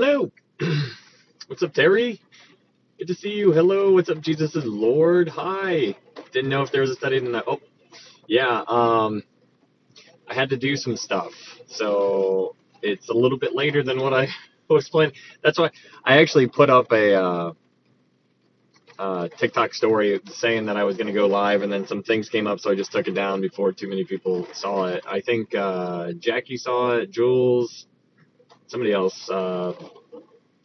Hello. What's up, Terry? Good to see you. Hello. What's up, Jesus is Lord? Hi. Didn't know if there was a study tonight. Oh, yeah. Um, I had to do some stuff, so it's a little bit later than what I was planning. That's why I actually put up a uh, uh, TikTok story saying that I was going to go live, and then some things came up, so I just took it down before too many people saw it. I think uh, Jackie saw it, Jules, somebody else, uh,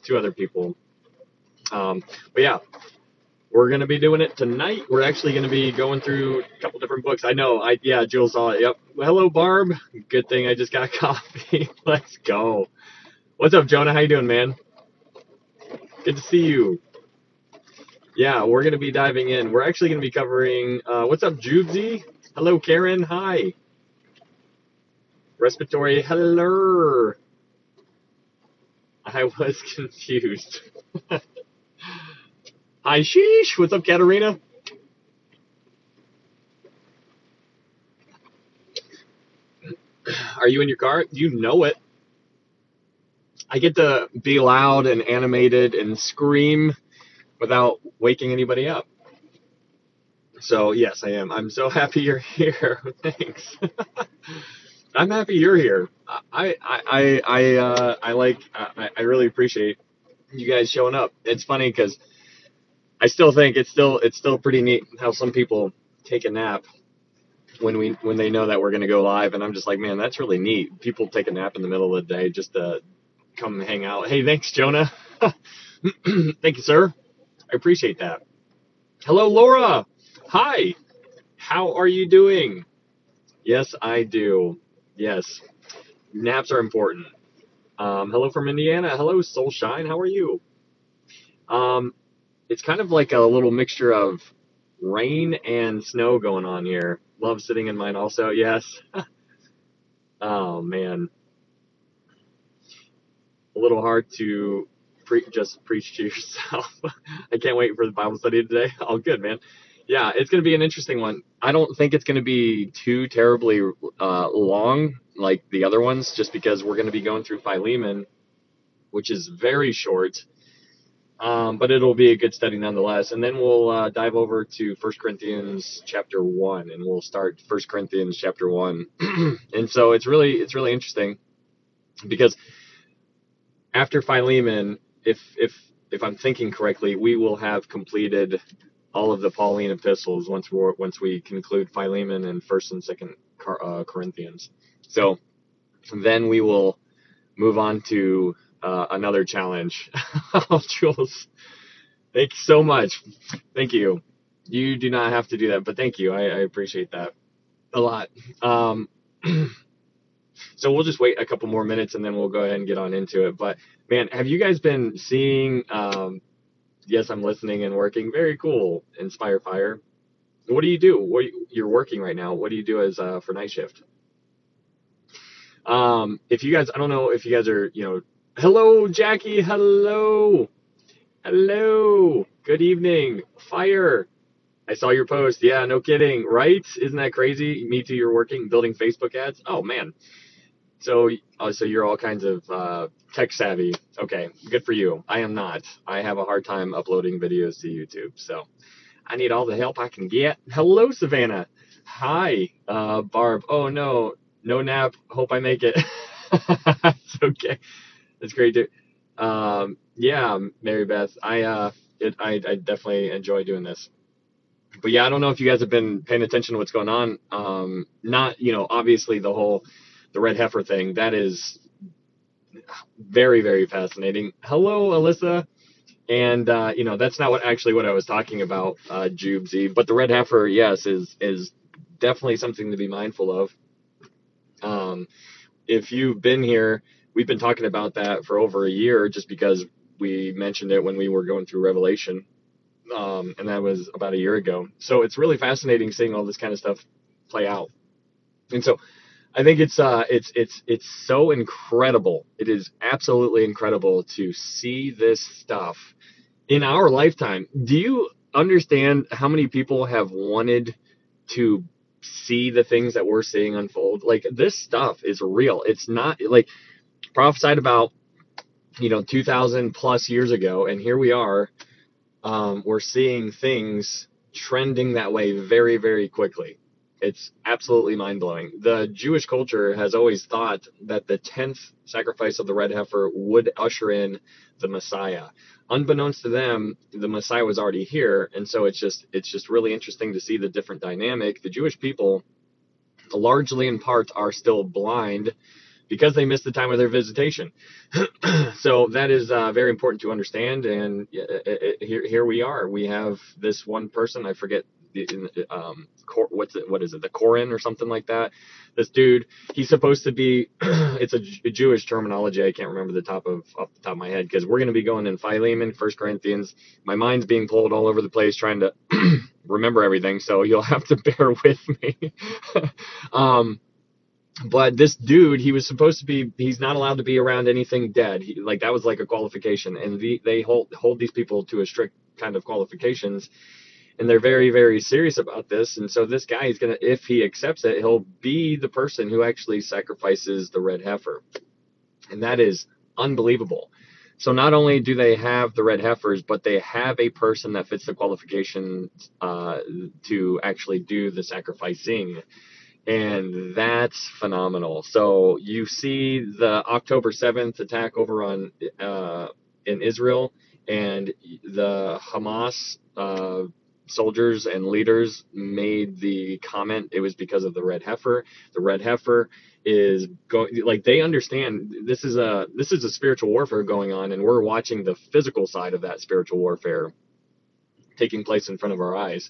two other people. Um, but yeah, we're going to be doing it tonight. We're actually going to be going through a couple different books. I know. I yeah, Jules saw it. Yep. Hello, Barb. Good thing I just got coffee. Let's go. What's up, Jonah? How you doing, man? Good to see you. Yeah, we're going to be diving in. We're actually going to be covering. Uh, what's up, Jubesy? Hello, Karen. Hi. Respiratory. Hello. I was confused. Hi, sheesh. What's up, Katarina? Are you in your car? You know it. I get to be loud and animated and scream without waking anybody up. So yes, I am. I'm so happy you're here. Thanks. I'm happy you're here. I I I uh, I like I, I really appreciate you guys showing up. It's funny because I still think it's still it's still pretty neat how some people take a nap when we when they know that we're going to go live, and I'm just like, man, that's really neat. People take a nap in the middle of the day just to come hang out. Hey, thanks, Jonah. Thank you, sir. I appreciate that. Hello, Laura. Hi. How are you doing? Yes, I do. Yes, naps are important. Um, hello from Indiana. Hello, Soulshine. How are you? Um, it's kind of like a little mixture of rain and snow going on here. Love sitting in mine also. Yes. oh man, a little hard to pre- just preach to yourself. I can't wait for the Bible study today. All good, man. Yeah, it's going to be an interesting one. I don't think it's going to be too terribly uh, long like the other ones, just because we're going to be going through Philemon, which is very short. Um, but it'll be a good study nonetheless. And then we'll uh, dive over to First Corinthians chapter one, and we'll start First Corinthians chapter one. and so it's really it's really interesting because after Philemon, if if if I'm thinking correctly, we will have completed all of the Pauline epistles once we once we conclude Philemon and First and Second uh, Corinthians. So then we will move on to uh, another challenge. Jules, thank you so much. Thank you. You do not have to do that, but thank you. I, I appreciate that a lot. Um, so we'll just wait a couple more minutes and then we'll go ahead and get on into it. But man, have you guys been seeing? Um, yes, I'm listening and working. Very cool. Inspire Fire. What do you do? What you're working right now? What do you do as uh, for night shift? Um, if you guys, I don't know if you guys are, you know, hello, Jackie. Hello. Hello. Good evening. Fire. I saw your post. Yeah, no kidding. Right? Isn't that crazy? Me too. You're working, building Facebook ads. Oh, man. So, oh, so you're all kinds of uh, tech savvy. Okay, good for you. I am not. I have a hard time uploading videos to YouTube. So, I need all the help I can get. Hello, Savannah. Hi, uh, Barb. Oh no, no nap. Hope I make it. it's okay. It's great to. Um, yeah, Mary Beth. I uh, it, I I definitely enjoy doing this. But yeah, I don't know if you guys have been paying attention to what's going on. Um, not you know obviously the whole the red heifer thing. That is very very fascinating. Hello, Alyssa. And uh, you know that's not what actually what I was talking about, uh, Jubesy. But the red heifer, yes, is is definitely something to be mindful of. Um, if you've been here, we've been talking about that for over a year just because we mentioned it when we were going through Revelation. Um, and that was about a year ago. So it's really fascinating seeing all this kind of stuff play out. And so I think it's uh it's it's it's so incredible. It is absolutely incredible to see this stuff in our lifetime. Do you understand how many people have wanted to see the things that we're seeing unfold. Like this stuff is real. It's not like prophesied about you know, 2000 plus years ago. And here we are. Um, we're seeing things trending that way very, very quickly. It's absolutely mind blowing. The Jewish culture has always thought that the 10th sacrifice of the red heifer would usher in the Messiah. Unbeknownst to them, the Messiah was already here, and so it's just it's just really interesting to see the different dynamic. The Jewish people, largely in part, are still blind because they missed the time of their visitation. so that is uh, very important to understand. And uh, uh, uh, here, here we are. We have this one person. I forget um, what's it? What is it? The Koran or something like that. This dude, he's supposed to be. it's a, a, Jewish terminology. I can't remember the top of off the top of my head because we're going to be going in Philemon, First Corinthians. My mind's being pulled all over the place trying to remember everything. So you'll have to bear with me. um, but this dude, he was supposed to be, he's not allowed to be around anything dead. He, like that was like a qualification. And the, they hold, hold these people to a strict kind of qualifications. And they're very, very serious about this. And so this guy is going to, if he accepts it, he'll be the person who actually sacrifices the red heifer. And that is unbelievable. So not only do they have the red heifers, but they have a person that fits the qualification uh, to actually do the sacrificing and that's phenomenal. So you see the October 7th attack over on uh, in Israel, and the Hamas uh, soldiers and leaders made the comment it was because of the red heifer. The red heifer is going like they understand this is a this is a spiritual warfare going on, and we're watching the physical side of that spiritual warfare taking place in front of our eyes.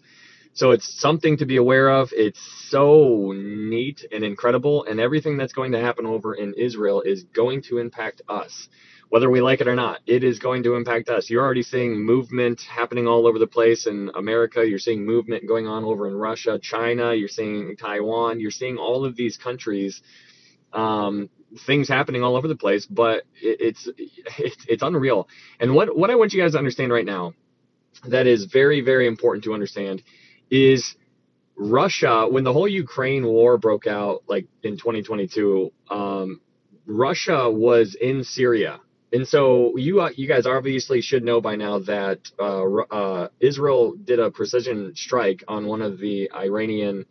So it's something to be aware of. It's so neat and incredible, and everything that's going to happen over in Israel is going to impact us. Whether we like it or not, it is going to impact us. You're already seeing movement happening all over the place in America. You're seeing movement going on over in Russia, China. You're seeing Taiwan. You're seeing all of these countries um, things happening all over the place, but it, it's, it's it's unreal. And what what I want you guys to understand right now, that is very very important to understand, is Russia when the whole Ukraine war broke out like in 2022 um, Russia was in Syria and so you uh, you guys obviously should know by now that uh, uh, Israel did a precision strike on one of the Iranian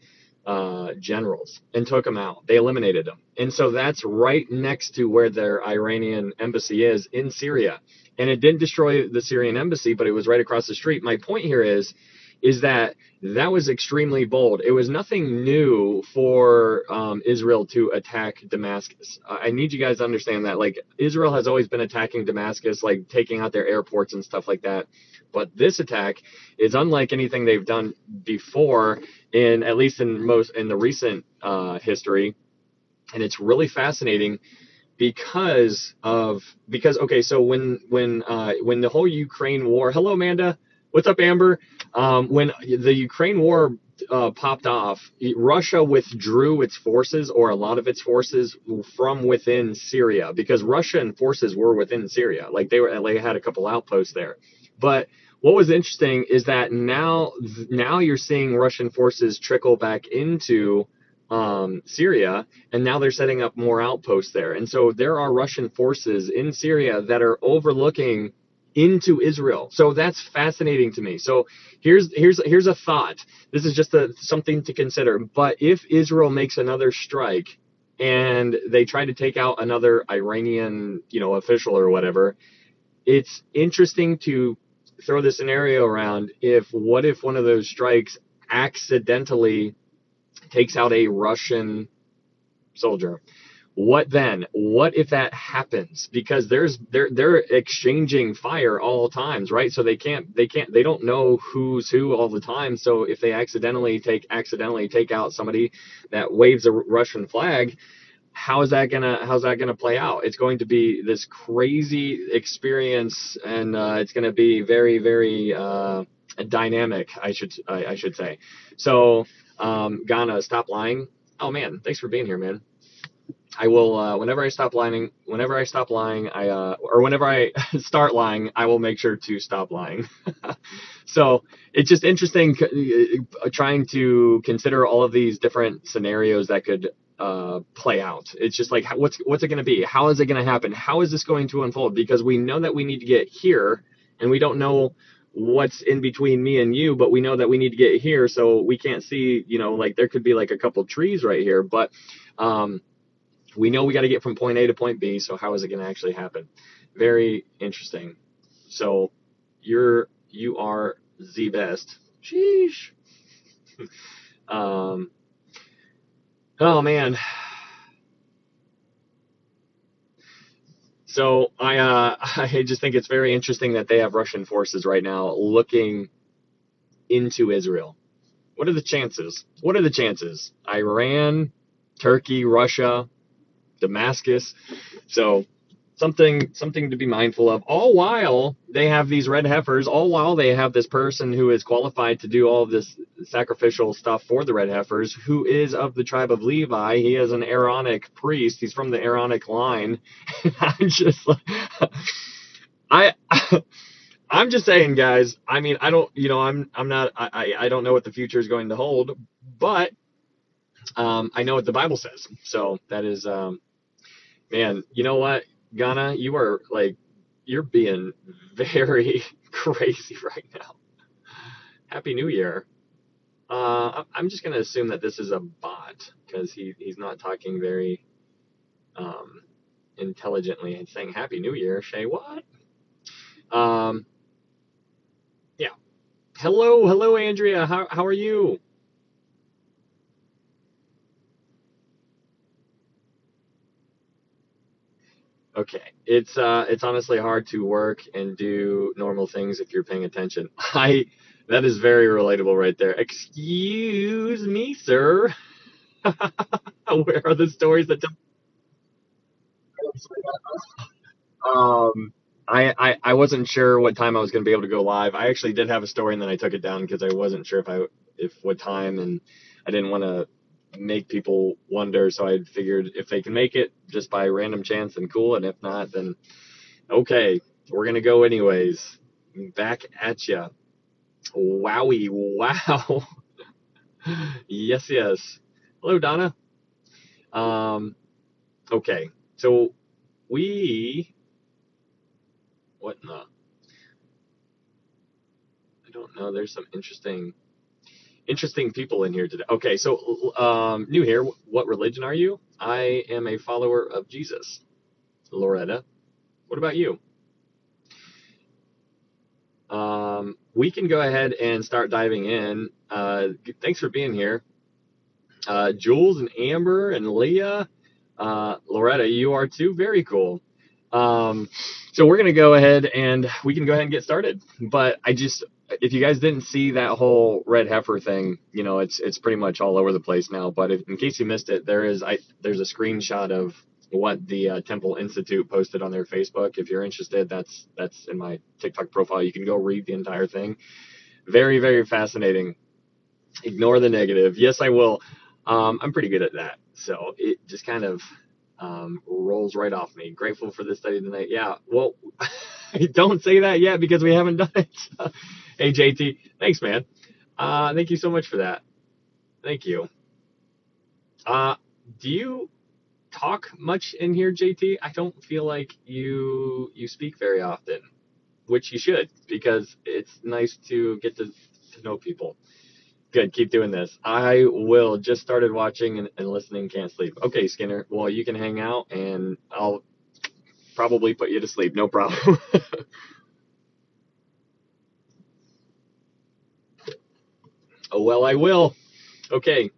uh, generals and took him out. They eliminated him, and so that's right next to where their Iranian embassy is in Syria. And it didn't destroy the Syrian embassy, but it was right across the street. My point here is is that that was extremely bold. It was nothing new for um, Israel to attack Damascus. I need you guys to understand that. Like, Israel has always been attacking Damascus, like taking out their airports and stuff like that. But this attack is unlike anything they've done before, in at least in most in the recent uh, history, and it's really fascinating because of because okay, so when when uh, when the whole Ukraine war, hello Amanda, what's up Amber? Um, when the Ukraine war uh, popped off, Russia withdrew its forces or a lot of its forces from within Syria because Russian forces were within Syria. Like they were, they had a couple outposts there. But what was interesting is that now, now you're seeing Russian forces trickle back into um, Syria, and now they're setting up more outposts there. And so there are Russian forces in Syria that are overlooking into Israel. So that's fascinating to me. So here's here's here's a thought. This is just a, something to consider. But if Israel makes another strike and they try to take out another Iranian, you know, official or whatever, it's interesting to throw the scenario around. If what if one of those strikes accidentally takes out a Russian soldier? What then? What if that happens? Because there's they're they're exchanging fire all times right? So they can't they can't they don't know who's who all the time. So if they accidentally take accidentally take out somebody that waves a russian flag how is that gonna how's that gonna play out? It's going to be this crazy experience and uh, it's going to be very very uh, dynamic i should I, I should say. So um ghana stop lying. Oh man thanks for being here man I will uh, whenever I stop lying. Whenever I stop lying, I uh, or whenever I start lying, I will make sure to stop lying. so it's just interesting uh, trying to consider all of these different scenarios that could uh, play out. It's just like what's what's it going to be? How is it going to happen? How is this going to unfold? Because we know that we need to get here, and we don't know what's in between me and you, but we know that we need to get here, so we can't see. You know, like there could be like a couple trees right here, but um, we know we got to get from point A to point B. So how is it going to actually happen? Very interesting. So you're you are the best. Sheesh. um, oh man. So I uh, I just think it's very interesting that they have Russian forces right now looking into Israel. What are the chances? What are the chances? Iran, Turkey, Russia, Damascus. So something something to be mindful of. All while they have these red heifers all while they have this person who is qualified to do all this sacrificial stuff for the red heifers who is of the tribe of levi. He is an aaronic priest. He's from the aaronic line. I'm just like i i'm just saying guys i mean i don't you know i'm i'm not i i don't know what the future is going to hold but um i know what the bible says. So that is um man you know what Ghana, you are like, you're being very crazy right now. Happy New Year. Uh, I'm just going to assume that this is a bot because he, he's not talking very um, intelligently and saying Happy New Year. Shay, what? Um, yeah. Hello, hello, Andrea. How, how are you? Okay, it's uh, it's honestly hard to work and do normal things if you're paying attention. I that is very relatable right there. Excuse me, sir. Where are the stories that? don't? Um, I, I I wasn't sure what time I was going to be able to go live. I actually did have a story and then I took it down because I wasn't sure if I if what time and I didn't want to make people wonder. So I figured if they can make it just by random chance, then cool. And if not, then okay, we're gonna go anyways. Back at ya. Wowie, wow. yes, yes. Hello, Donna. Um, okay, so we what in the I don't know. There's some interesting interesting people in here today. Okay, so um, new here. What religion are you? I am a follower of Jesus. Loretta, what about you? Um, we can go ahead and start diving in. Uh, thanks for being here. Uh, Jules and Amber and Leah, uh, Loretta, you are too. Very cool. Um, so we're gonna go ahead and we can go ahead and get started. But I just if you guys didn't see that whole red heifer thing, you know, it's it's pretty much all over the place now. But if, in case you missed it, there is I there's a screenshot of what the uh, Temple Institute posted on their Facebook. If you're interested, that's that's in my TikTok profile. You can go read the entire thing. Very very fascinating. Ignore the negative. Yes, I will. Um, I'm pretty good at that. So it just kind of um, rolls right off me. Grateful for this study tonight. Yeah. Well, don't say that yet because we haven't done it. hey, JT. Thanks, man. Uh, thank you so much for that. Thank you. Uh, do you talk much in here, JT? I don't feel like you you speak very often, which you should because it's nice to get to, to know people. Good, keep doing this. I will. Just started watching and, and listening. Can't sleep. Okay, Skinner. Well, you can hang out, and I'll probably put you to sleep. No problem. oh well, I will. Okay.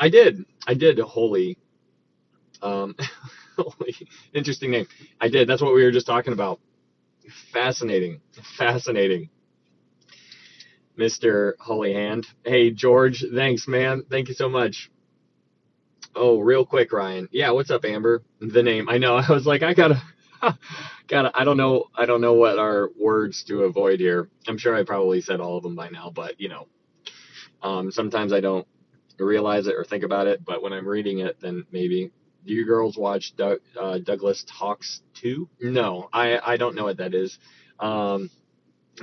I did. I did. Holy. Um, holy. Interesting name. I did. That's what we were just talking about. Fascinating. Fascinating. Mr. Holy Hand. Hey, George, thanks, man. Thank you so much. Oh, real quick, Ryan. Yeah, what's up, Amber? The name. I know. I was like, I gotta, gotta. I don't know. I don't know what are words to avoid here. I'm sure I probably said all of them by now, but you know, um, sometimes I don't realize it or think about it. But when I'm reading it, then maybe. Do you girls watch Doug, uh, Douglas Talks too? No, I I don't know what that is. Um,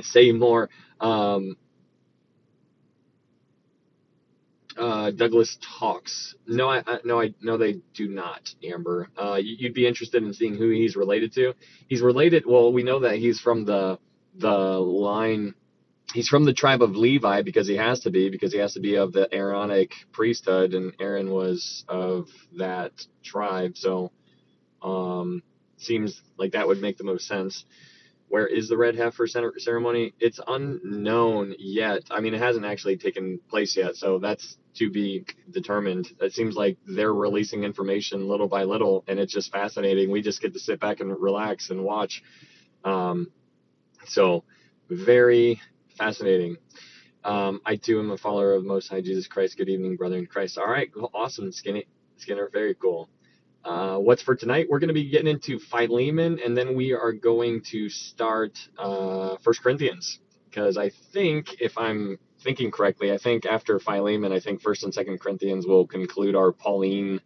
say more. Um, Uh, Douglas talks. No, I, I no, I no, they do not. Amber, uh, you, you'd be interested in seeing who he's related to. He's related. Well, we know that he's from the the line. He's from the tribe of Levi because he has to be because he has to be of the Aaronic priesthood, and Aaron was of that tribe. So, um, seems like that would make the most sense. Where is the red heifer ceremony? It's unknown yet. I mean, it hasn't actually taken place yet, so that's to be determined. It seems like they're releasing information little by little, and it's just fascinating. We just get to sit back and relax and watch. Um, so, very fascinating. Um, I too am a follower of Most High Jesus Christ. Good evening, brother in Christ. All right, awesome, Skinny Skinner. Very cool. Uh, what's for tonight? We're going to be getting into Philemon, and then we are going to start uh, First Corinthians because I think, if I'm thinking correctly, I think after Philemon, I think First and Second Corinthians will conclude our Pauline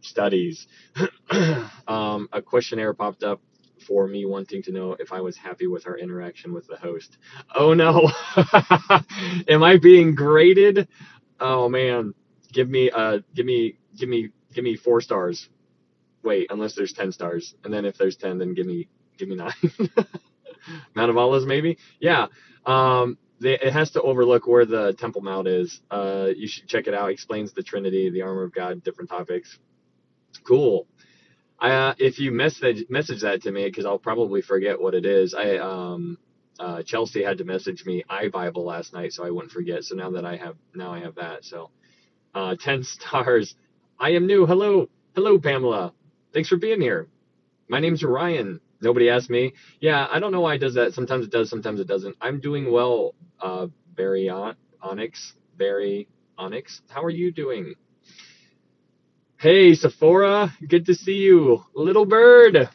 studies. um, a questionnaire popped up for me wanting to know if I was happy with our interaction with the host. Oh no, am I being graded? Oh man, give me uh, give me give me give me four stars wait, unless there's 10 stars. And then if there's 10, then give me, give me nine. Mount of Olives, maybe? Yeah. Um, they, it has to overlook where the Temple Mount is. Uh, you should check it out. Explains the Trinity, the armor of God, different topics. Cool. Uh, if you message message that to me, because I'll probably forget what it is. I um, uh, Chelsea had to message me iBible last night, so I wouldn't forget. So now that I have now I have that. So uh, ten stars. I am new. Hello, hello, Pamela. Thanks for being here. My name's Ryan. Nobody asked me. Yeah, I don't know why it does that. Sometimes it does, sometimes it doesn't. I'm doing well, uh, Barry On- Onyx. Barry Onyx. How are you doing? Hey, Sephora. Good to see you. Little bird.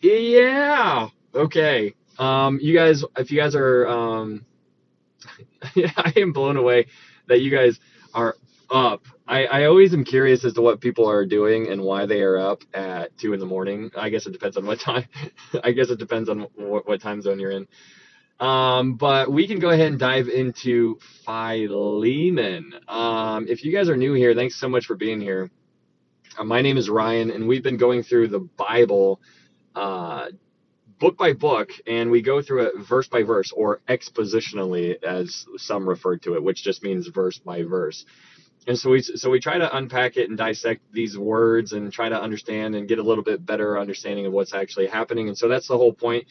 Yeah. Okay. Um, you guys, if you guys are, um, I am blown away that you guys are up I, I always am curious as to what people are doing and why they are up at two in the morning. I guess it depends on what time. I guess it depends on what, what time zone you're in. Um, but we can go ahead and dive into Philemon. Um, if you guys are new here, thanks so much for being here. Uh, my name is Ryan, and we've been going through the Bible uh, book by book, and we go through it verse by verse, or expositionally, as some refer to it, which just means verse by verse and so we so we try to unpack it and dissect these words and try to understand and get a little bit better understanding of what's actually happening. And so that's the whole point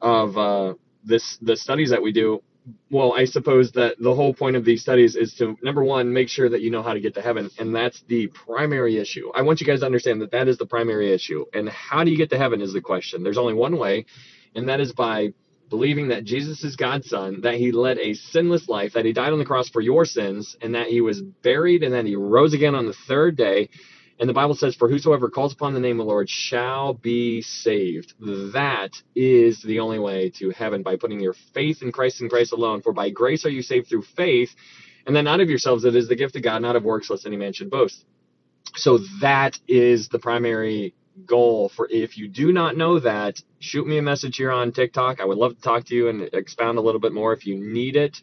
of uh, this the studies that we do. Well i suppose that the whole point of these studies is to number one make sure that you know how to get to heaven and that's the primary issue. I want you guys to understand that that is the primary issue. And how do you get to heaven is the question. There's only one way and that is by believing that Jesus is God's son, that he led a sinless life, that he died on the cross for your sins, and that he was buried, and that he rose again on the third day. And the Bible says, For whosoever calls upon the name of the Lord shall be saved. That is the only way to heaven by putting your faith in Christ and Christ alone. For by grace are you saved through faith, and then not of yourselves, it is the gift of God, not of works, lest any man should boast. So that is the primary goal for if you do not know that shoot me a message here on tiktok. I would love to talk to you and expound a little bit more if you need it.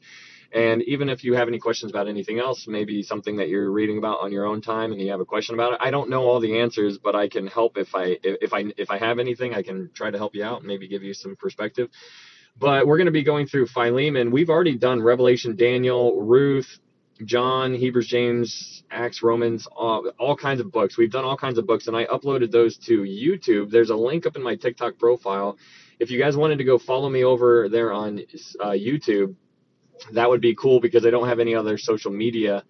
And even if you have any questions about anything else maybe something that you're reading about on your own time and you have a question about it i don't know all the answers but i can help if i if i if i have anything i can try to help you out and maybe give you some perspective. But we're going to be going through philemon. We've already done revelation daniel ruth John, Hebrews, James, Acts, Romans, all, all, kinds of books. We've done all kinds of books, and I uploaded those to YouTube. There's a link up in my TikTok profile. If you guys wanted to go follow me over there on uh, YouTube, that would be cool because I don't have any other social media.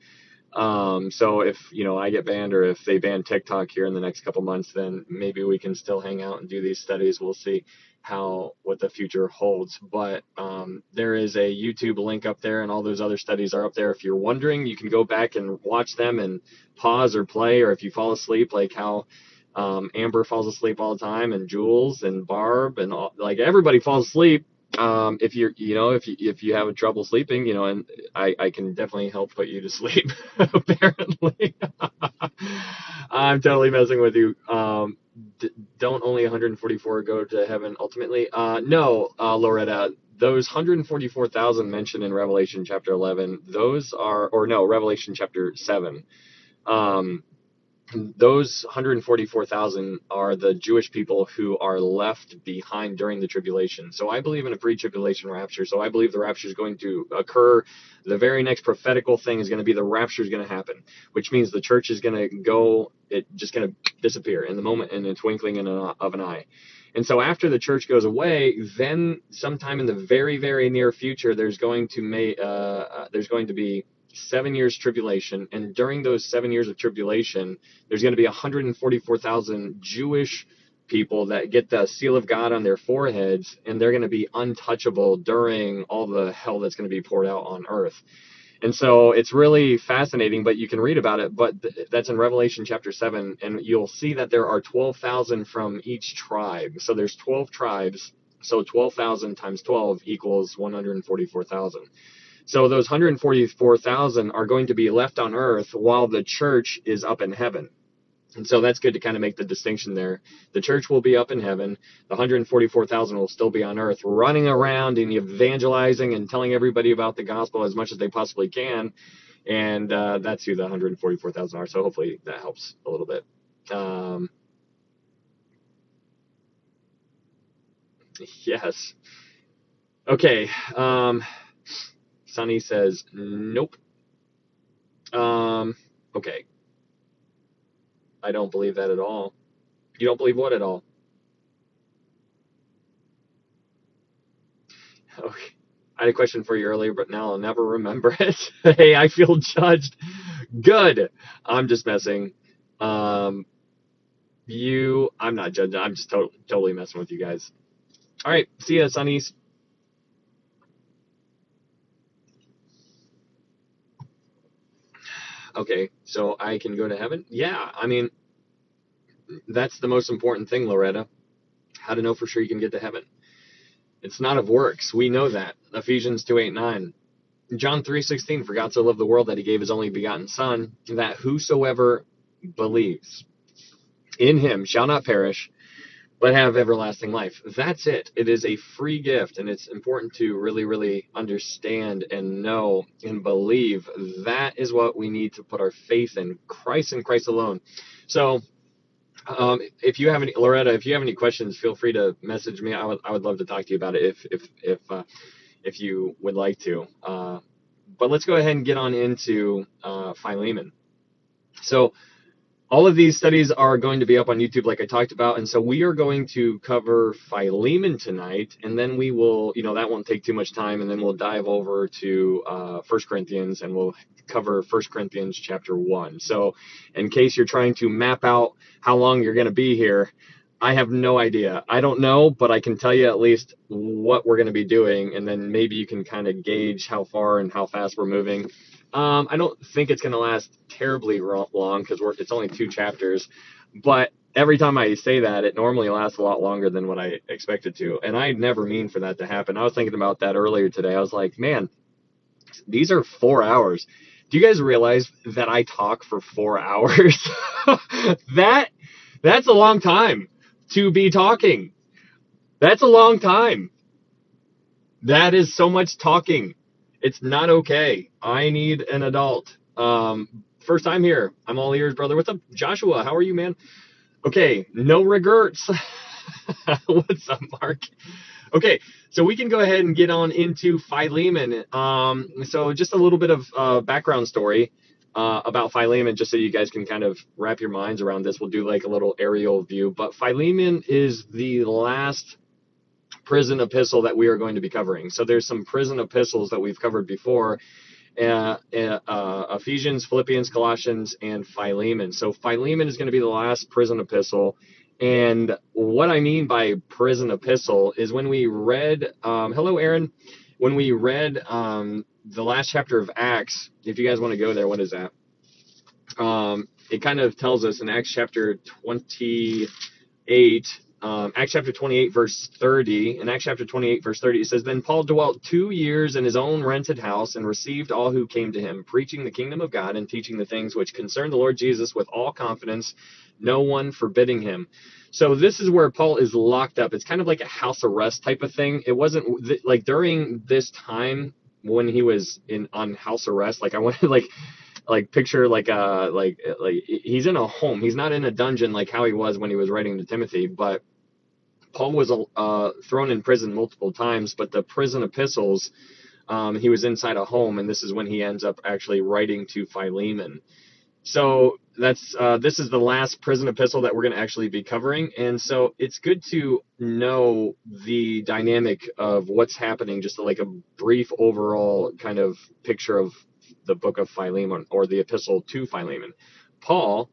Um, so if you know I get banned or if they ban TikTok here in the next couple months, then maybe we can still hang out and do these studies. We'll see how what the future holds. But um, there is a YouTube link up there, and all those other studies are up there. If you're wondering, you can go back and watch them and pause or play, or if you fall asleep, like how um, Amber falls asleep all the time, and Jules and Barb and all, like everybody falls asleep. Um, if you're, you know, if you if you have trouble sleeping, you know, and I I can definitely help put you to sleep. apparently, I'm totally messing with you. Um, d- don't only 144 go to heaven ultimately? Uh, no, uh, Loretta, those 144,000 mentioned in Revelation chapter 11, those are, or no, Revelation chapter 7. Um, those 144,000 are the Jewish people who are left behind during the tribulation. So I believe in a pre-tribulation rapture. So I believe the rapture is going to occur. The very next prophetical thing is going to be the rapture is going to happen, which means the church is going to go, it just going to disappear in the moment in a twinkling of an eye. And so after the church goes away, then sometime in the very very near future, there's going to may uh, uh, there's going to be seven years tribulation, and during those seven years of tribulation, there's going to be 144,000 Jewish people that get the seal of God on their foreheads, and they're going to be untouchable during all the hell that's going to be poured out on earth. And so it's really fascinating, but you can read about it. But th- that's in Revelation chapter 7, and you'll see that there are 12,000 from each tribe. So there's 12 tribes. So 12,000 times 12 equals 144,000. So those 144,000 are going to be left on earth while the church is up in heaven. And so that's good to kind of make the distinction there. The church will be up in heaven. The 144,000 will still be on earth, running around and evangelizing and telling everybody about the gospel as much as they possibly can. And uh, that's who the 144,000 are. So hopefully that helps a little bit. Um, yes. Okay. Um, Sunny says, nope. Um, okay. I don't believe that at all. You don't believe what at all? Okay. I had a question for you earlier, but now I'll never remember it. hey, I feel judged. Good. I'm just messing. Um, you, I'm not judging. I'm just to- totally messing with you guys. All right. See ya, Sunnies. Okay, so I can go to heaven? Yeah, I mean, that's the most important thing, Loretta. How to know for sure you can get to heaven. It's not of works. We know that. Ephesians 2 8 9. John 3 16. For God so loved the world that he gave his only begotten Son, that whosoever believes in him shall not perish, but have everlasting life. That's it. It is a free gift, and it's important to really, really understand and know and believe that is what we need to put our faith in Christ and Christ alone. So, um, if you have any, Loretta, if you have any questions, feel free to message me. I would, I would love to talk to you about it if, if, if, uh, if you would like to. Uh, but let's go ahead and get on into uh, Philemon. So, all of these studies are going to be up on YouTube, like I talked about. And so we are going to cover Philemon tonight, and then we will, you know, that won't take too much time, and then we'll dive over to uh, First Corinthians, and we'll cover First Corinthians chapter one. So, in case you're trying to map out how long you're going to be here, I have no idea. I don't know, but I can tell you at least what we're going to be doing, and then maybe you can kind of gauge how far and how fast we're moving. Um, I don't think it's going to last terribly long because it's only two chapters, but every time I say that, it normally lasts a lot longer than what I expected to, and I never mean for that to happen. I was thinking about that earlier today. I was like, man, these are four hours. Do you guys realize that I talk for four hours? that that's a long time to be talking. That's a long time. That is so much talking. It's not okay. I need an adult. Um, first time here. I'm all ears, brother. What's up, Joshua? How are you, man? Okay, no regrets. What's up, Mark? Okay, so we can go ahead and get on into Philemon. Um, so just a little bit of uh, background story uh, about Philemon, just so you guys can kind of wrap your minds around this. We'll do like a little aerial view. But Philemon is the last prison epistle that we are going to be covering. So there's some prison epistles that we've covered before. Uh, uh, Ephesians, Philippians, Colossians, and Philemon. So Philemon is going to be the last prison epistle. And what I mean by prison epistle is when we read, um, hello, Aaron, when we read um, the last chapter of Acts, if you guys want to go there, what is that? Um, it kind of tells us in Acts chapter 28 um, Acts chapter 28, verse 30. In Acts chapter 28, verse 30, it says, Then Paul dwelt two years in his own rented house and received all who came to him, preaching the kingdom of God and teaching the things which concern the Lord Jesus with all confidence, no one forbidding him. So this is where Paul is locked up. It's kind of like a house arrest type of thing. It wasn't like during this time when he was in on house arrest. Like I wanted like like picture like uh like like he's in a home. He's not in a dungeon like how he was when he was writing to Timothy, but Paul was uh, thrown in prison multiple times, but the prison epistles, um, he was inside a home, and this is when he ends up actually writing to Philemon. So that's uh, this is the last prison epistle that we're going to actually be covering, and so it's good to know the dynamic of what's happening, just like a brief overall kind of picture of the book of Philemon or the epistle to Philemon. Paul,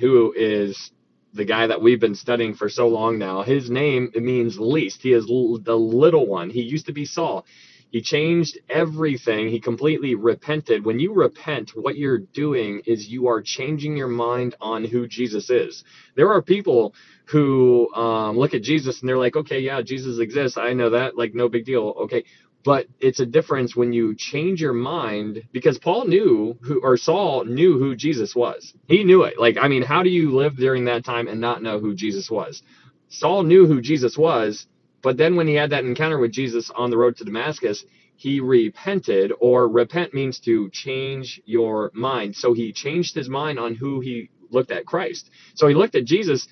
who is the guy that we've been studying for so long now, his name means least. He is l- the little one. He used to be Saul. He changed everything. He completely repented. When you repent, what you're doing is you are changing your mind on who Jesus is. There are people who um, look at Jesus and they're like, okay, yeah, Jesus exists. I know that. Like, no big deal. Okay. But it's a difference when you change your mind because Paul knew who, or Saul knew who Jesus was. He knew it. Like, I mean, how do you live during that time and not know who Jesus was? Saul knew who Jesus was but then when he had that encounter with Jesus on the road to Damascus, he repented, or repent means to change your mind. So he changed his mind on who he looked at Christ. So he looked at Jesus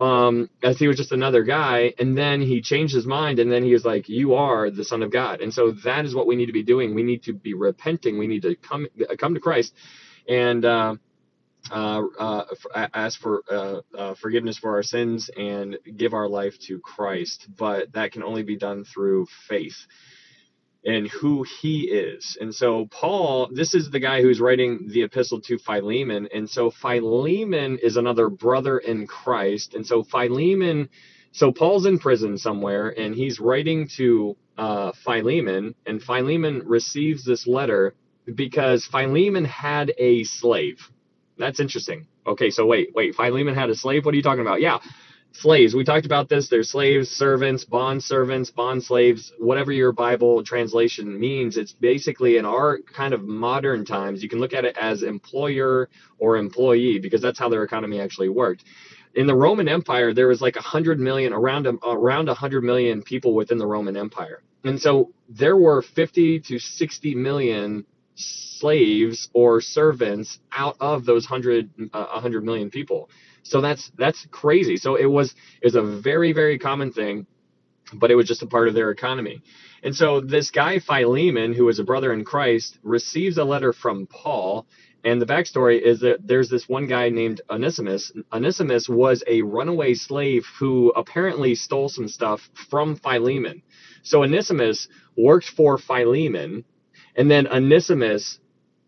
um, as he was just another guy, and then he changed his mind, and then he was like, "You are the Son of God." And so that is what we need to be doing. We need to be repenting. We need to come come to Christ, and uh, uh, uh, ask for uh, uh, forgiveness for our sins and give our life to Christ. But that can only be done through faith in who he is. And so, Paul, this is the guy who's writing the epistle to Philemon. And so, Philemon is another brother in Christ. And so, Philemon, so Paul's in prison somewhere and he's writing to uh, Philemon, and Philemon receives this letter because Philemon had a slave that's interesting. Okay, so wait, wait. Philemon had a slave. What are you talking about? Yeah, slaves. We talked about this. There's slaves, servants, bond servants, bond slaves, whatever your Bible translation means. It's basically in our kind of modern times, you can look at it as employer or employee because that's how their economy actually worked. In the Roman Empire, there was like a hundred million, around around a hundred million people within the Roman Empire, and so there were 50 to 60 million slaves or servants out of those 100 uh, 100 million people so that's that's crazy so it was is a very very common thing but it was just a part of their economy and so this guy philemon who is a brother in christ receives a letter from paul and the backstory is that there's this one guy named Onesimus. Onesimus was a runaway slave who apparently stole some stuff from Philemon. So Onesimus worked for Philemon, and then Onesimus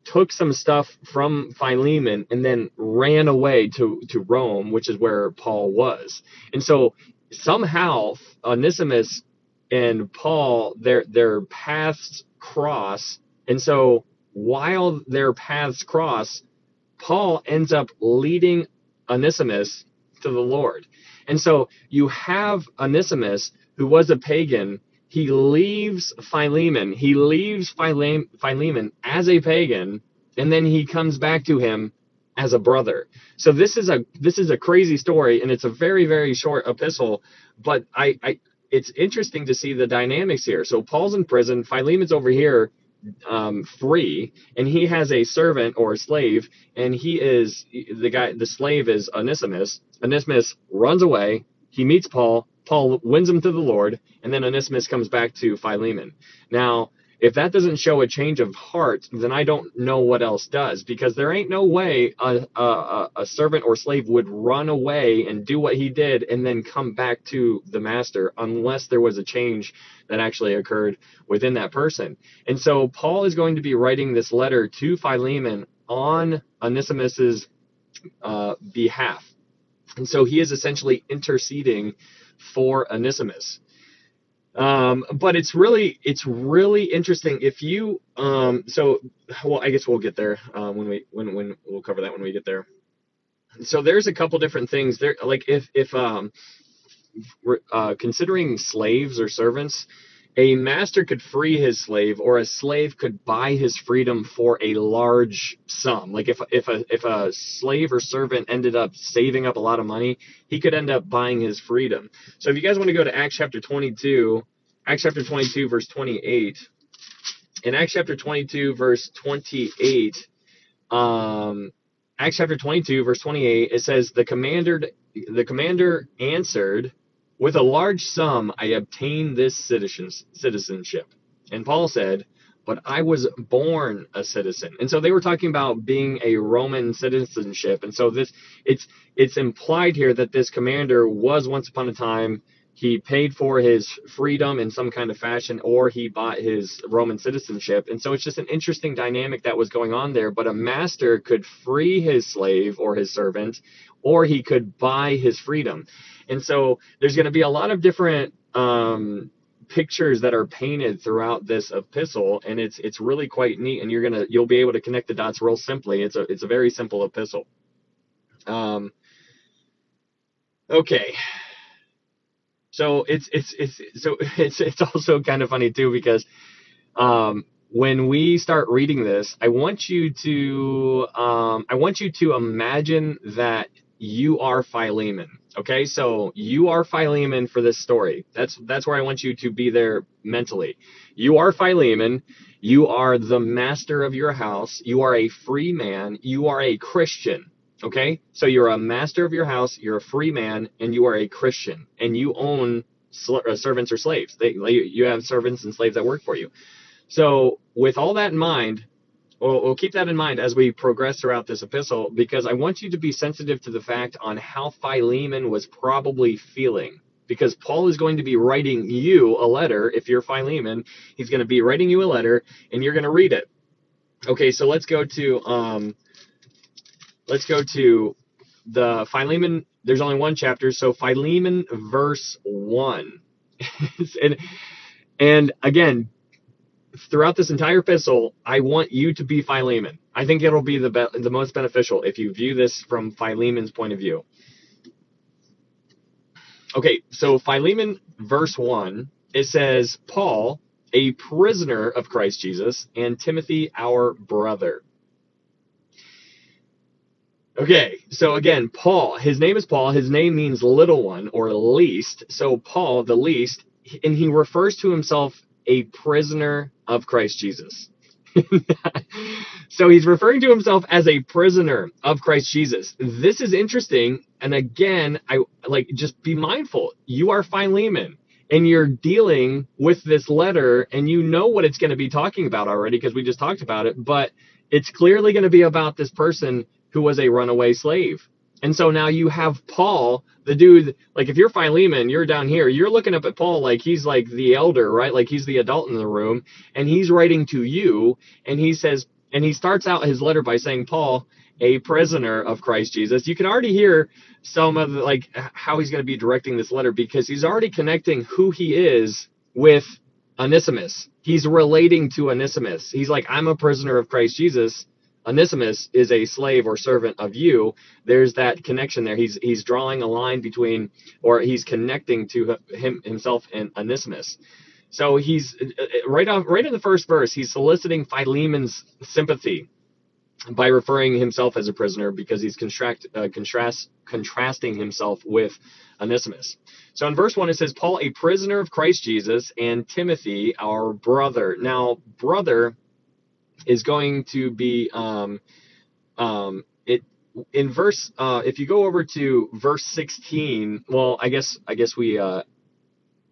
took some stuff from Philemon and then ran away to, to Rome, which is where Paul was. And so somehow Onesimus and Paul, their their paths cross. And so while their paths cross, Paul ends up leading Onesimus to the Lord. And so you have Onesimus, who was a pagan, he leaves Philemon. He leaves Philemon as a pagan, and then he comes back to him as a brother. So this is a this is a crazy story, and it's a very very short epistle. But I, I it's interesting to see the dynamics here. So Paul's in prison. Philemon's over here um, free, and he has a servant or a slave, and he is the guy. The slave is Onesimus. Onesimus runs away. He meets Paul. Paul wins him to the Lord, and then Onesimus comes back to Philemon. Now, if that doesn't show a change of heart, then I don't know what else does, because there ain't no way a, a, a servant or slave would run away and do what he did and then come back to the master unless there was a change that actually occurred within that person. And so Paul is going to be writing this letter to Philemon on Onesimus's uh, behalf. And so he is essentially interceding for Onesimus. Um, but it's really it's really interesting if you um, so well I guess we'll get there uh, when we when when we'll cover that when we get there. So there's a couple different things there like if if um, uh, considering slaves or servants a master could free his slave or a slave could buy his freedom for a large sum. Like if if a if a slave or servant ended up saving up a lot of money he could end up buying his freedom. So if you guys want to go to acts chapter 22 acts chapter 22 verse 28 in acts chapter 22 verse 28 um acts chapter 22 verse 28 it says the commander the commander answered with a large sum, I obtained this citizenship. And Paul said, But I was born a citizen. And so they were talking about being a Roman citizenship. And so this it's it's implied here that this commander was once upon a time he paid for his freedom in some kind of fashion or he bought his Roman citizenship. And so it's just an interesting dynamic that was going on there. But a master could free his slave or his servant, or he could buy his freedom. And so there's going to be a lot of different um, pictures that are painted throughout this epistle, and it's it's really quite neat. And you're gonna you'll be able to connect the dots real simply. It's a it's a very simple epistle. Um, okay. So it's it's it's so it's it's also kind of funny too because um, when we start reading this, I want you to um, I want you to imagine that you are Philemon. Okay, so you are Philemon for this story. That's that's where I want you to be there mentally. You are Philemon. You are the master of your house. You are a free man. You are a Christian. Okay, so you're a master of your house. You're a free man, and you are a Christian, and you own sl- uh, servants or slaves. They, you have servants and slaves that work for you. So with all that in mind, We'll, we'll keep that in mind as we progress throughout this epistle because I want you to be sensitive to the fact on how Philemon was probably feeling. Because Paul is going to be writing you a letter. If you're Philemon, he's going to be writing you a letter and you're going to read it. Okay, so let's go to um, let's go to the Philemon. There's only one chapter, so Philemon verse one. and and again, throughout this entire epistle, I want you to be Philemon. I think it'll be the be- the most beneficial if you view this from Philemon's point of view. Okay, so Philemon verse 1, it says, Paul, a prisoner of Christ Jesus, and Timothy, our brother. Okay, so again, Paul, his name is Paul. His name means little one or least. So Paul, the least, and he refers to himself a prisoner of Christ Jesus. so he's referring to himself as a prisoner of Christ Jesus. This is interesting. And again, I like just be mindful. You are Philemon and you're dealing with this letter and you know what it's going to be talking about already because we just talked about it, but it's clearly going to be about this person who was a runaway slave. And so now you have Paul, the dude, like if you're Philemon, you're down here, you're looking up at Paul like he's like the elder, right? Like he's the adult in the room, and he's writing to you, and he says, and he starts out his letter by saying, Paul, a prisoner of Christ Jesus. You can already hear some of the, like how he's going to be directing this letter because he's already connecting who he is with Onesimus. He's relating to Onesimus. He's like, I'm a prisoner of Christ Jesus Onesimus is a slave or servant of you. There's that connection there. He's he's drawing a line between, or he's connecting to him himself and Onesimus. So he's right off right in the first verse. He's soliciting Philemon's sympathy by referring himself as a prisoner because he's contract, uh, contrast, contrasting himself with Onesimus. So in verse 1, it says, Paul, a prisoner of Christ Jesus, and Timothy, our brother. Now, brother is going to be um, um, it in verse uh, if you go over to verse 16 well i guess i guess we uh,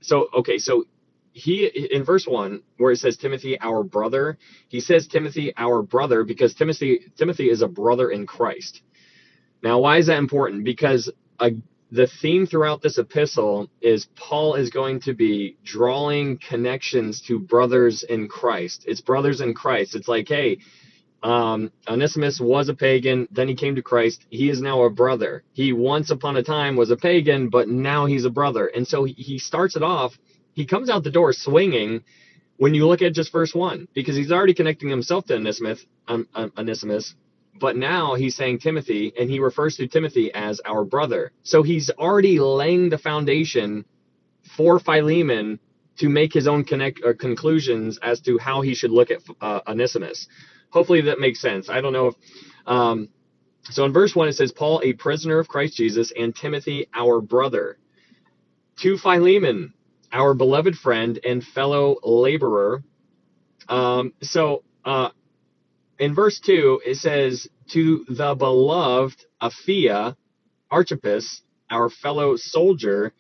so okay so he in verse 1 where it says timothy our brother he says timothy our brother because timothy timothy is a brother in christ. Now why is that important? Because a, the theme throughout this epistle is Paul is going to be drawing connections to brothers in Christ. It's brothers in Christ. It's like, hey, um, Onesimus was a pagan, then he came to Christ. He is now a brother. He once upon a time was a pagan, but now he's a brother. And so he starts it off. He comes out the door swinging when you look at just verse one, because he's already connecting himself to Onesimus, um, um Onesimus but now he's saying Timothy, and he refers to Timothy as our brother. So he's already laying the foundation for Philemon to make his own connect uh, conclusions as to how he should look at uh, Onesimus. Hopefully that makes sense. I don't know if. Um, so in verse 1, it says, Paul, a prisoner of Christ Jesus, and Timothy, our brother. To Philemon, our beloved friend and fellow laborer. Um, so uh, in verse 2, it says, To the beloved Apphia, Archippus, our fellow soldier,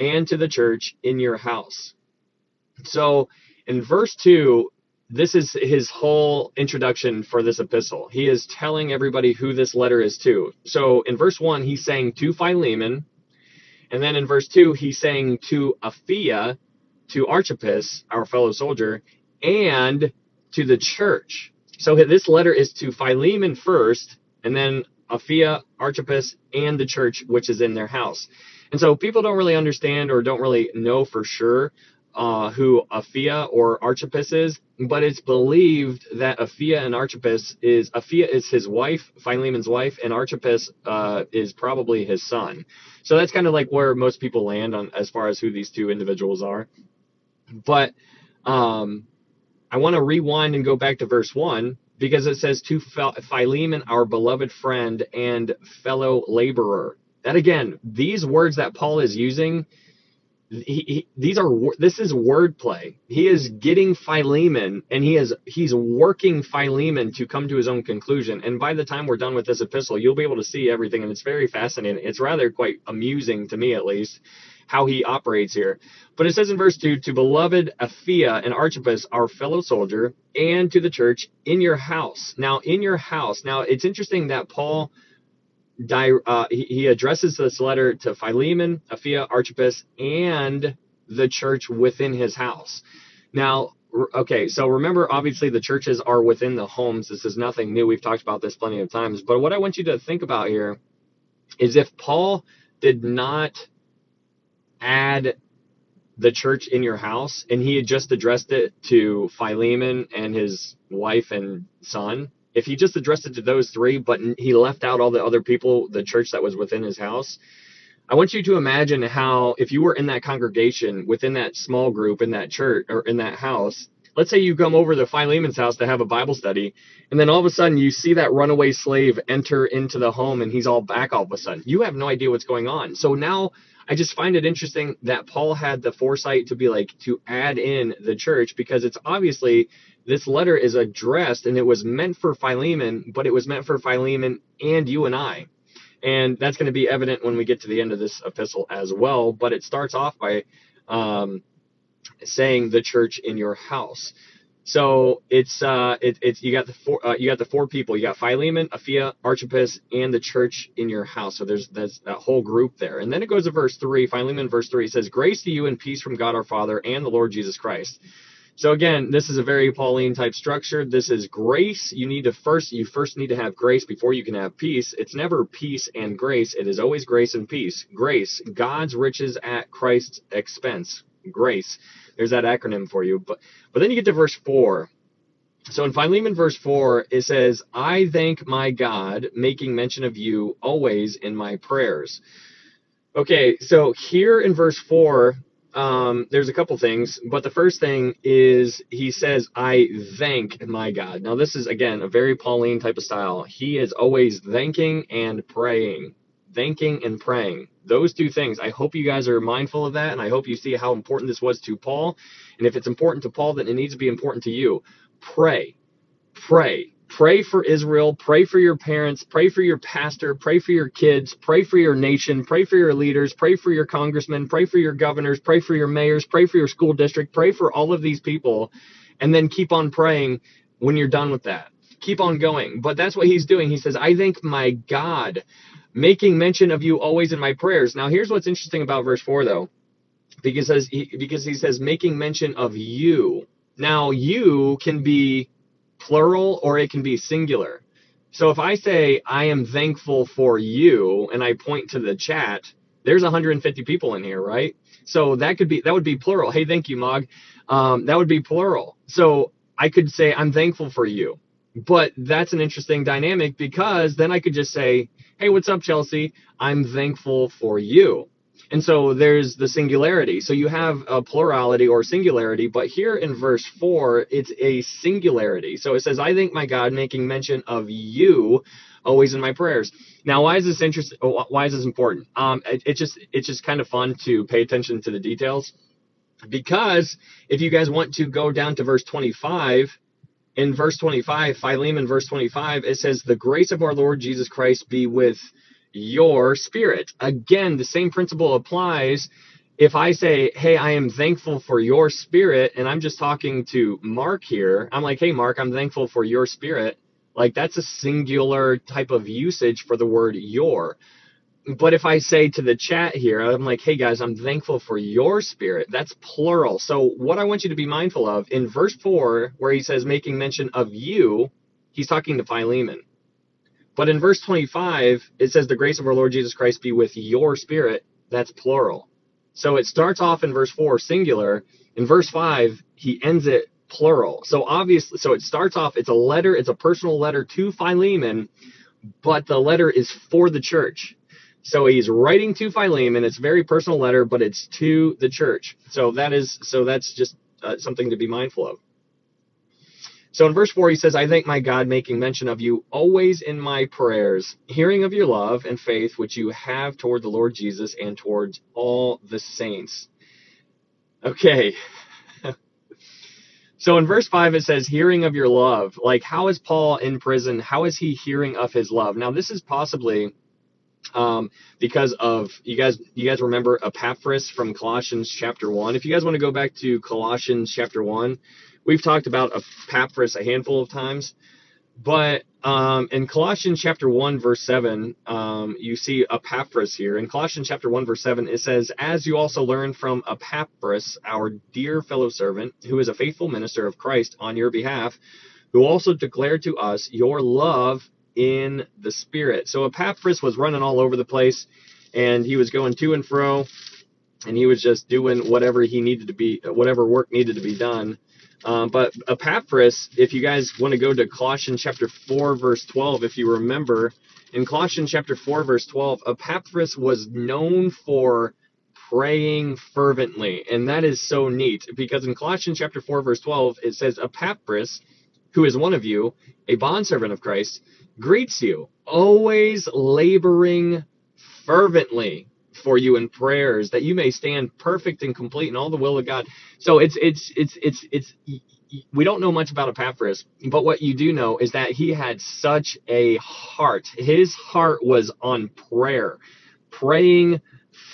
and to the church in your house. So in verse 2, this is his whole introduction for this epistle. He is telling everybody who this letter is to. So in verse 1, he's saying to Philemon. And then in verse 2, he's saying to Apphia, to Archippus, our fellow soldier, and to the church. So this letter is to Philemon first, and then Apphia, Archippus, and the church which is in their house. And so people don't really understand or don't really know for sure uh, who Apphia or Archippus is, but it's believed that Apphia and Archippus is Apphia is his wife, Philemon's wife, and Archippus uh, is probably his son. So that's kind of like where most people land on as far as who these two individuals are. But um, I want to rewind and go back to verse one because it says to Philemon, our beloved friend and fellow laborer. That again, these words that Paul is using he, he, these are this is wordplay. He is getting Philemon, and he is he's working Philemon to come to his own conclusion. And by the time we're done with this epistle, you'll be able to see everything, and it's very fascinating. It's rather quite amusing to me, at least, how he operates here. But it says in verse two, "To beloved Apphia and Archippus, our fellow soldier, and to the church in your house." Now, in your house. Now, it's interesting that Paul uh, he, addresses this letter to Philemon, Apphia, Archippus, and the church within his house. Now, okay, so remember, obviously, the churches are within the homes. This is nothing new. We've talked about this plenty of times. But what I want you to think about here is if Paul did not add the church in your house and he had just addressed it to Philemon and his wife and son, if he just addressed it to those three, but he left out all the other people, the church that was within his house, I want you to imagine how, if you were in that congregation, within that small group, in that church, or in that house, let's say you come over to Philemon's house to have a Bible study, and then all of a sudden you see that runaway slave enter into the home and he's all back all of a sudden. You have no idea what's going on. So now I just find it interesting that Paul had the foresight to be like, to add in the church because it's obviously this letter is addressed and it was meant for Philemon, but it was meant for Philemon and you and I. And that's going to be evident when we get to the end of this epistle as well. But it starts off by um, saying the church in your house. So it's uh it, it's you got the four uh, you got the four people you got Philemon, Apphia, Archippus, and the church in your house. So there's there's that whole group there. And then it goes to verse three. Philemon, verse three says, "Grace to you and peace from God our Father and the Lord Jesus Christ." So again, this is a very Pauline type structure. This is grace. You need to first you first need to have grace before you can have peace. It's never peace and grace. It is always grace and peace. Grace, God's riches at Christ's expense. Grace. There's that acronym for you. But but then you get to verse 4. So in Philemon verse 4, it says, I thank my God, making mention of you always in my prayers. Okay, so here in verse 4, um, there's a couple things, but the first thing is he says, I thank my God. Now, this is, again, a very Pauline type of style. He is always thanking and praying. Thanking and praying. Those two things. I hope you guys are mindful of that, and I hope you see how important this was to Paul. And if it's important to Paul, then it needs to be important to you. Pray. Pray Pray for Israel. Pray for your parents. Pray for your pastor. Pray for your kids. Pray for your nation. Pray for your leaders. Pray for your congressmen. Pray for your governors. Pray for your mayors. Pray for your school district. Pray for all of these people. And then keep on praying when you're done with that. Keep on going. But that's what he's doing. He says, I thank my God, making mention of you always in my prayers. Now, here's what's interesting about verse 4, though, because he, because he says, making mention of you. Now, you can be plural or it can be singular. So if I say, I am thankful for you, and I point to the chat, there's 150 people in here, right? So that could be, that would be plural. Hey, thank you, Mog. Um, that would be plural. So I could say, I'm thankful for you. But that's an interesting dynamic because then I could just say, hey, what's up, Chelsea? I'm thankful for you. And so there's the singularity. So you have a plurality or singularity, but here in verse 4, it's a singularity. So it says, I thank my God, making mention of you always in my prayers. Now, why is this interesting? Why is this important? Um, it, it just it's just kind of fun to pay attention to the details because if you guys want to go down to verse 25, in verse 25, Philemon, verse 25, it says, The grace of our Lord Jesus Christ be with your spirit. Again, the same principle applies. If I say, Hey, I am thankful for your spirit, and I'm just talking to Mark here, I'm like, Hey, Mark, I'm thankful for your spirit. Like, that's a singular type of usage for the word your but if I say to the chat here, I'm like, hey guys, I'm thankful for your spirit. That's plural. So what I want you to be mindful of in verse four, where he says making mention of you, he's talking to Philemon. But in verse 25, it says the grace of our Lord Jesus Christ be with your spirit. That's plural. So it starts off in verse four, singular. In verse five, he ends it plural. So obviously, so it starts off, it's a letter, it's a personal letter to Philemon, but the letter is for the church. So he's writing to Philemon. And it's a very personal letter, but it's to the church. So that is so that's just uh, something to be mindful of. So in verse 4, he says, I thank my God, making mention of you always in my prayers, hearing of your love and faith which you have toward the Lord Jesus and towards all the saints. Okay. so in verse 5, it says, hearing of your love. Like, how is Paul in prison? How is he hearing of his love? Now, this is possibly um, because of you guys you guys remember Epaphras from Colossians chapter 1 if you guys want to go back to Colossians chapter 1 we've talked about Epaphras a handful of times. But um, in Colossians chapter 1 verse 7 um, you see Epaphras here. In Colossians chapter 1 verse 7 it says as you also learned from Epaphras our dear fellow servant who is a faithful minister of Christ on your behalf who also declared to us your love in the Spirit. So Epaphras was running all over the place, and he was going to and fro, and he was just doing whatever he needed to be, whatever work needed to be done. Um, but Epaphras, if you guys want to go to Colossians chapter 4, verse 12, if you remember, in Colossians chapter 4, verse 12, Epaphras was known for praying fervently. And that is so neat because in Colossians chapter 4, verse 12, it says, Epaphras, who is one of you, a bondservant of Christ, greets you, always laboring fervently for you in prayers that you may stand perfect and complete in all the will of God. So it's it's it's it's it's we don't know much about Epaphras, but what you do know is that he had such a heart. His heart was on prayer, praying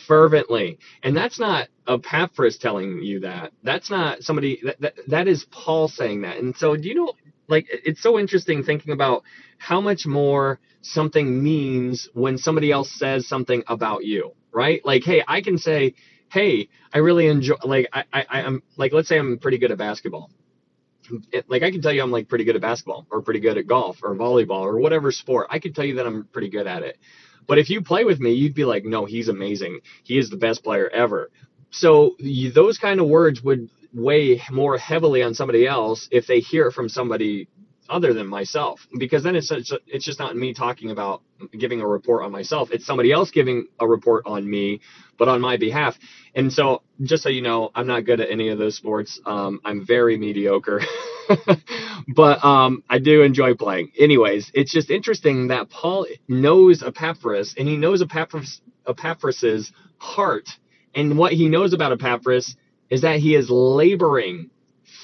fervently. And that's not Epaphras telling you that. That's not somebody that, that, that is Paul saying that. And so do you know like it's so interesting thinking about how much more something means when somebody else says something about you, right? Like, hey, I can say, hey, I really enjoy, like, I, I, I'm, like, let's say I'm pretty good at basketball. It, like, I can tell you I'm, like, pretty good at basketball or pretty good at golf or volleyball or whatever sport. I can tell you that I'm pretty good at it. But if you play with me, you'd be like, no, he's amazing. He is the best player ever. So those kind of words would weigh more heavily on somebody else if they hear from somebody other than myself. Because then it's it's just not me talking about giving a report on myself. It's somebody else giving a report on me but on my behalf. And so just so you know i'm not good at any of those sports. Um, i'm very mediocre. But um, i do enjoy playing. Anyways it's just interesting that paul knows epaphras and he knows epaphras epaphras's heart and what he knows about epaphras is that he is laboring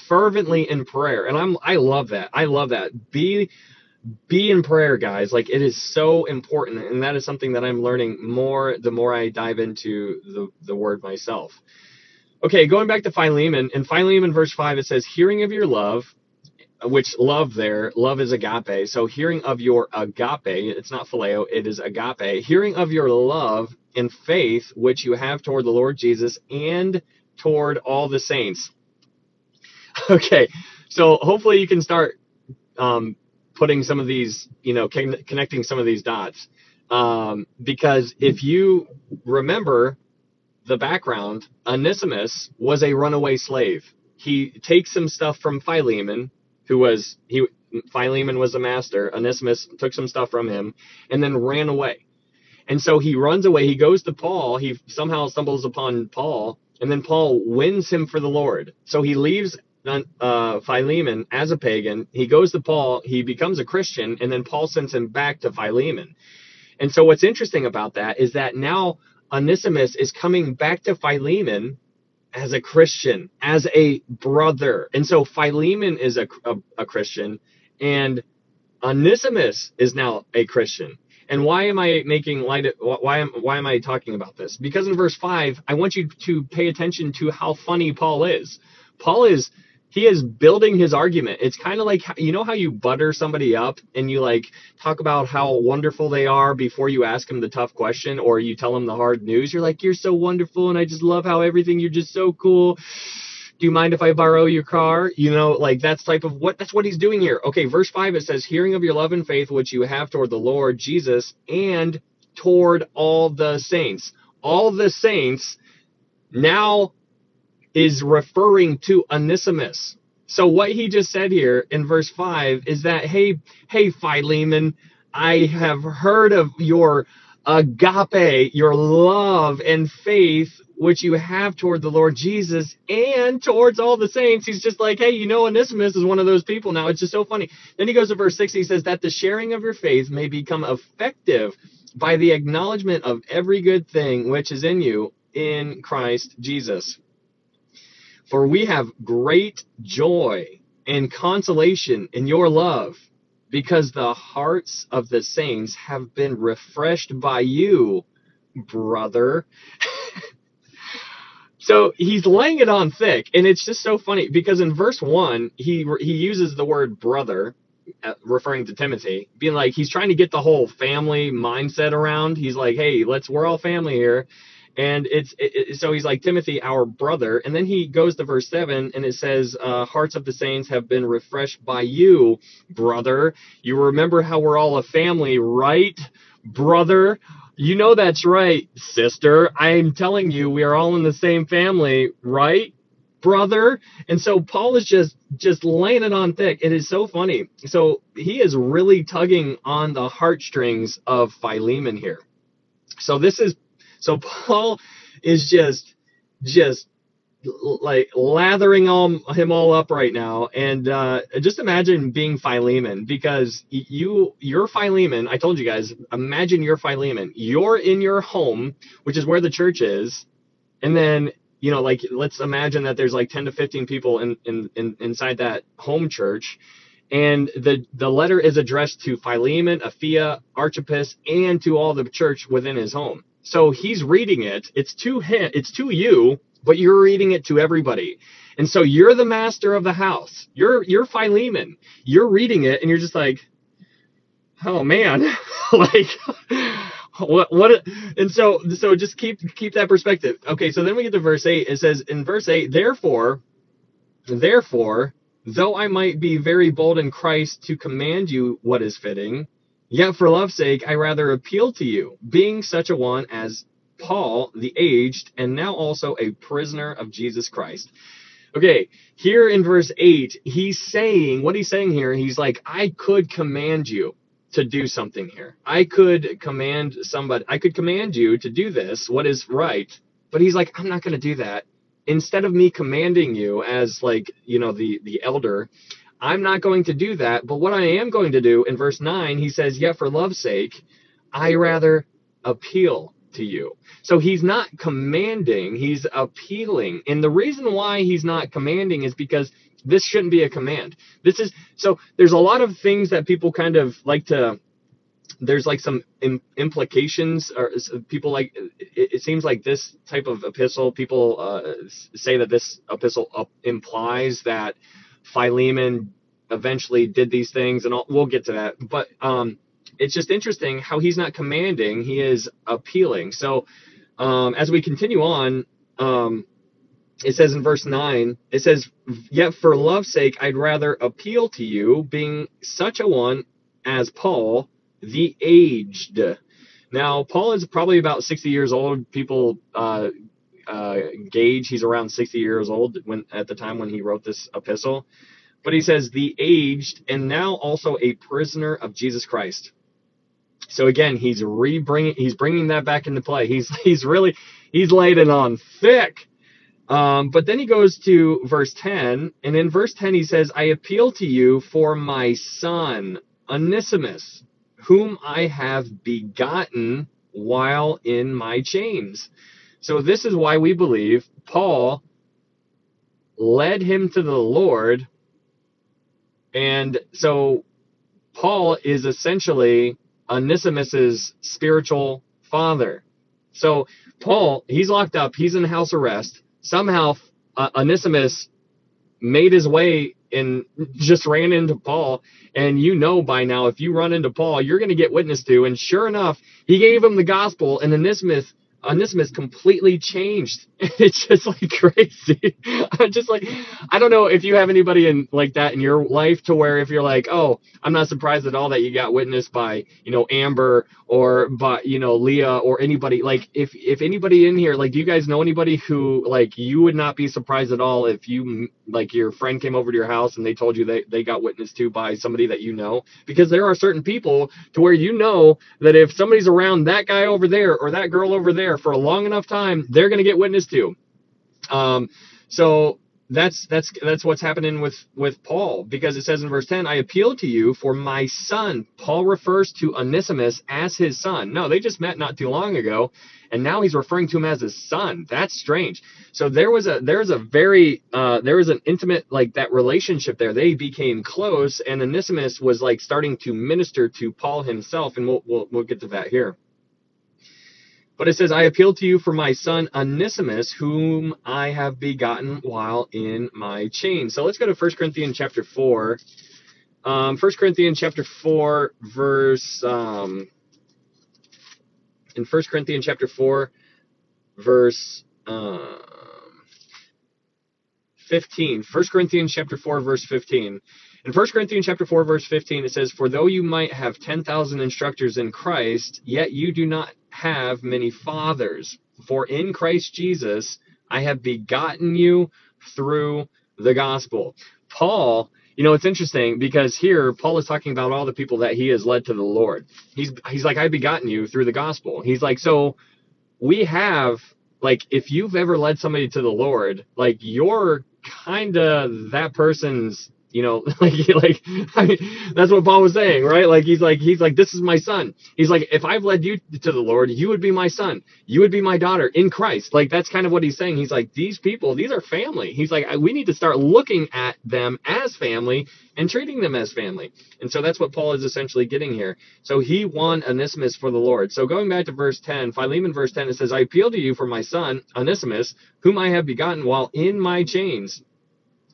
fervently in prayer. And I'm I love that. I love that. Be be in prayer, guys. Like it is so important, and that is something that I'm learning more the more I dive into the the word myself. Okay, going back to Philemon, in Philemon verse five, it says, "Hearing of your love." Which love there, love is agape. So hearing of your agape, it's not phileo, it is agape. Hearing of your love and faith which you have toward the Lord Jesus and toward all the saints. Okay, so hopefully you can start um, putting some of these, you know, con- connecting some of these dots. Um, because if you remember the background, Onesimus was a runaway slave. He takes some stuff from Philemon, who was he Philemon was a master. Onesimus took some stuff from him and then ran away. And so he runs away. He goes to Paul. He somehow stumbles upon Paul, and then Paul wins him for the Lord. So he leaves uh, Philemon as a pagan. He goes to Paul. He becomes a Christian, and then Paul sends him back to Philemon. And so what's interesting about that is that now Onesimus is coming back to Philemon as a Christian, as a brother. And so Philemon is a, a, a Christian, and Onesimus is now a Christian. And why am I making light? Why am why am I talking about this? Because in verse five, I want you to pay attention to how funny Paul is. Paul is he is building his argument. It's kind of like you know how you butter somebody up and you like talk about how wonderful they are before you ask them the tough question or you tell them the hard news. You're like, "You're so wonderful and I just love how everything you're just so cool." Do you mind if I borrow your car? You know, like that's type of what that's what he's doing here. Okay, verse 5 it says, "Hearing of your love and faith which you have toward the Lord Jesus and toward all the saints." All the saints now is referring to Onesimus. So what he just said here in verse 5 is that hey hey Philemon, I have heard of your agape, your love and faith which you have toward the Lord Jesus and towards all the saints. He's just like, hey, you know, Onesimus is one of those people now. It's just so funny. Then he goes to verse 6. He says, that the sharing of your faith may become effective by the acknowledgement of every good thing which is in you in Christ Jesus. For we have great joy and consolation in your love, because the hearts of the saints have been refreshed by you, brother. So he's laying it on thick, and it's just so funny because in verse one he he uses the word brother, uh, referring to Timothy, being like he's trying to get the whole family mindset around. He's like, hey, let's we're all family here and it's it, it, so he's like Timothy, our brother, and then he goes to verse seven, and it says, uh, "Hearts of the saints have been refreshed by you, brother. You remember how we're all a family, right, brother? You know that's right, sister. I'm telling you, we are all in the same family, right?" brother and so paul is just just laying it on thick it is so funny so he is really tugging on the heartstrings of philemon here so this is so Paul is just just like lathering all, him all up right now. And uh, just imagine being philemon because you you're philemon. I told you guys imagine you're philemon. You're in your home which is where the church is. And then you know like let's imagine that there's like 10 to 15 people in, in, in inside that home church. And the the letter is addressed to philemon apphia archippus and to all the church within his home. So he's reading it. It's to him, it's to you, but you're reading it to everybody. And so you're the master of the house. You're you're Philemon. You're reading it and you're just like, oh man, like what what and so so just keep keep that perspective. Okay, so then we get to verse 8. It says in verse 8, therefore, therefore, though I might be very bold in Christ to command you what is fitting, Yet for love's sake, I rather appeal to you, being such a one as Paul, the aged, and now also a prisoner of Jesus Christ. Okay, here in verse 8, he's saying, what he's saying here, he's like, I could command you to do something here. I could command somebody, I could command you to do this, what is right. But he's like, I'm not going to do that. Instead of me commanding you as like, you know, the, the elder, I'm not going to do that. But what I am going to do in verse 9, he says, Yet for love's sake, I rather appeal to you. So he's not commanding, he's appealing. And the reason why he's not commanding is because this shouldn't be a command. This is so there's a lot of things that people kind of like to there's like some Im- implications or people like it, it, seems like this type of epistle people uh, say that this epistle uh, implies that Philemon eventually did these things, and we'll get to that. But um, it's just interesting how he's not commanding; he is appealing. So um, as we continue on, um, it says in verse nine, it says, "Yet for love's sake, I'd rather appeal to you, being such a one as Paul, the aged." Now, Paul is probably about 60 years old. People uh, uh, gauge he's around 60 years old when at the time when he wrote this epistle. But he says, the aged and now also a prisoner of Jesus Christ. So again, he's rebringing, he's bringing that back into play. He's he's really he's laid it on thick. Um, but then he goes to verse 10, and in verse 10 he says, "I appeal to you for my son Onesimus, whom I have begotten while in my chains." So this is why we believe Paul led him to the Lord, and so Paul is essentially Onesimus's spiritual father. So Paul, he's locked up, he's in house arrest. Somehow uh, Onesimus made his way and just ran into Paul. And you know by now, if you run into Paul, you're going to get witnessed to. And sure enough, he gave him the gospel, and Onesimus Onesimus completely changed. It's just like crazy. I'm just like, I don't know if you have anybody in like that in your life to where if you're like, oh, I'm not surprised at all that you got witnessed by, you know, Amber or by, you know, Leah or anybody. Like, if if anybody in here, like, do you guys know anybody who like you would not be surprised at all if you like your friend came over to your house and they told you they they got witnessed to by somebody that you know? Because there are certain people to where you know that if somebody's around that guy over there or that girl over there for a long enough time, they're going to get witnessed to. Um, so that's that's that's what's happening with with Paul because it says in verse 10 I appeal to you for my son Paul refers to Onesimus as his son. No they just met not too long ago and now he's referring to him as his son. That's strange. So there was a there's a very uh, there was an intimate like that relationship there. They became close and Onesimus was like starting to minister to Paul himself and we'll we'll, we'll get to that here but it says, I appeal to you for my son Onesimus, whom I have begotten while in my chains. So let's go to 1 Corinthians chapter 4. Um, 1 Corinthians chapter 4, verse. Um, in 1 Corinthians chapter 4, verse um, 15. 1 Corinthians chapter 4, verse 15. In 1 Corinthians chapter 4 verse 15 it says for though you might have 10,000 instructors in Christ yet you do not have many fathers for in Christ Jesus I have begotten you through the gospel. Paul you know, it's interesting because here Paul is talking about all the people that he has led to the Lord. He's he's like, I've begotten you through the gospel. He's like, so we have like if you've ever led somebody to the Lord, like you're kind of that person's you know, like like I mean, that's what Paul was saying, right? Like he's like he's like this is my son. He's like if I've led you to the Lord, you would be my son. You would be my daughter in Christ. Like that's kind of what he's saying. He's like these people, these are family. He's like we need to start looking at them as family and treating them as family. And so that's what Paul is essentially getting here. So he won Onesimus for the Lord. So going back to verse 10, Philemon verse 10 it says I appeal to you for my son Onesimus, whom I have begotten while in my chains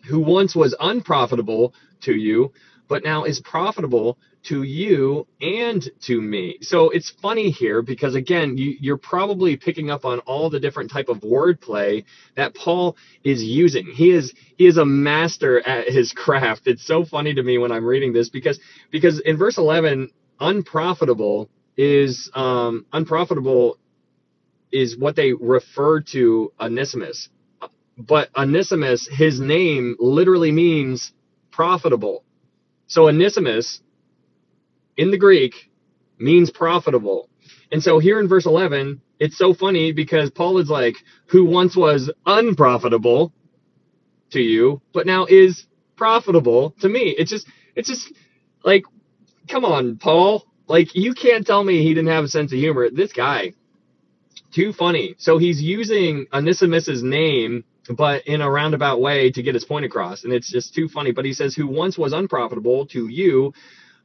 who once was unprofitable to you, but now is profitable to you and to me. So it's funny here because again, you, are probably picking up on all the different type of wordplay that Paul is using. He is he is a master at his craft. It's so funny to me when I'm reading this because because in verse 11, unprofitable is um, unprofitable is what they refer to Onesimus but Onesimus, his name literally means profitable. So Onesimus in the Greek means profitable. And so here in verse 11, it's so funny because Paul is like, who once was unprofitable to you, but now is profitable to me. It's just, it's just like, come on, Paul. Like, you can't tell me he didn't have a sense of humor. This guy, too funny. So he's using Onesimus's name but in a roundabout way to get his point across. And it's just too funny. But he says, Who once was unprofitable to you,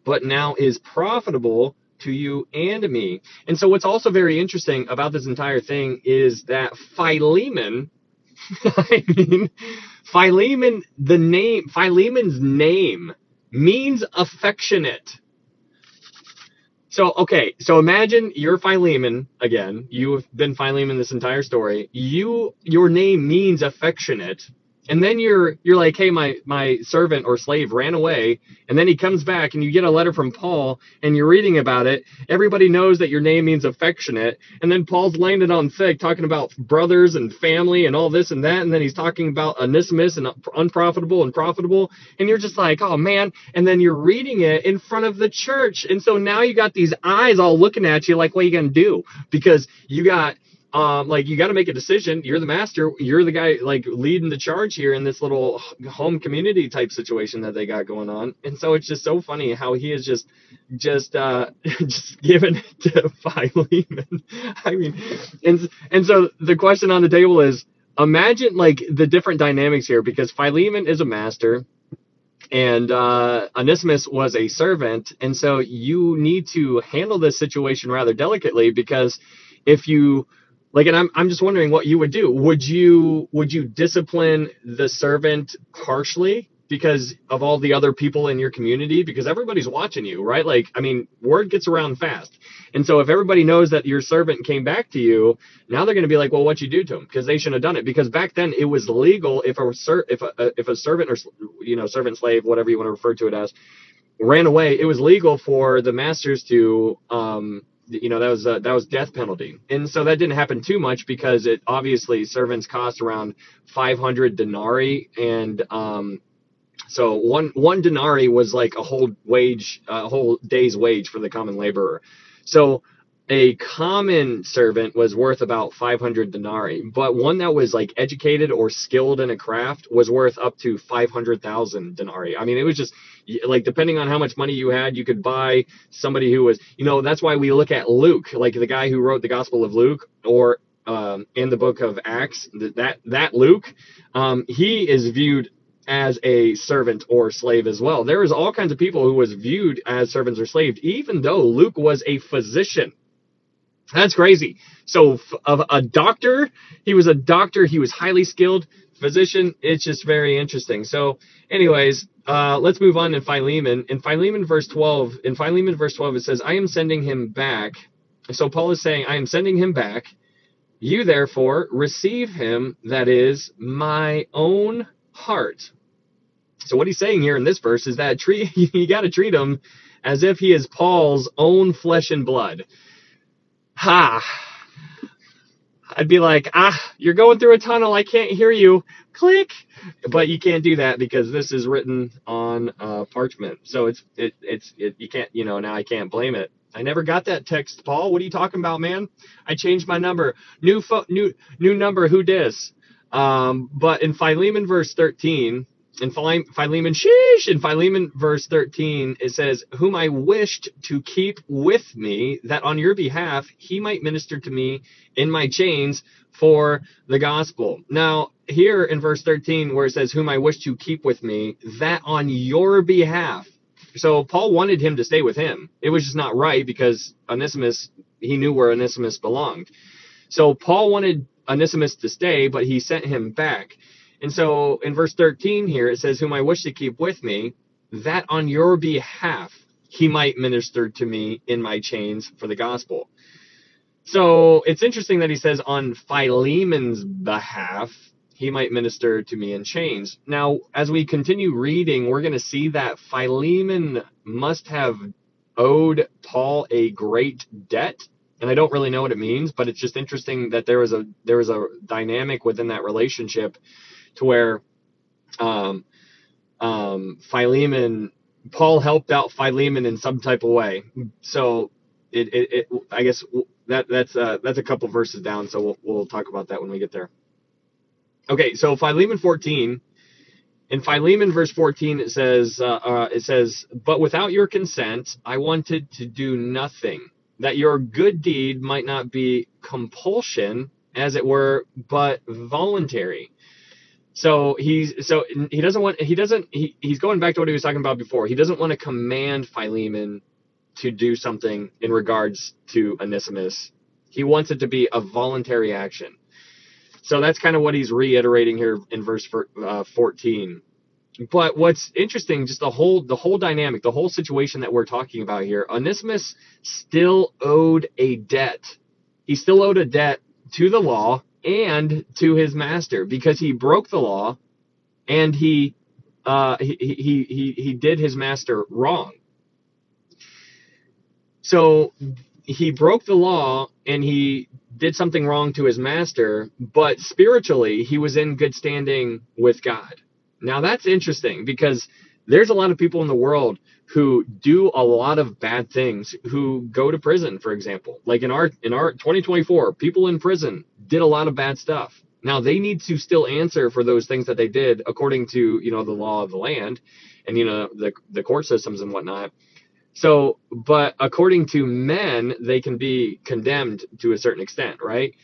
but now is profitable to you and me. And so, what's also very interesting about this entire thing is that Philemon, I mean, Philemon, the name, Philemon's name means affectionate. So okay, so imagine you're Philemon again. You've been Philemon this entire story. You your name means affectionate, and then you're you're like hey my my servant or slave ran away. And then he comes back and you get a letter from paul and you're reading about it. Everybody knows that your name means affectionate. And then paul's laying it on thick talking about brothers and family and all this and that. And then he's talking about onesimus and unprofitable and profitable. And you're just like oh man. And then you're reading it in front of the church. And so now you got these eyes all looking at you like what are you gonna do? Because you got um, like you got to make a decision. You're the master. You're the guy like leading the charge here in this little home community type situation that they got going on. And so it's just so funny how he is just just uh just given it to Philemon. I mean, and and so the question on the table is imagine like the different dynamics here because Philemon is a master and uh, Onesimus was a servant, and so you need to handle this situation rather delicately because if you like and I'm I'm just wondering what you would do. Would you would you discipline the servant harshly because of all the other people in your community because everybody's watching you, right? Like I mean, word gets around fast. And so if everybody knows that your servant came back to you, now they're going to be like, "Well, what you do to him?" because they shouldn't have done it because back then it was legal if a ser- if a if a servant or you know, servant slave, whatever you want to refer to it as, ran away, it was legal for the masters to um you know that was uh, that was death penalty. And so that didn't happen too much because it obviously servants cost around 500 denarii. And um so one one denarii was like a whole wage a whole day's wage for the common laborer. So a common servant was worth about 500 denarii, but one that was like educated or skilled in a craft was worth up to 500,000 denarii. I mean, it was just like depending on how much money you had, you could buy somebody who was, you know, that's why we look at Luke, like the guy who wrote the Gospel of Luke or um, in the book of Acts, that that Luke, um, he is viewed as a servant or slave as well. There is all kinds of people who was viewed as servants or slaves, even though Luke was a physician that's crazy. So, of a doctor, he was a doctor. He was highly skilled physician. It's just very interesting. So, anyways, uh, let's move on in Philemon. In Philemon verse 12, in Philemon verse 12, it says, "I am sending him back." So Paul is saying, "I am sending him back. You therefore receive him. That is my own heart." So what he's saying here in this verse is that treat you got to treat him as if he is Paul's own flesh and blood ha. I'd be like, ah, you're going through a tunnel. I can't hear you. Click. But you can't do that because this is written on uh, parchment. So it's it it's it, you can't you know now I can't blame it. I never got that text, Paul. What are you talking about, man? I changed my number. New fo- new new number. Who dis? Um, but in Philemon verse 13, in Philemon, sheesh, in Philemon verse 13, it says, Whom I wished to keep with me, that on your behalf he might minister to me in my chains for the gospel. Now, here in verse 13, where it says, Whom I wish to keep with me, that on your behalf. So Paul wanted him to stay with him. It was just not right because Onesimus, he knew where Onesimus belonged. So Paul wanted Onesimus to stay, but he sent him back. And so in verse 13 here, it says, Whom I wish to keep with me, that on your behalf he might minister to me in my chains for the gospel. So it's interesting that he says, On Philemon's behalf, he might minister to me in chains. Now, as we continue reading, we're going to see that Philemon must have owed Paul a great debt. And I don't really know what it means, but it's just interesting that there was a there was a dynamic within that relationship to where um, um, Philemon, Paul helped out Philemon in some type of way. So it, it, it I guess that that's uh, that's a couple verses down. So we'll, we'll talk about that when we get there. Okay, so Philemon 14. In Philemon verse 14, it says, uh, uh, it says, but without your consent, I wanted to do nothing, that your good deed might not be compulsion, as it were, but voluntary. So he's so he doesn't want he doesn't he, he's going back to what he was talking about before. He doesn't want to command Philemon to do something in regards to Onesimus. He wants it to be a voluntary action. So that's kind of what he's reiterating here in verse uh, 14. But what's interesting, just the whole the whole dynamic, the whole situation that we're talking about here, Onesimus still owed a debt. He still owed a debt to the law and to his master because he broke the law and he uh, he, he he he did his master wrong. So he broke the law and he did something wrong to his master, but spiritually he was in good standing with God. Now that's interesting because there's a lot of people in the world who do a lot of bad things who go to prison for example. Like in our in our 2024 people in prison did a lot of bad stuff. Now they need to still answer for those things that they did according to you know the law of the land and you know the the court systems and whatnot. So but according to men they can be condemned to a certain extent right?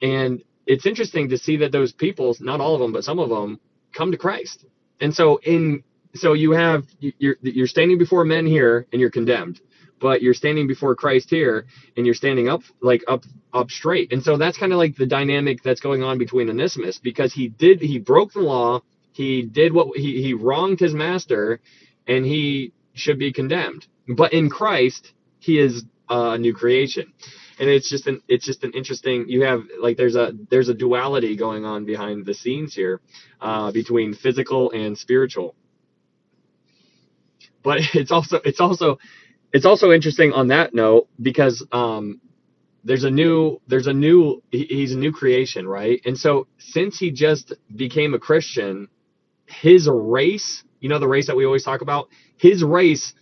And it's interesting to see that those people not all of them but some of them come to christ. And so in so you have you're you're standing before men here and you're condemned but you're standing before christ here and you're standing up like up up straight. And so that's kind of like the dynamic that's going on between onesimus because he did he broke the law he did what he, he wronged his master and he should be condemned. But in christ he is a new creation. And it's just an it's just an interesting you have like there's a there's a duality going on behind the scenes here uh, between physical and spiritual but it's also it's also it's also interesting on that note because um, there's a new there's a new he's a new creation right? And so since he just became a christian his race you know the race that we always talk about his race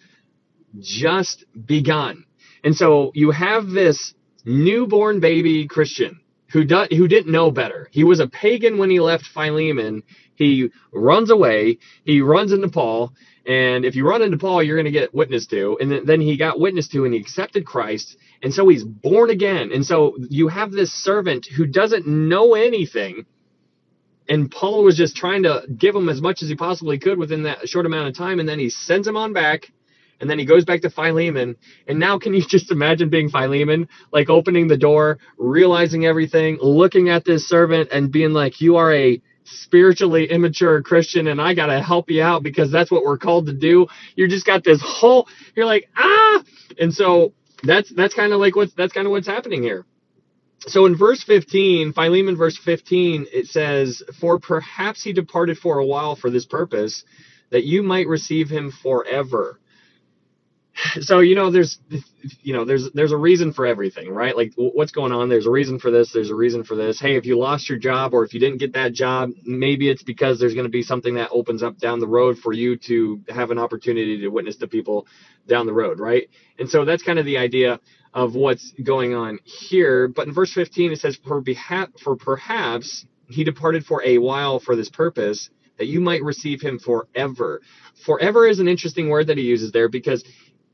just begun. And so you have this newborn baby christian who do, who didn't know better. He was a pagan when he left philemon he runs away he runs into paul and if you run into Paul, you're going to get witnessed to. And then he got witnessed to and he accepted Christ. And so he's born again. And so you have this servant who doesn't know anything. And Paul was just trying to give him as much as he possibly could within that short amount of time. And then he sends him on back. And then he goes back to Philemon. And now, can you just imagine being Philemon, like opening the door, realizing everything, looking at this servant, and being like, You are a spiritually immature Christian and I got to help you out because that's what we're called to do. You're just got this whole you're like, "Ah!" And so that's that's kind of like what's that's kind of what's happening here. So in verse 15, Philemon verse 15, it says, "For perhaps he departed for a while for this purpose, that you might receive him forever." So you know there's you know there's there's a reason for everything right? Like what's going on? There's a reason for this there's a reason for this. Hey if you lost your job or if you didn't get that job maybe it's because there's going to be something that opens up down the road for you to have an opportunity to witness to people down the road right? And so that's kind of the idea of what's going on here. But in verse 15 it says for beha- for perhaps he departed for a while for this purpose that you might receive him forever. Forever is an interesting word that he uses there because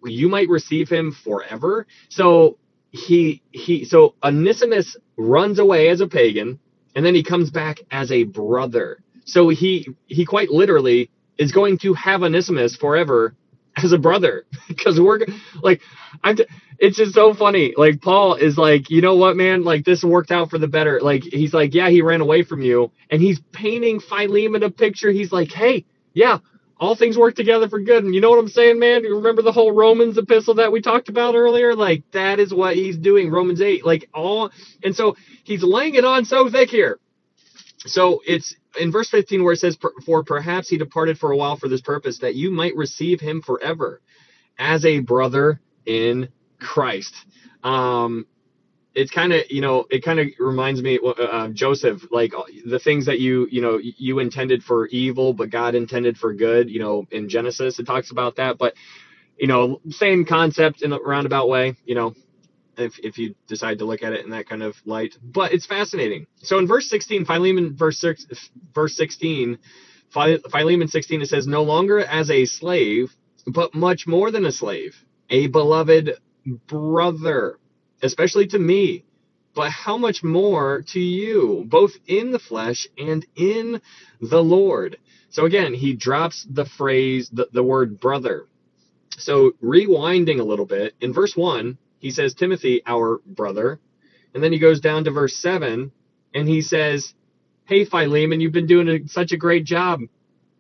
you might receive him forever. So he he so Onesimus runs away as a pagan, and then he comes back as a brother. So he he quite literally is going to have Onesimus forever as a brother because we're like I'm. T- it's just so funny. Like Paul is like, you know what, man? Like this worked out for the better. Like he's like, yeah, he ran away from you, and he's painting Philemon a picture. He's like, hey, yeah, all things work together for good. And you know what I'm saying, man? You remember the whole Romans epistle that we talked about earlier? Like that is what he's doing, Romans 8. Like all and so he's laying it on so thick here. So it's in verse 15 where it says, For perhaps he departed for a while for this purpose, that you might receive him forever as a brother in Christ. Um, it's kind of you know it kind of reminds me uh, Joseph like uh, the things that you you know you intended for evil but God intended for good you know in Genesis it talks about that but you know same concept in a roundabout way you know if if you decide to look at it in that kind of light but it's fascinating. So in verse 16 Philemon verse 6 verse 16 Philemon 16 it says no longer as a slave but much more than a slave a beloved brother especially to me, but how much more to you, both in the flesh and in the Lord. So again, he drops the phrase, the, the word brother. So rewinding a little bit, in verse 1, he says, Timothy, our brother. And then he goes down to verse 7 and he says, Hey, Philemon, you've been doing a, such a great job,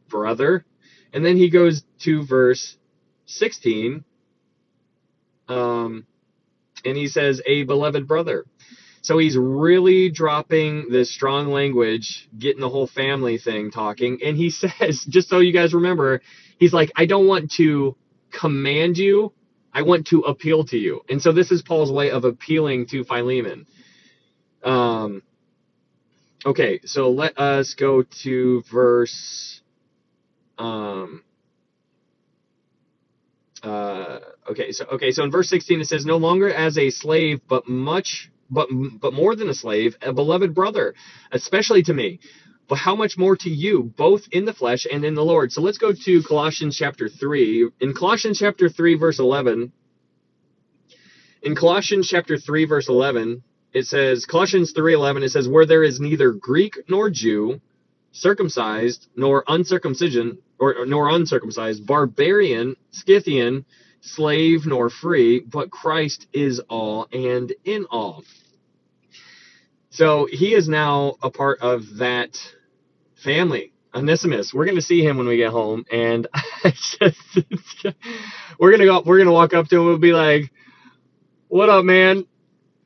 brother. And then he goes to verse 16. Um, and he says, a beloved brother. So he's really dropping this strong language, getting the whole family thing talking. And he says, just so you guys remember, he's like, I don't want to command you, I want to appeal to you. And so this is Paul's way of appealing to Philemon. Um, okay, so let us go to verse. Um, uh, okay, so okay, so in verse 16 it says, "No longer as a slave, but much, but but more than a slave, a beloved brother, especially to me." But how much more to you, both in the flesh and in the Lord? So let's go to Colossians chapter 3. In Colossians chapter 3, verse 11, in Colossians chapter 3, verse 11, it says, Colossians 3.11, it says, Where there is neither Greek nor Jew, circumcised nor uncircumcision, or nor uncircumcised, barbarian, Scythian, slave nor free, but Christ is all and in all. So he is now a part of that family. Onesimus, we're going to see him when we get home, and we're going to go. We're going to walk up to him and be like, "What up, man?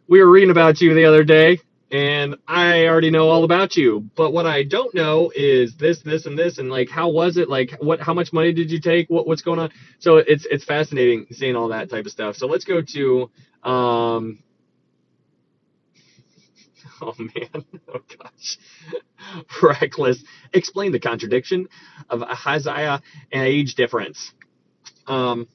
We were reading about you the other day, and I already know all about you. But what I don't know is this, this, and this, and like, how was it? Like, what? How much money did you take? What, what's going on? So it's it's fascinating seeing all that type of stuff. So let's go to um, Oh man, oh gosh. Reckless. Explain the contradiction of Ahaziah and age difference. Um,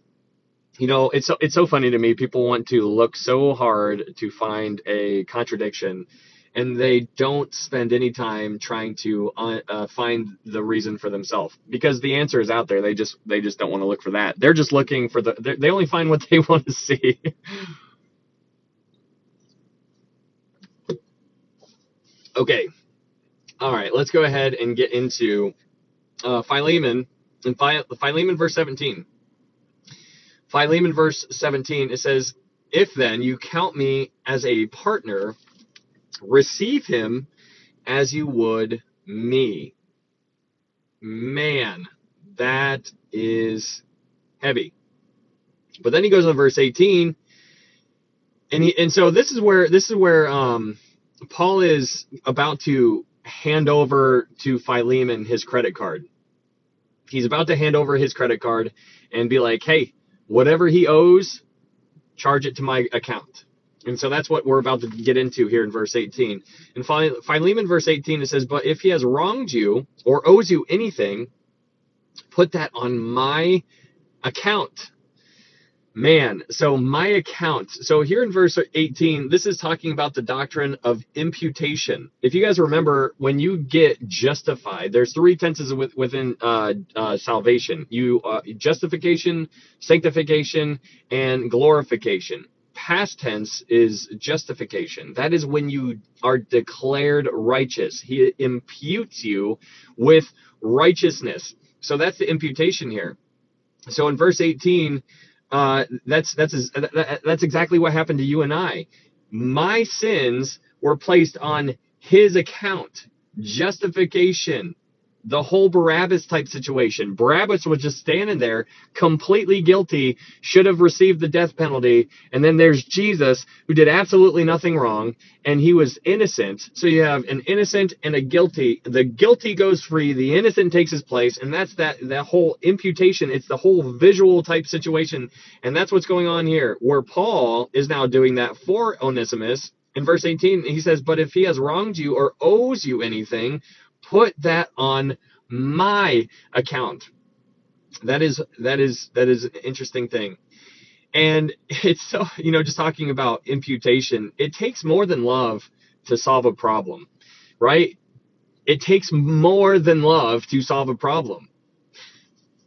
you know, it's so, it's so funny to me. People want to look so hard to find a contradiction, and they don't spend any time trying to uh, uh, find the reason for themselves because the answer is out there. They just they just don't want to look for that. They're just looking for the. They only find what they want to see. Okay. All right. Let's go ahead and get into uh, Philemon and Philemon verse 17. Philemon verse 17. It says, "If then you count me as a partner, receive him as you would me." Man, that is heavy. But then he goes on verse 18, and he and so this is where this is where um Paul is about to hand over to Philemon his credit card. He's about to hand over his credit card and be like, hey, whatever he owes, charge it to my account. And so that's what we're about to get into here in verse 18. In Philemon, verse 18, it says, But if he has wronged you or owes you anything, put that on my account man so my account so here in verse 18 this is talking about the doctrine of imputation. If you guys remember when you get justified there's three tenses within uh, uh, salvation. You uh, justification sanctification and glorification. Past tense is justification. That is when you are declared righteous. He imputes you with righteousness. So that's the imputation here. So in verse 18 uh, that's that's that's exactly what happened to you and I. My sins were placed on his account. Justification, the whole Barabbas type situation. Barabbas was just standing there, completely guilty, should have received the death penalty. And then there's Jesus, who did absolutely nothing wrong, and he was innocent. So you have an innocent and a guilty. The guilty goes free, the innocent takes his place, and that's that that whole imputation. It's the whole visual type situation, and that's what's going on here. Where Paul is now doing that for Onesimus. In verse 18, he says, But if he has wronged you or owes you anything, put that on my account. That is that is that is an interesting thing. And it's so, you know, just talking about imputation, it takes more than love to solve a problem, right? It takes more than love to solve a problem.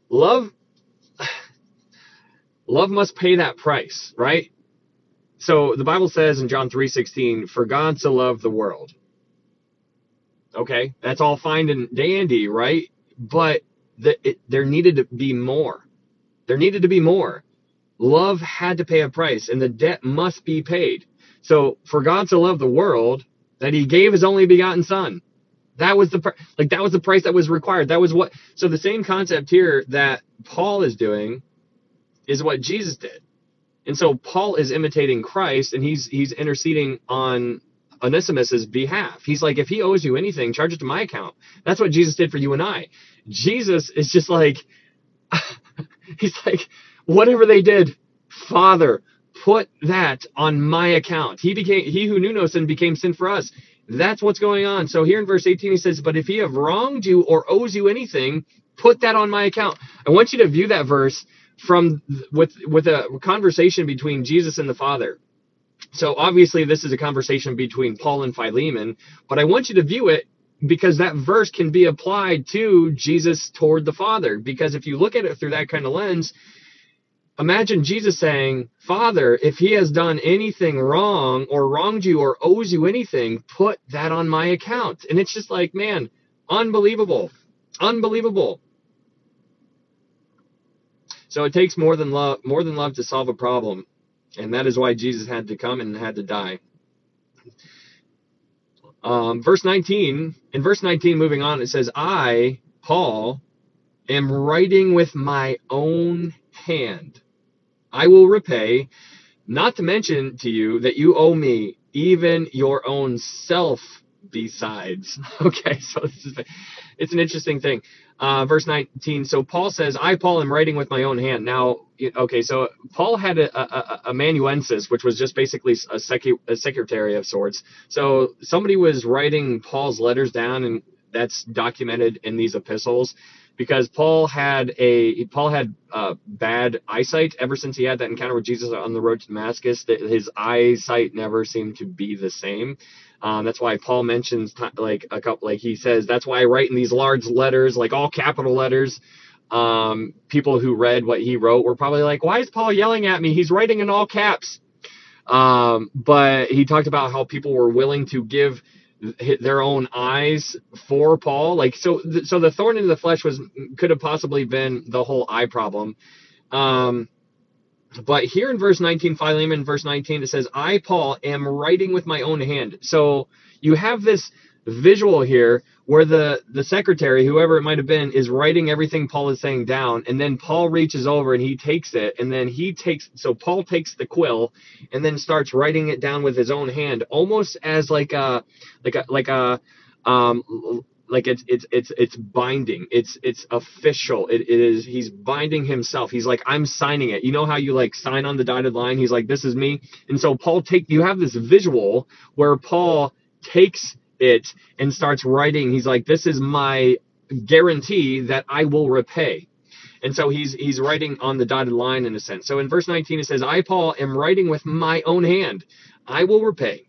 Love love must pay that price, right? So the Bible says in John 3:16, "For God so loved the world Okay, that's all fine and dandy, right? But the, it, there needed to be more. There needed to be more. Love had to pay a price, and the debt must be paid. So, for God to love the world, that He gave His only begotten Son. That was the like that was the price that was required. That was what. So the same concept here that Paul is doing is what Jesus did. And so Paul is imitating Christ, and he's he's interceding on Onesimus's behalf. He's like, if he owes you anything, charge it to my account. That's what Jesus did for you and I. Jesus is just like, he's like, whatever they did, Father, put that on my account. He became he who knew no sin became sin for us. That's what's going on. So here in verse 18 he says, "But if he have wronged you or owes you anything, put that on my account." I want you to view that verse from with with a conversation between Jesus and the Father. So obviously this is a conversation between Paul and Philemon, but I want you to view it because that verse can be applied to Jesus toward the Father. Because if you look at it through that kind of lens, imagine Jesus saying, Father, if he has done anything wrong or wronged you or owes you anything, put that on my account. And it's just like, man, unbelievable. Unbelievable. So it takes more than love, more than love to solve a problem. And that is why Jesus had to come and had to die. Um, verse 19, in verse 19, moving on, it says, I, Paul, am writing with my own hand. I will repay, not to mention to you that you owe me even your own self besides. Okay, so this is it's an interesting thing. Uh, verse 19. So Paul says, "I Paul am writing with my own hand." Now, okay, so Paul had a, a, a amanuensis, which was just basically a, secu- a secretary of sorts. So somebody was writing Paul's letters down, and that's documented in these epistles because Paul had a Paul had uh, bad eyesight ever since he had that encounter with Jesus on the road to Damascus. That his eyesight never seemed to be the same. Um, that's why Paul mentions t- like a couple, like he says, that's why I write in these large letters, like all capital letters. Um, people who read what he wrote were probably like, why is Paul yelling at me? He's writing in all caps. Um, but he talked about how people were willing to give their own eyes for Paul. Like so, th- so the thorn in the flesh was could have possibly been the whole eye problem. Um, but here in verse 19, Philemon, verse 19, it says, I, Paul, am writing with my own hand. So you have this visual here where the, the secretary, whoever it might have been, is writing everything Paul is saying down. And then Paul reaches over and he takes it. And then he takes, so Paul takes the quill and then starts writing it down with his own hand, almost as like a, like a, like a, um, like it's it's it's it's binding. It's it's official. It, it is he's binding himself. He's like i'm signing it. You know how you like sign on the dotted line? He's like this is me. And so paul take you have this visual where paul takes it and starts writing. He's like this is my guarantee that i will repay. And so he's he's writing on the dotted line in a sense. So in verse 19 it says i paul am writing with my own hand. I will repay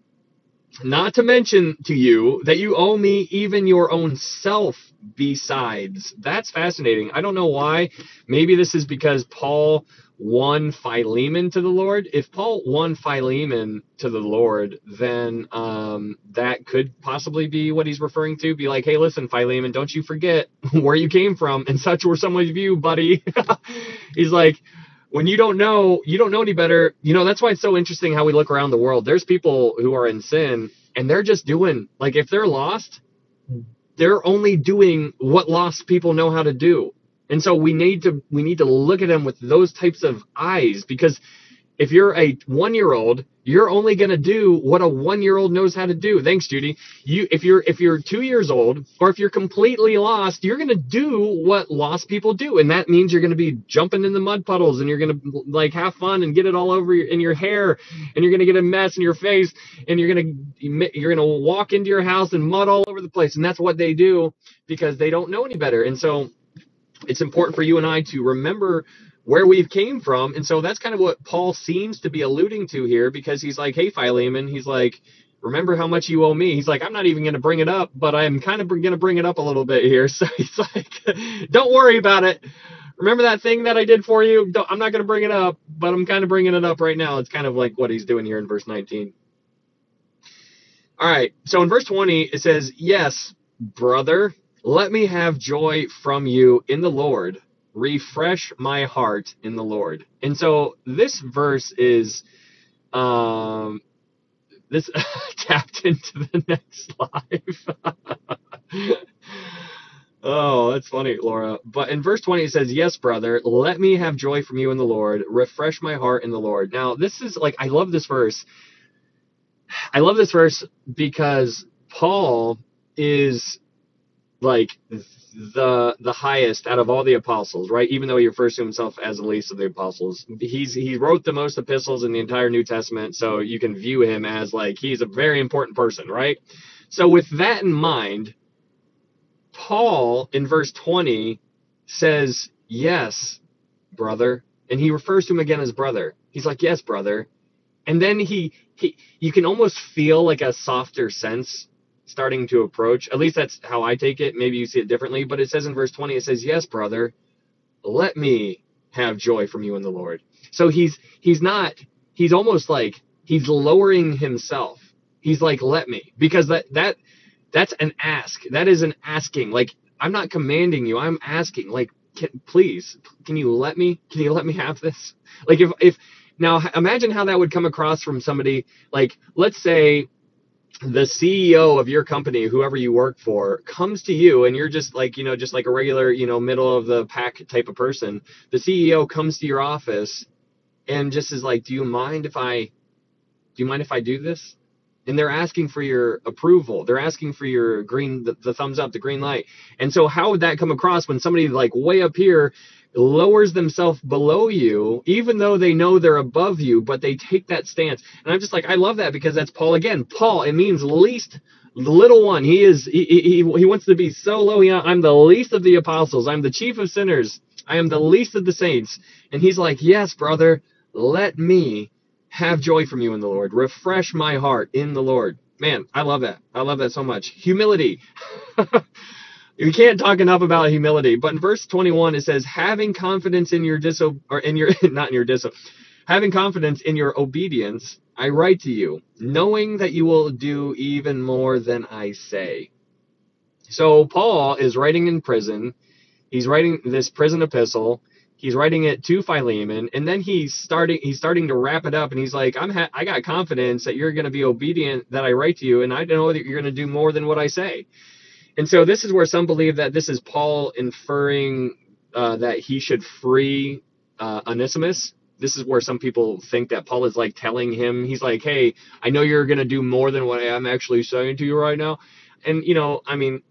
not to mention to you that you owe me even your own self besides. That's fascinating. I don't know why. Maybe this is because Paul won Philemon to the Lord. If Paul won Philemon to the Lord, then um, that could possibly be what he's referring to. Be like, hey, listen, Philemon, don't you forget where you came from, and such were some of you, buddy. he's like, when you don't know, you don't know any better. You know, that's why it's so interesting how we look around the world. There's people who are in sin and they're just doing, like, if they're lost, hmm. they're only doing what lost people know how to do. And so we need to, we need to look at them with those types of eyes because if you're a one year old you're only going to do what a one year old knows how to do. Thanks judy. You if you're if you're two years old or if you're completely lost you're going to do what lost people do and that means you're going to be jumping in the mud puddles and you're going to like have fun and get it all over your, in your hair and you're going to get a mess in your face and you're going to you're going to walk into your house and mud all over the place and that's what they do because they don't know any better. And so it's important for you and I to remember where we've came from. And so that's kind of what Paul seems to be alluding to here because he's like, hey, Philemon, he's like, remember how much you owe me. He's like, I'm not even going to bring it up, but I'm kind of going to bring it up a little bit here. So he's like, don't worry about it. Remember that thing that I did for you? Don't, I'm not going to bring it up, but I'm kind of bringing it up right now. It's kind of like what he's doing here in verse 19. All right. So in verse 20, it says, Yes, brother, let me have joy from you in the Lord refresh my heart in the Lord. And so this verse is um this tapped into the next life. oh, that's funny, Laura. But in verse 20 it says, "Yes, brother, let me have joy from you in the Lord. Refresh my heart in the Lord." Now, this is like I love this verse I love this verse because Paul is like the the highest out of all the apostles, right? Even though he refers to himself as the least of the apostles, he's he wrote the most epistles in the entire New Testament, so you can view him as like he's a very important person, right? So with that in mind, Paul in verse 20 says, "Yes, brother," and he refers to him again as brother. He's like, "Yes, brother," and then he he you can almost feel like a softer sense starting to approach. At least that's how I take it. Maybe you see it differently, but it says in verse 20, it says, "Yes, brother, let me have joy from you in the Lord." So he's he's not he's almost like he's lowering himself. He's like, "Let me," because that that that's an ask. That is an asking. Like I'm not commanding you. I'm asking. Like, can, please, can you let me? Can you let me have this? Like, if if now imagine how that would come across from somebody. Like, let's say the CEO of your company, whoever you work for, comes to you and you're just like, you know, just like a regular, you know, middle of the pack type of person. The CEO comes to your office and just is like, "Do you mind if I do you mind if I do this?" And they're asking for your approval. They're asking for your green the, the thumbs up, the green light. And so how would that come across when somebody like way up here lowers themselves below you, even though they know they're above you, but they take that stance. And I'm just like, I love that because that's Paul again. Paul, it means least, the little one. He is, he, he, he wants to be so low. He, I'm the least of the apostles. I'm the chief of sinners. I am the least of the saints. And he's like, yes, brother, let me have joy from you in the Lord. Refresh my heart in the Lord. Man, I love that. I love that so much. Humility. we can't talk enough about humility. But in verse 21, it says, having confidence in your diso or in your not in your diso, having confidence in your obedience, I write to you, knowing that you will do even more than I say. So Paul is writing in prison. He's writing this prison epistle. He's writing it to Philemon, and then he's starting he's starting to wrap it up, and he's like, "I'm ha- I got confidence that you're going to be obedient that I write to you, and I know that you're going to do more than what I say." And so this is where some believe that this is Paul inferring uh, that he should free uh, Onesimus. This is where some people think that Paul is like telling him, he's like, hey, I know you're going to do more than what I'm actually saying to you right now. And, you know, I mean,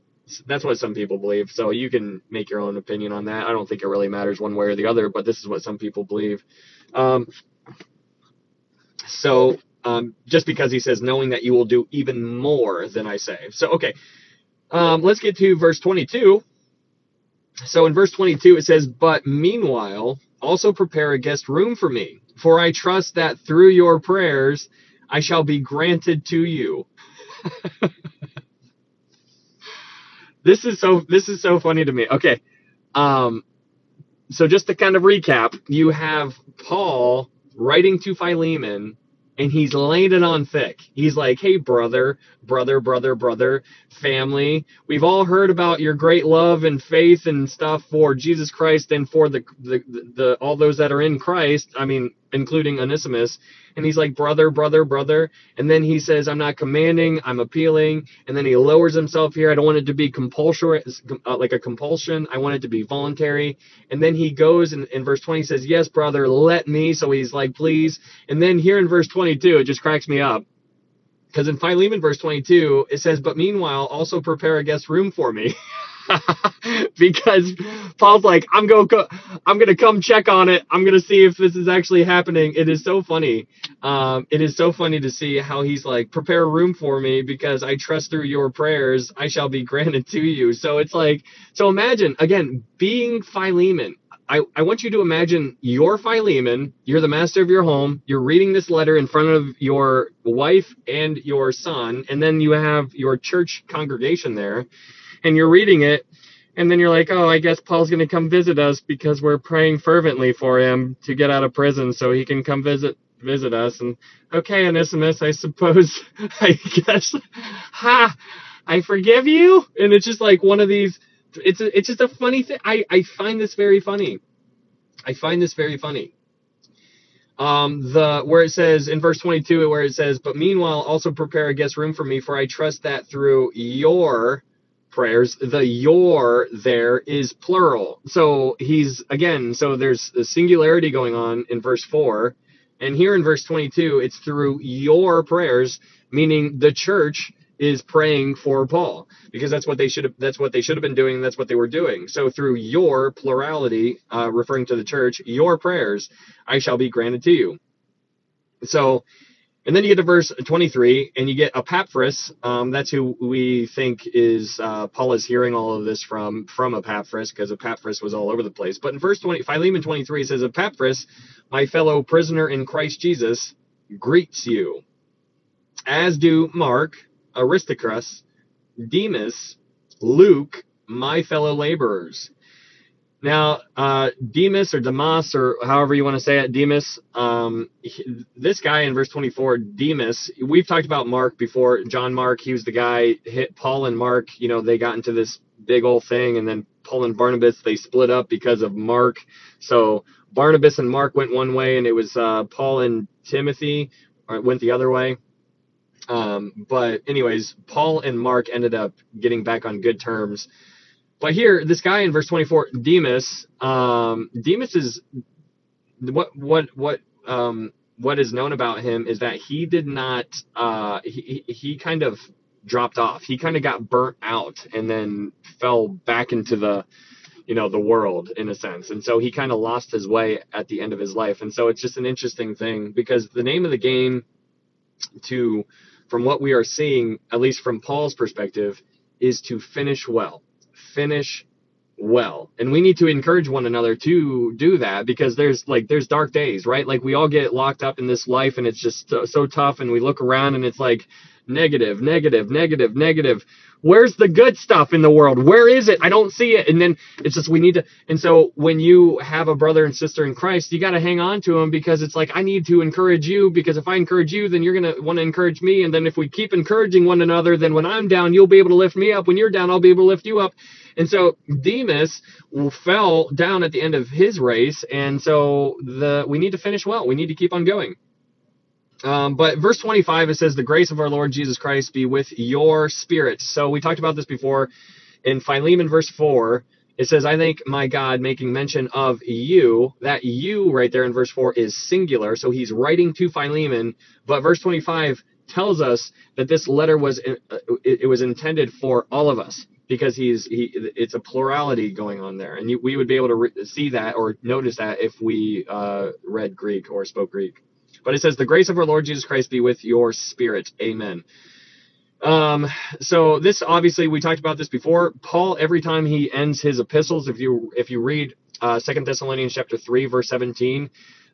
that's what some people believe. So you can make your own opinion on that. I don't think it really matters one way or the other, but this is what some people believe. Um, so um, just because he says, knowing that you will do even more than I say. So, okay, um, let's get to verse 22. So in verse 22, it says, But meanwhile, also prepare a guest room for me, for I trust that through your prayers I shall be granted to you. this is so this is so funny to me. Okay. Um, so just to kind of recap, you have Paul writing to Philemon and he's laying it on thick. He's like, "Hey, brother, brother, brother, brother, family. We've all heard about your great love and faith and stuff for Jesus Christ and for the the, the, the all those that are in Christ. I mean, including Onesimus." And he's like, "Brother, brother, brother." And then he says, "I'm not commanding, I'm appealing." And then he lowers himself here. I don't want it to be compulsory, uh, like a compulsion. I want it to be voluntary. And then he goes and in verse 20 says, "Yes, brother, let me." So he's like, "Please." And then here in verse 22, it just cracks me up because in Philemon verse 22, it says, But meanwhile, also prepare a guest room for me. because Paul's like, I'm going to I'm to come check on it. I'm going to see if this is actually happening. It is so funny. Um, it is so funny to see how he's like, prepare a room for me because I trust through your prayers I shall be granted to you. So it's like, so imagine again being Philemon. I, I want you to imagine you're Philemon, you're the master of your home, you're reading this letter in front of your wife and your son, and then you have your church congregation there, and you're reading it, and then you're like, oh, I guess Paul's going to come visit us because we're praying fervently for him to get out of prison so he can come visit visit us. And okay, Onesimus, I suppose, I guess, ha, I forgive you. And it's just like one of these it's a, it's just a funny thing. I, I find this very funny. I find this very funny. Um, the where it says in verse 22, where it says, "But meanwhile, also prepare a guest room for me, for I trust that through your prayers, the your there is plural. So he's again, so there's a singularity going on in verse four, and here in verse 22, it's through your prayers meaning the church is praying for Paul. Because that's what they should have that's what they should have been doing that's what they were doing. So through your plurality uh, referring to the church your prayers I shall be granted to you. So and then you get to verse 23 and you get Epaphras. Um, that's who we think is uh, Paul is hearing all of this from from Epaphras because Epaphras was all over the place. But in verse 20 Philemon 23 it says Epaphras my fellow prisoner in Christ Jesus greets you. As do Mark Aristarchus, Demas, Luke, my fellow laborers. Now, uh, Demas or Demas or however you want to say it, Demas, um, he, this guy in verse 24, Demas, we've talked about Mark before. John Mark, he was the guy hit Paul and Mark. You know, they got into this big old thing, and then Paul and Barnabas they split up because of Mark. So Barnabas and Mark went one way, and it was uh, Paul and Timothy uh, went the other way. Um, but anyways, Paul and Mark ended up getting back on good terms. But here, this guy in verse 24, Demas, um, Demas is what what what um, what is known about him is that he did not uh, he he kind of dropped off. He kind of got burnt out and then fell back into the you know the world in a sense and so he kind of lost his way at the end of his life and so it's just an interesting thing because the name of the game to from what we are seeing, at least from Paul's perspective, is to finish well. Finish well. And we need to encourage one another to do that because there's like there's dark days, right? Like we all get locked up in this life and it's just so, so tough and we look around and it's like negative, negative, negative, negative. Where's the good stuff in the world? Where is it? I don't see it. And then it's just we need to. And so when you have a brother and sister in Christ, you got to hang on to them because it's like I need to encourage you because if I encourage you, then you're gonna want to encourage me. And then if we keep encouraging one another, then when I'm down, you'll be able to lift me up. When you're down, I'll be able to lift you up. And so Demas fell down at the end of his race, and so the we need to finish well. We need to keep on going. Um, but verse 25, it says, The grace of our Lord Jesus Christ be with your spirit. So we talked about this before. In Philemon, verse 4, it says, I thank my God, making mention of you. That you right there in verse 4 is singular. So he's writing to Philemon. But verse 25 tells us that this letter was uh, it, it was intended for all of us because he's he it's a plurality going on there and you, we would be able to re- see that or notice that if we uh, read greek or spoke greek but it says, The grace of our Lord Jesus Christ be with your spirit. Amen. Um, so this obviously we talked about this before. Paul, every time he ends his epistles, if you if you read uh, Second Thessalonians chapter three verse seventeen,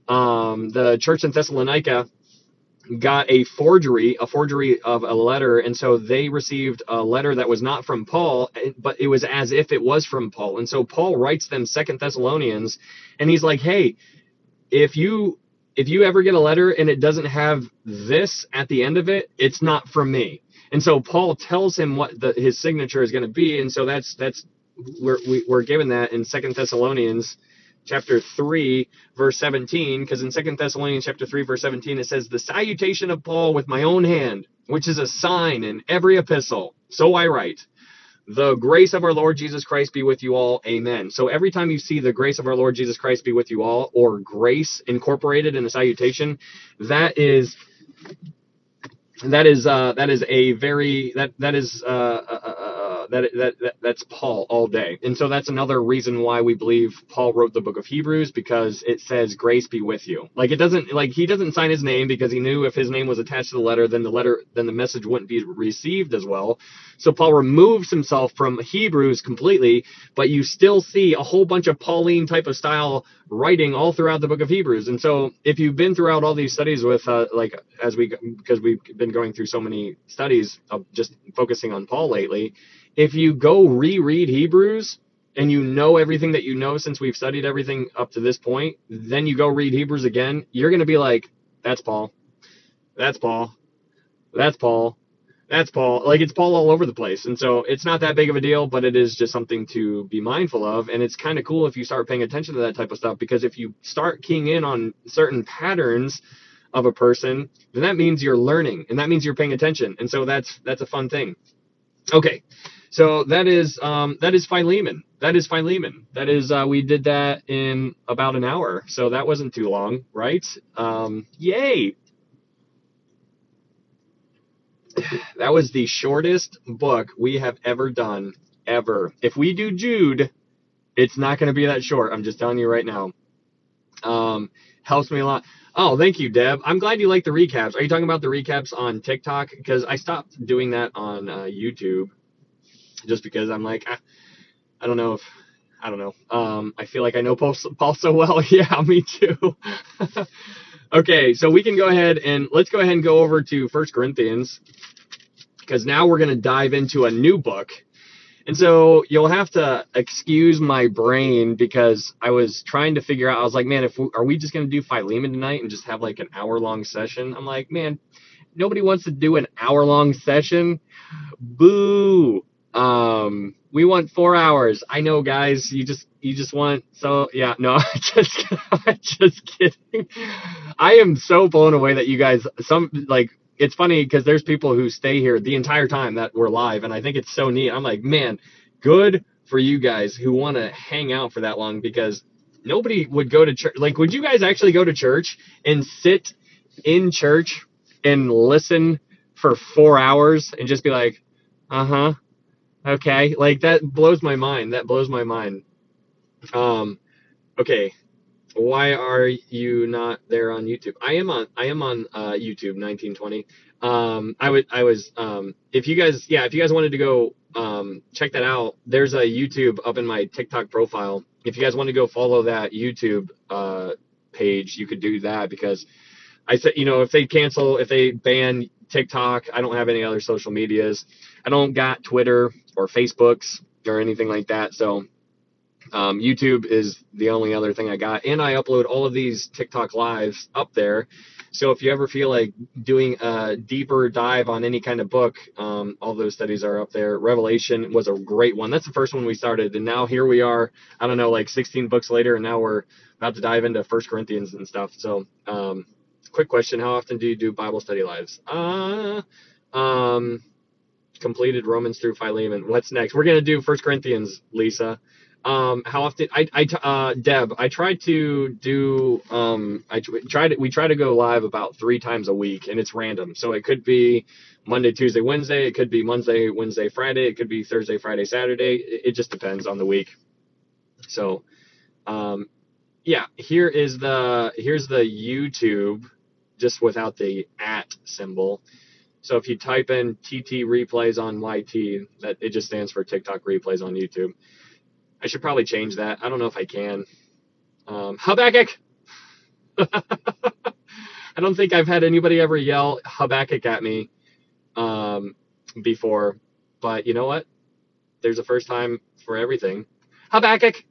um, the church in Thessalonica got a forgery, a forgery of a letter, and so they received a letter that was not from Paul, but it was as if it was from Paul. And so Paul writes them Second Thessalonians, and he's like, "Hey, if you if you ever get a letter and it doesn't have this at the end of it, it's not from me. And so Paul tells him what the, his signature is going to be, and so that's that's we're we, we're given that in Second Thessalonians chapter 3 verse 17 because in Second Thessalonians chapter 3 verse 17 it says the salutation of Paul with my own hand which is a sign in every epistle so I write the grace of our Lord Jesus Christ be with you all. Amen. So every time you see the grace of our Lord Jesus Christ be with you all, or grace incorporated in a salutation, that is that is uh, that is a very that that is uh, uh, that, that that that's Paul all day, and so that's another reason why we believe Paul wrote the book of Hebrews because it says grace be with you. Like it doesn't like he doesn't sign his name because he knew if his name was attached to the letter, then the letter then the message wouldn't be received as well. So Paul removes himself from Hebrews completely, but you still see a whole bunch of Pauline type of style writing all throughout the book of Hebrews. And so if you've been throughout all these studies with uh, like as we because we've been going through so many studies of just focusing on Paul lately, if you go reread Hebrews and you know everything that you know since we've studied everything up to this point, then you go read Hebrews again, you're going to be like that's Paul. That's Paul. That's Paul that's Paul. Like it's Paul all over the place. And so it's not that big of a deal, but it is just something to be mindful of. And it's kind of cool if you start paying attention to that type of stuff because if you start keying in on certain patterns of a person, then that means you're learning and that means you're paying attention. And so that's that's a fun thing. Okay. So that is um, that is Philemon. That is Philemon. That is uh, we did that in about an hour, so that wasn't too long, right? Um, yay! that was the shortest book we have ever done, ever. If we do Jude, it's not going to be that short. I'm just telling you right now. Um, helps me a lot. Oh, thank you, Deb. I'm glad you like the recaps. Are you talking about the recaps on TikTok? Because I stopped doing that on uh, YouTube, just because I'm like, ah, I don't know if I don't know. Um, I feel like I know Paul, Paul so well. yeah, me too. okay, so we can go ahead and let's go ahead and go over to First Corinthians because now we're going to dive into a new book. And so you'll have to excuse my brain because I was trying to figure out. I was like, man, if we, are we just going to do Philemon tonight and just have like an hour long session? I'm like, man, nobody wants to do an hour long session. Boo. Um, we want four hours. I know, guys. You just you just want so yeah. No, just just kidding. I am so blown away that you guys some like it's funny because there's people who stay here the entire time that we're live, and I think it's so neat. I'm like, man, good for you guys who want to hang out for that long because nobody would go to church. Like, would you guys actually go to church and sit in church and listen for four hours and just be like, uh huh, okay? Like, that blows my mind. That blows my mind. Um, okay, why are you not there on YouTube? I am on I am on uh, YouTube 1920. Um, I would I was um, if you guys yeah if you guys wanted to go um, check that out, there's a YouTube up in my TikTok profile. If you guys want to go follow that YouTube uh, page, you could do that because I said you know if they cancel if they ban TikTok, I don't have any other social medias. I don't got Twitter or Facebooks or anything like that. So um, YouTube is the only other thing I got, and I upload all of these TikTok lives up there. So if you ever feel like doing a deeper dive on any kind of book, um, all those studies are up there. Revelation was a great one. That's the first one we started, and now here we are. I don't know, like 16 books later, and now we're about to dive into First Corinthians and stuff. So, um, quick question: How often do you do Bible study lives? Uh, um, completed Romans through Philemon. What's next? We're gonna do First Corinthians, Lisa um, how often I, I uh, Deb, I try to do um, I to we try to go live about three times a week, and it's random. So it could be Monday, Tuesday, Wednesday. It could be Monday, Wednesday, Friday. It could be Thursday, Friday, Saturday. It, it just depends on the week. So, um, yeah, here is the here's the YouTube, just without the at symbol. So if you type in TT replays on YT, that it just stands for TikTok replays on YouTube. I should probably change that. I don't know if I can. Um, Habakkuk! I don't think I've had anybody ever yell Habakkuk at me um, before, but you know what? There's a first time for everything. Habakkuk!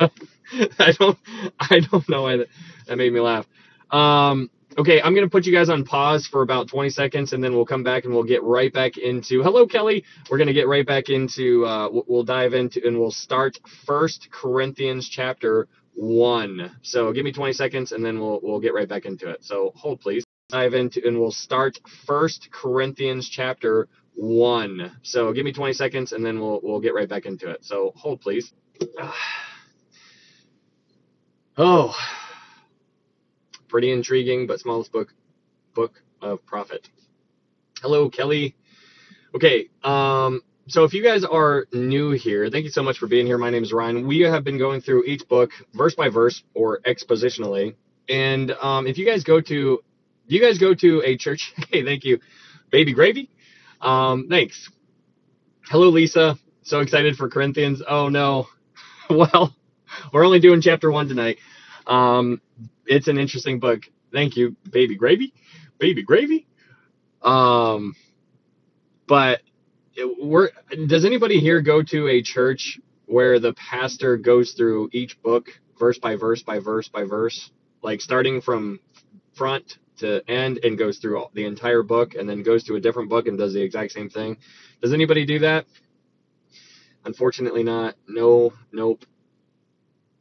I don't, I don't know why that, that made me laugh. Um, Okay, I'm going to put you guys on pause for about 20 seconds and then we'll come back and we'll get right back into. Hello, Kelly. We're going to get right back into, uh, we'll dive into and we'll start First Corinthians chapter 1. So give me 20 seconds and then we'll, we'll get right back into it. So hold, please. Dive into and we'll start First Corinthians chapter 1. So give me 20 seconds and then we'll, we'll get right back into it. So hold, please. Oh pretty intriguing, but smallest book book of prophet. Hello, Kelly. Okay, um, so if you guys are new here, thank you so much for being here. My name is Ryan. We have been going through each book verse by verse or expositionally. And um, if you guys go to, you guys go to a church? Hey, thank you, Baby Gravy. Um, thanks. Hello, Lisa. So excited for Corinthians. Oh no. well, we're only doing chapter one tonight. Um, it's an interesting book. Thank you, Baby Gravy, Baby Gravy. Um, but it, we're, does anybody here go to a church where the pastor goes through each book verse by verse by verse by verse, like starting from front to end and goes through all, the entire book and then goes to a different book and does the exact same thing? Does anybody do that? Unfortunately, not. No, nope.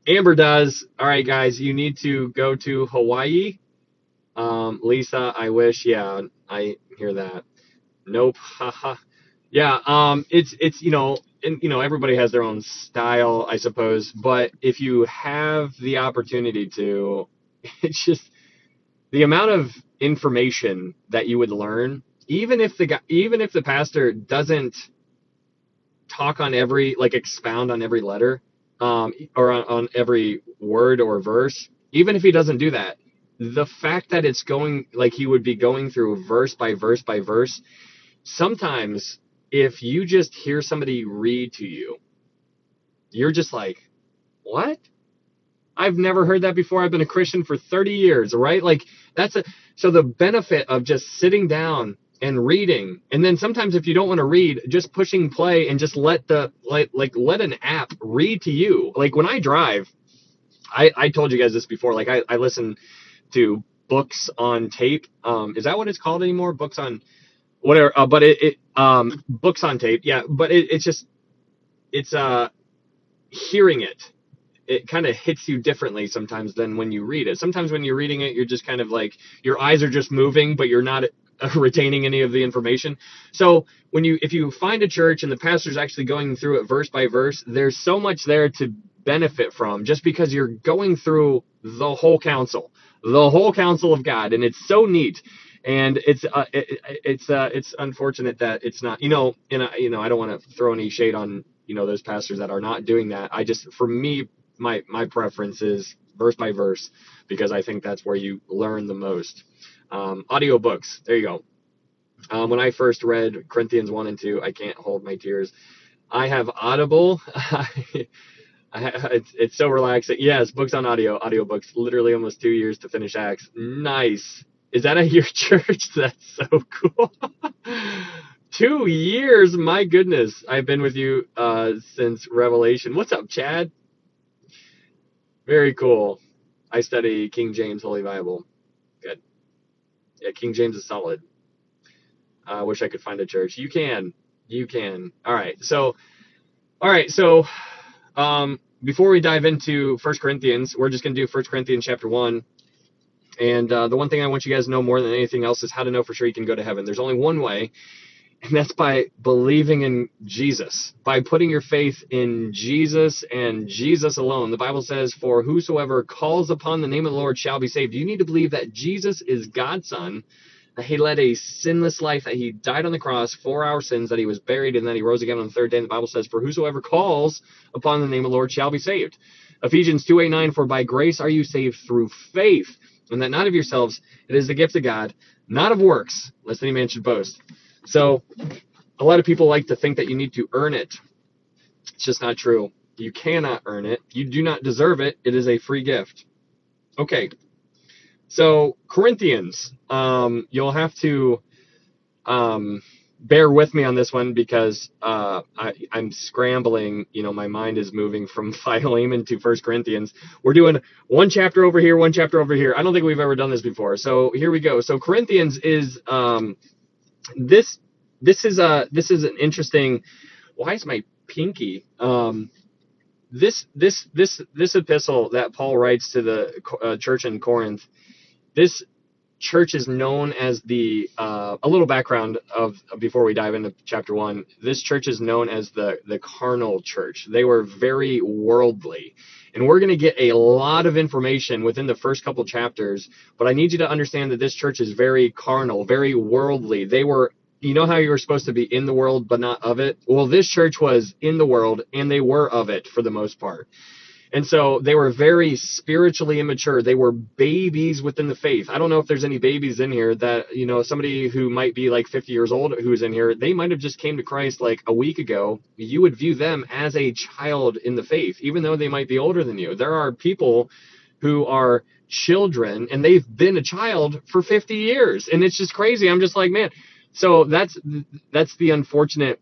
Amber does. All right, guys, you need to go to Hawaii. Um, Lisa, I wish. Yeah, I hear that. Nope. Haha. yeah. Um, it's it's you know, and you know, everybody has their own style, I suppose. But if you have the opportunity to, it's just the amount of information that you would learn even if the guy, even if the pastor doesn't talk on every like expound on every letter um, or on, on every word or verse, even if he doesn't do that, the fact that it's going like he would be going through verse by verse by verse, sometimes if you just hear somebody read to you, you're just like, what? I've never heard that before. I've been a Christian for 30 years, right? Like that's a so the benefit of just sitting down and reading. And then sometimes if you don't want to read just pushing play and just let the like like let an app read to you. Like when i drive i i told you guys this before like i, I listen to books on tape. Um is that what it's called anymore? Books on whatever uh, but it, it um books on tape yeah. But it, it's just it's uh hearing it. It kind of hits you differently sometimes than when you read it. Sometimes when you're reading it, you're just kind of like your eyes are just moving, but you're not retaining any of the information. So when you if you find a church and the pastor's actually going through it verse by verse, there's so much there to benefit from just because you're going through the whole counsel, the whole counsel of God, and it's so neat. And it's uh, it, it's uh, it's unfortunate that it's not you know and I, you know I don't want to throw any shade on you know those pastors that are not doing that. I just for me my my preference is verse by verse because I think that's where you learn the most. Um, audiobooks, there you go. Um, when I first read Corinthians 1 and 2, I can't hold my tears. I have Audible. I, it's, it's so relaxing. Yes, books on audio, audiobooks. Literally almost two years to finish Acts. Nice. Is that at your church? That's so cool. two years. My goodness. I've been with you uh, since Revelation. What's up, Chad? Very cool. I study King James Holy Bible. Yeah, King James is solid. I uh, wish I could find a church. You can. You can. All right. So, all right. So, um, before we dive into First Corinthians, we're just going to do First Corinthians chapter 1. And uh, the one thing I want you guys to know more than anything else is how to know for sure you can go to heaven. There's only one way, and that's by believing in Jesus, by putting your faith in Jesus and Jesus alone. The Bible says, For whosoever calls upon the name of the Lord shall be saved. You need to believe that Jesus is God's Son, that he led a sinless life, that he died on the cross for our sins, that he was buried, and that he rose again on the third day. And the Bible says, For whosoever calls upon the name of the Lord shall be saved. Ephesians 2 8 9, For by grace are you saved through faith, and that not of yourselves, it is the gift of God, not of works, lest any man should boast. So a lot of people like to think that you need to earn it. It's just not true. You cannot earn it. You do not deserve it. It is a free gift. Okay. So Corinthians, um, you'll have to um, bear with me on this one because uh, I, am scrambling. You know, my mind is moving from Philemon to First Corinthians. We're doing one chapter over here, one chapter over here. I don't think we've ever done this before. So here we go. So Corinthians is um, this this is a this is an interesting. Why is my pinky? Um, this this this this epistle that Paul writes to the uh, church in Corinth. This church is known as the uh, a little background of before we dive into chapter one. This church is known as the the carnal church. They were very worldly. And we're going to get a lot of information within the first couple chapters, but I need you to understand that this church is very carnal, very worldly. They were you know how you were supposed to be in the world but not of it? Well, this church was in the world and they were of it for the most part. And so they were very spiritually immature. They were babies within the faith. I don't know if there's any babies in here that, you know, somebody who might be like 50 years old who's in here, they might have just came to Christ like a week ago. You would view them as a child in the faith, even though they might be older than you. There are people who are children and they've been a child for 50 years. And it's just crazy. I'm just like, man, so that's that's the unfortunate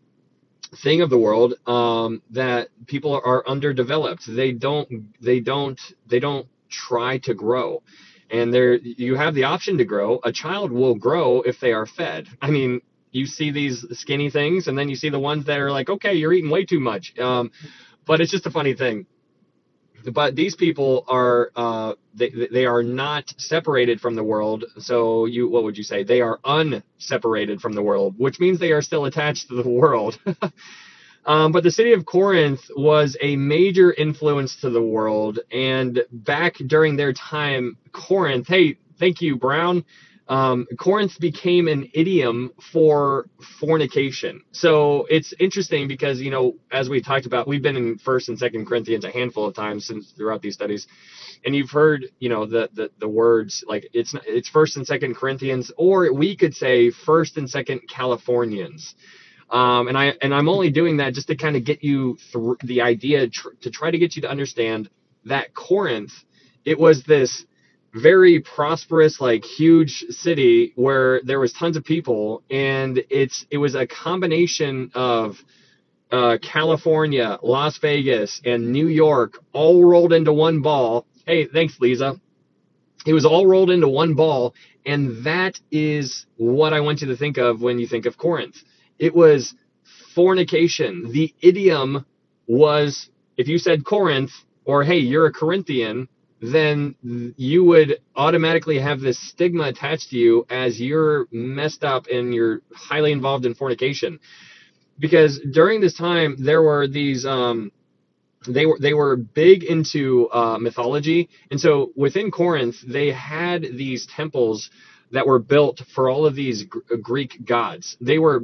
thing of the world um, that people are underdeveloped. They don't they don't they don't try to grow. And there you have the option to grow. A child will grow if they are fed. I mean, you see these skinny things and then you see the ones that are like, okay, you're eating way too much. Um, but it's just a funny thing but these people are uh, they, they are not separated from the world. So you what would you say? They are unseparated from the world which means they are still attached to the world. Um, but the city of corinth was a major influence to the world. And back during their time corinth hey thank you brown um, Corinth became an idiom for fornication. So it's interesting because you know, as we talked about, we've been in First and Second Corinthians a handful of times since throughout these studies, and you've heard you know the the, the words like it's it's First and Second Corinthians, or we could say First and Second Californians. Um, and I and I'm only doing that just to kind of get you through the idea tr- to try to get you to understand that Corinth, it was this very prosperous, like huge city where there was tons of people, and it's it was a combination of uh, California, Las Vegas, and New York all rolled into one ball. Hey, thanks, Lisa. It was all rolled into one ball, and that is what I want you to think of when you think of Corinth. It was fornication. The idiom was if you said Corinth or hey, you're a Corinthian, then you would automatically have this stigma attached to you as you're messed up and you're highly involved in fornication. Because during this time, there were these, um, they were they were big into uh, mythology, and so within Corinth, they had these temples that were built for all of these Greek gods. They were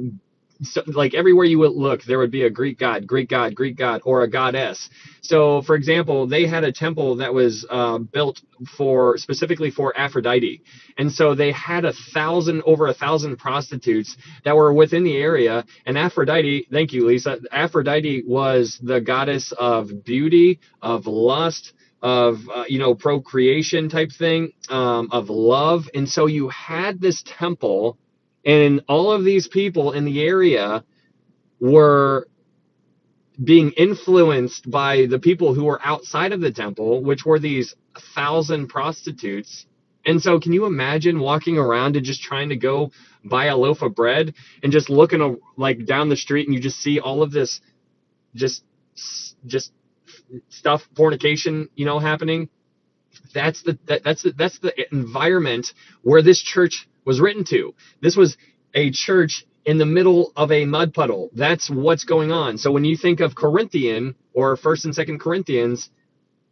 so, like everywhere you would look, there would be a Greek god, Greek god, Greek god, or a goddess. So, for example, they had a temple that was uh, built for specifically for Aphrodite, and so they had a thousand, over a thousand prostitutes that were within the area. And Aphrodite, thank you, Lisa. Aphrodite was the goddess of beauty, of lust, of uh, you know procreation type thing, um, of love, and so you had this temple and all of these people in the area were being influenced by the people who were outside of the temple, which were these thousand prostitutes. And so, can you imagine walking around and just trying to go buy a loaf of bread and just looking a, like down the street and you just see all of this, just just stuff, fornication, you know, happening? That's the that, that's the that's the environment where this church was written to. This was a church in the middle of a mud puddle. That's what's going on. So when you think of Corinthian or First and Second Corinthians,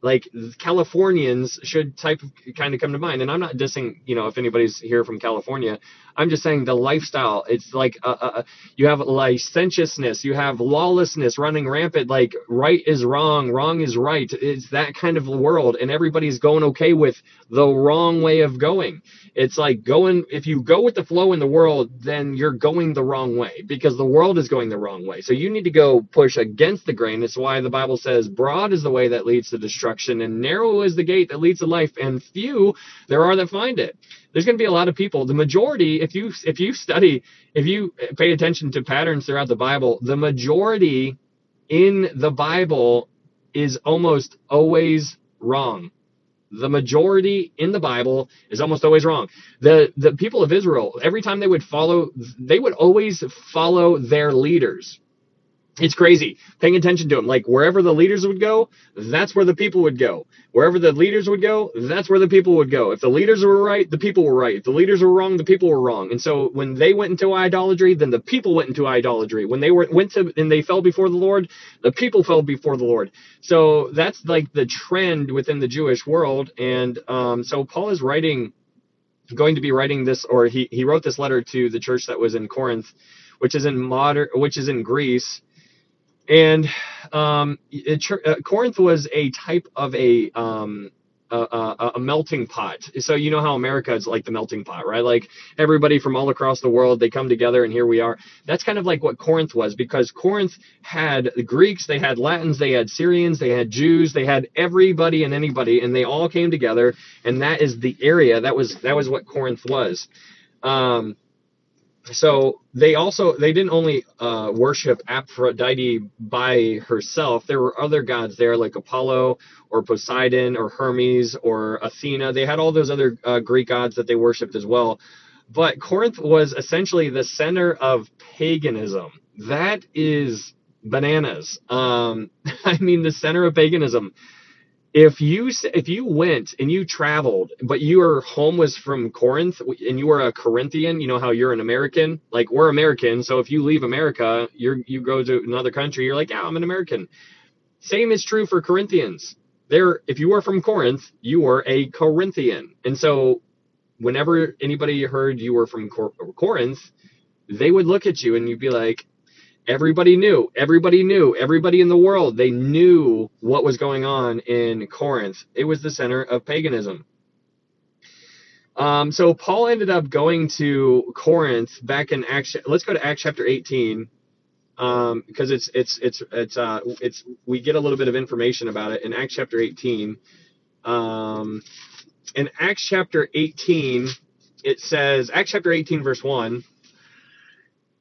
like Californians should type kind of come to mind. And I'm not dissing, you know, if anybody's here from California, I'm just saying the lifestyle. It's like uh, uh, uh, you have licentiousness, you have lawlessness running rampant. Like right is wrong, wrong is right. It's that kind of world, and everybody's going okay with the wrong way of going. It's like going if you go with the flow in the world, then you're going the wrong way because the world is going the wrong way. So you need to go push against the grain. It's why the Bible says, "Broad is the way that leads to destruction, and narrow is the gate that leads to life, and few there are that find it." There's going to be a lot of people. The majority, if you if you study, if you pay attention to patterns throughout the Bible, the majority in the Bible is almost always wrong. The majority in the Bible is almost always wrong. The the people of Israel, every time they would follow, they would always follow their leaders it's crazy. Paying attention to them like wherever the leaders would go that's where the people would go. Wherever the leaders would go that's where the people would go. If the leaders were right the people were right. If the leaders were wrong the people were wrong. And so when they went into idolatry then the people went into idolatry. When they were went to and they fell before the lord the people fell before the lord. So that's like the trend within the jewish world. And um, so paul is writing going to be writing this or he, he wrote this letter to the church that was in corinth which is in modern which is in greece and um, it, uh, Corinth was a type of a um, a, a, melting pot. So you know how America is like the melting pot, right? Like everybody from all across the world, they come together, and here we are. That's kind of like what Corinth was, because Corinth had the Greeks, they had Latins, they had Syrians, they had Jews, they had everybody and anybody, and they all came together, and that is the area that was that was what Corinth was. Um, so they also they didn't only uh, worship Aphrodite by herself. There were other gods there like Apollo or Poseidon or Hermes or Athena. They had all those other uh, Greek gods that they worshipped as well. But Corinth was essentially the center of paganism. That is bananas. Um, I mean, the center of paganism if you if you went and you traveled but your home was from corinth and you were a corinthian you know how you're an american? Like we're american so if you leave america you're you go to another country you're like yeah i'm an american. Same is true for corinthians. There if you were from corinth you were a corinthian. And so whenever anybody heard you were from Cor- Corinth, they would look at you and you'd be like, everybody knew, everybody knew, everybody in the world, they knew what was going on in Corinth. It was the center of paganism. Um, so Paul ended up going to Corinth back in Acts. Let's go to Acts chapter 18 um, because it's it's it's it's uh, it's we get a little bit of information about it in Acts chapter 18. Um, in Acts chapter 18, it says Acts chapter 18 verse 1.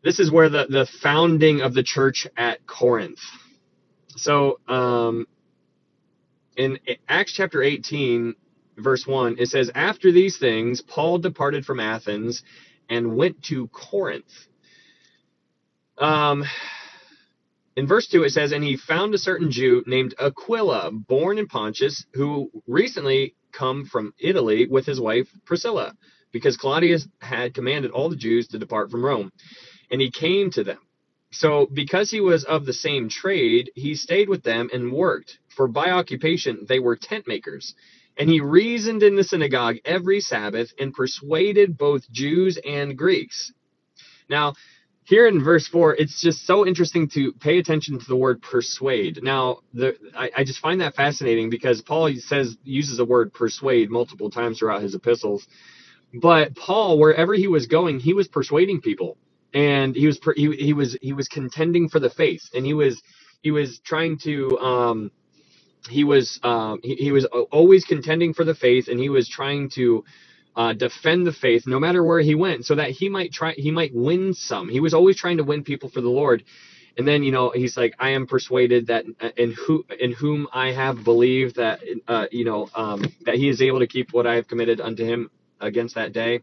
This is where the the founding of the church at Corinth. So um, in Acts chapter 18 verse 1, it says, After these things, Paul departed from Athens and went to Corinth. Um, in verse 2, it says, And he found a certain Jew named Aquila, born in Pontus, who recently come from Italy with his wife Priscilla, because Claudius had commanded all the Jews to depart from Rome. And he came to them. So, because he was of the same trade, he stayed with them and worked, for by occupation they were tent makers. And he reasoned in the synagogue every Sabbath and persuaded both Jews and Greeks. Now, here in verse 4, it's just so interesting to pay attention to the word persuade. Now, the, I, I just find that fascinating because Paul says uses the word persuade multiple times throughout his epistles. But Paul, wherever he was going, he was persuading people, and he was he, he was he was contending for the faith, and he was he was trying to um, he was um, he, he was always contending for the faith, and he was trying to uh, defend the faith no matter where he went, so that he might try he might win some. He was always trying to win people for the Lord. And then you know he's like, I am persuaded that in who in whom I have believed that uh, you know um, that he is able to keep what I have committed unto him against that day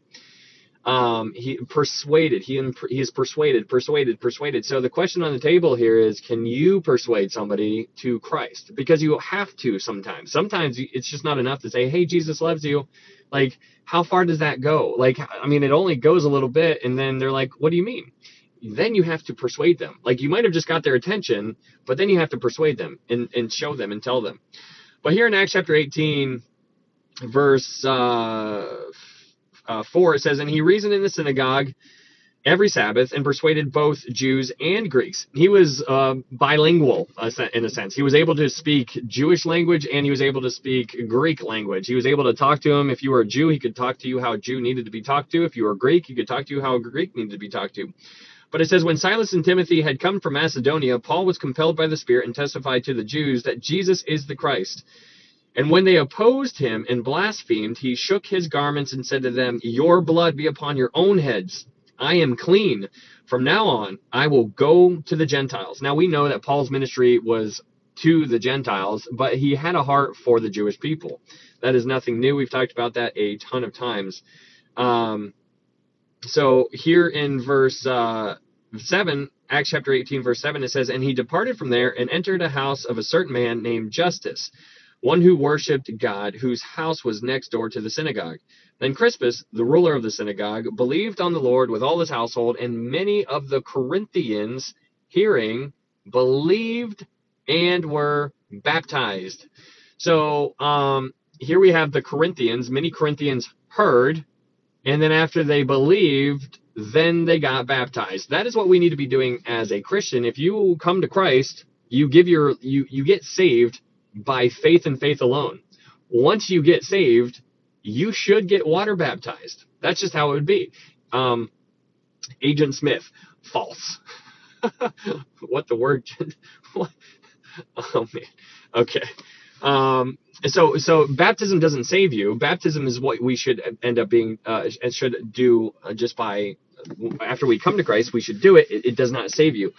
um, he persuaded he he is persuaded persuaded persuaded. So the question on the table here is can you persuade somebody to christ? Because you have to sometimes. Sometimes it's just not enough to say hey jesus loves you. Like how far does that go? Like i mean it only goes a little bit and then they're like what do you mean? Then you have to persuade them. Like you might have just got their attention but then you have to persuade them and, and show them and tell them. But here in acts chapter 18 verse uh, uh, 4, it says, And he reasoned in the synagogue every Sabbath and persuaded both Jews and Greeks. He was uh, bilingual uh, in a sense. He was able to speak Jewish language and he was able to speak Greek language. He was able to talk to him. If you were a Jew, he could talk to you how a Jew needed to be talked to. If you were Greek, he could talk to you how a Greek needed to be talked to. But it says, when Silas and Timothy had come from Macedonia, Paul was compelled by the Spirit and testified to the Jews that Jesus is the Christ. And when they opposed him and blasphemed, he shook his garments and said to them, Your blood be upon your own heads. I am clean. From now on, I will go to the Gentiles. Now we know that Paul's ministry was to the Gentiles, but he had a heart for the Jewish people. That is nothing new. We've talked about that a ton of times. Um, so here in verse uh, 7, Acts chapter 18, verse 7, it says, And he departed from there and entered a house of a certain man named Justus one who worshipped God, whose house was next door to the synagogue. Then Crispus, the ruler of the synagogue, believed on the Lord with all his household, and many of the Corinthians, hearing, believed and were baptized. So um, here we have the Corinthians. Many Corinthians heard, and then after they believed, then they got baptized. That is what we need to be doing as a Christian. If you come to Christ, you give your you you get saved by faith and faith alone. Once you get saved, you should get water baptized. That's just how it would be. Um, Agent Smith, false. what the word? what? Oh man. Okay. Um, so so baptism doesn't save you. Baptism is what we should end up being uh, should do uh, just by after we come to Christ. We should do it. It, it does not save you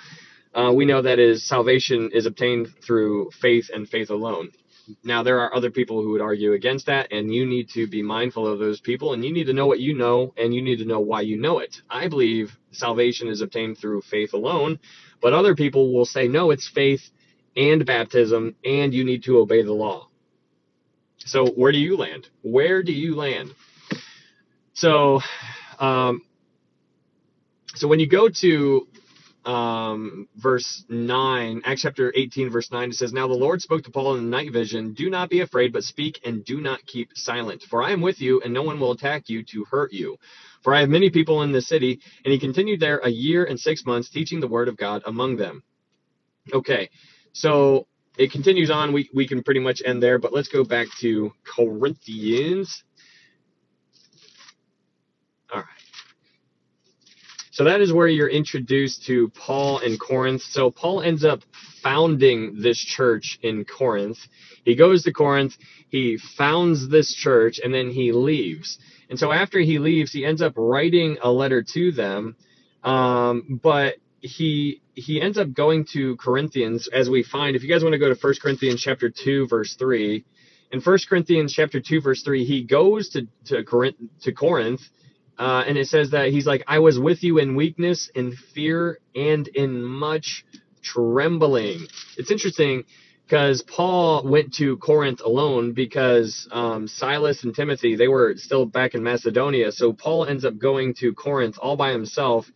uh, we know that is salvation is obtained through faith and faith alone. Now there are other people who would argue against that, and you need to be mindful of those people, and you need to know what you know, and you need to know why you know it. I believe salvation is obtained through faith alone, but other people will say no, it's faith and baptism, and you need to obey the law. So where do you land? Where do you land? So, um, so when you go to um, verse 9, Acts chapter 18, verse 9, it says, Now the Lord spoke to Paul in the night vision, Do not be afraid, but speak and do not keep silent. For I am with you, and no one will attack you to hurt you. For I have many people in this city. And he continued there a year and six months, teaching the word of God among them. Okay, so it continues on. We, we can pretty much end there, but let's go back to Corinthians. All right. So that is where you're introduced to Paul in Corinth. So Paul ends up founding this church in Corinth. He goes to Corinth, he founds this church, and then he leaves. And so after he leaves, he ends up writing a letter to them. Um, but he he ends up going to Corinthians, as we find. If you guys want to go to 1 Corinthians chapter 2, verse 3, in 1 Corinthians chapter 2, verse 3, he goes to, to Corinth, to Corinth uh, and it says that he's like, I was with you in weakness, in fear, and in much trembling. It's interesting because Paul went to Corinth alone because um, Silas and Timothy they were still back in Macedonia. So Paul ends up going to Corinth all by himself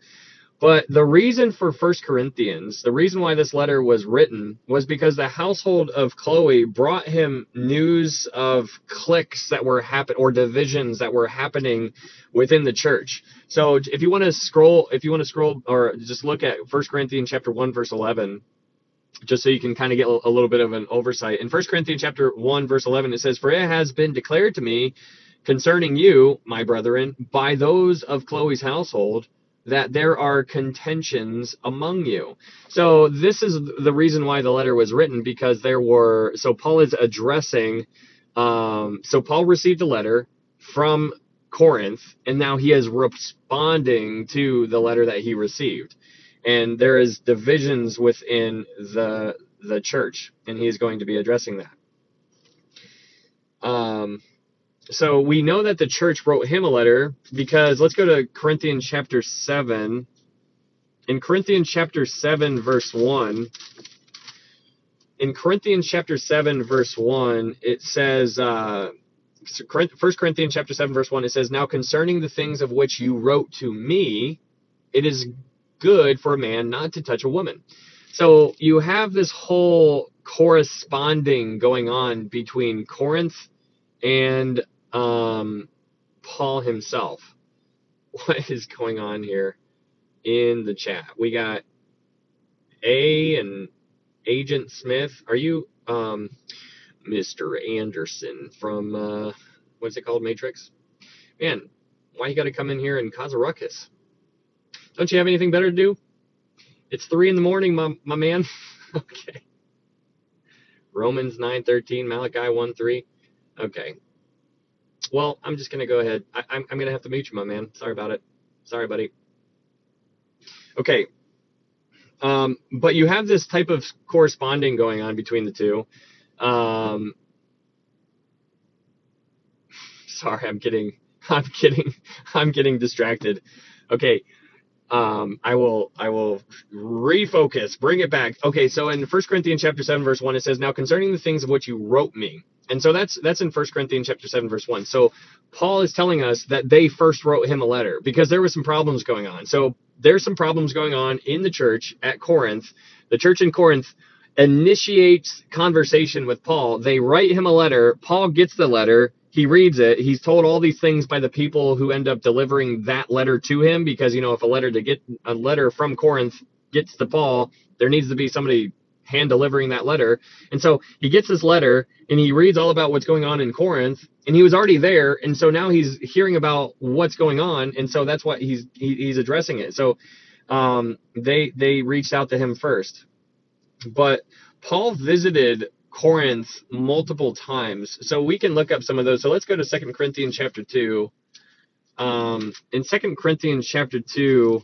but the reason for First Corinthians, the reason why this letter was written, was because the household of Chloe brought him news of cliques that were happen or divisions that were happening within the church. So if you want to scroll, if you want to scroll or just look at First Corinthians chapter one verse eleven, just so you can kind of get a little bit of an oversight. In First Corinthians chapter one verse eleven, it says, "For it has been declared to me concerning you, my brethren, by those of Chloe's household." That there are contentions among you. So this is the reason why the letter was written because there were so Paul is addressing um, so Paul received a letter from Corinth and now he is responding to the letter that he received. And there is divisions within the the church and he is going to be addressing that. Um so we know that the church wrote him a letter because let's go to Corinthians chapter 7. In Corinthians chapter 7, verse 1, in Corinthians chapter 7, verse 1, it says, uh, 1 Corinthians chapter 7, verse 1, it says, Now concerning the things of which you wrote to me, it is good for a man not to touch a woman. So you have this whole corresponding going on between Corinth and um, Paul himself. What is going on here in the chat? We got A and Agent Smith. Are you um, Mr. Anderson from uh, what's it called, Matrix? Man, why you got to come in here and cause a ruckus? Don't you have anything better to do? It's three in the morning, my my man. okay. Romans nine thirteen, Malachi one three. Okay, well, I'm just gonna go ahead. I, I'm I'm gonna have to mute you, my man. Sorry about it. Sorry, buddy. Okay. Um, but you have this type of corresponding going on between the two. Um, sorry, I'm getting, I'm getting, I'm getting distracted. Okay. Um, I will, I will refocus, bring it back. Okay. So in First Corinthians chapter seven, verse one, it says, now concerning the things of which you wrote me, and so that's that's in First Corinthians chapter 7 verse 1. So Paul is telling us that they first wrote him a letter because there were some problems going on. So there's some problems going on in the church at Corinth. The church in Corinth initiates conversation with Paul. They write him a letter. Paul gets the letter. He reads it. He's told all these things by the people who end up delivering that letter to him because you know if a letter to get a letter from Corinth gets to Paul, there needs to be somebody hand delivering that letter. And so he gets this letter and he reads all about what's going on in Corinth and he was already there and so now he's hearing about what's going on and so that's what he's he, he's addressing it. So um, they they reached out to him first. But Paul visited Corinth multiple times. So we can look up some of those. So let's go to Second Corinthians chapter 2. Um, in Second Corinthians chapter 2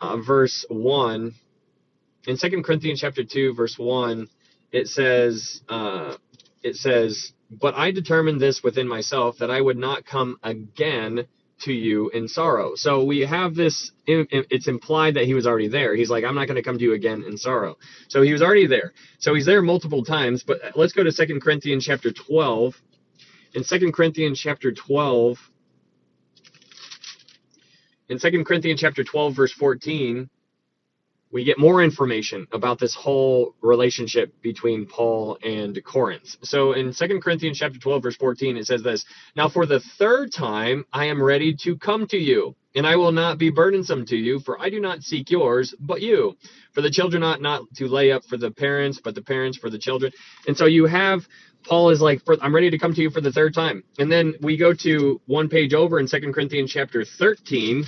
uh, verse 1 in Second Corinthians chapter two, verse one, it says, uh, it says, "But I determined this within myself that I would not come again to you in sorrow." So we have this. It's implied that he was already there. He's like, "I'm not going to come to you again in sorrow." So he was already there. So he's there multiple times. But let's go to Second Corinthians chapter twelve. In Second Corinthians chapter twelve. In Second Corinthians chapter 12 verse 14, we get more information about this whole relationship between Paul and Corinth. So in 2 Corinthians chapter 12 verse 14 it says this, "Now for the third time I am ready to come to you, and I will not be burdensome to you, for I do not seek yours, but you. For the children ought not to lay up for the parents, but the parents for the children." And so you have Paul is like, "I'm ready to come to you for the third time." And then we go to one page over in 2 Corinthians chapter 13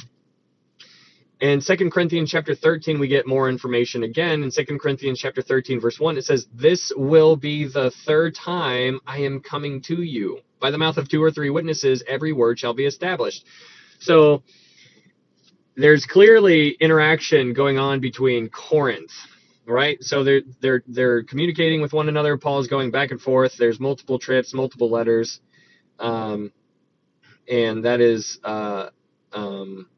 in 2 Corinthians chapter 13, we get more information again. In 2 Corinthians chapter 13, verse 1, it says, This will be the third time I am coming to you. By the mouth of two or three witnesses, every word shall be established. So there's clearly interaction going on between Corinth, right? So they're they're they're communicating with one another. Paul's going back and forth. There's multiple trips, multiple letters, um, and that is uh, um,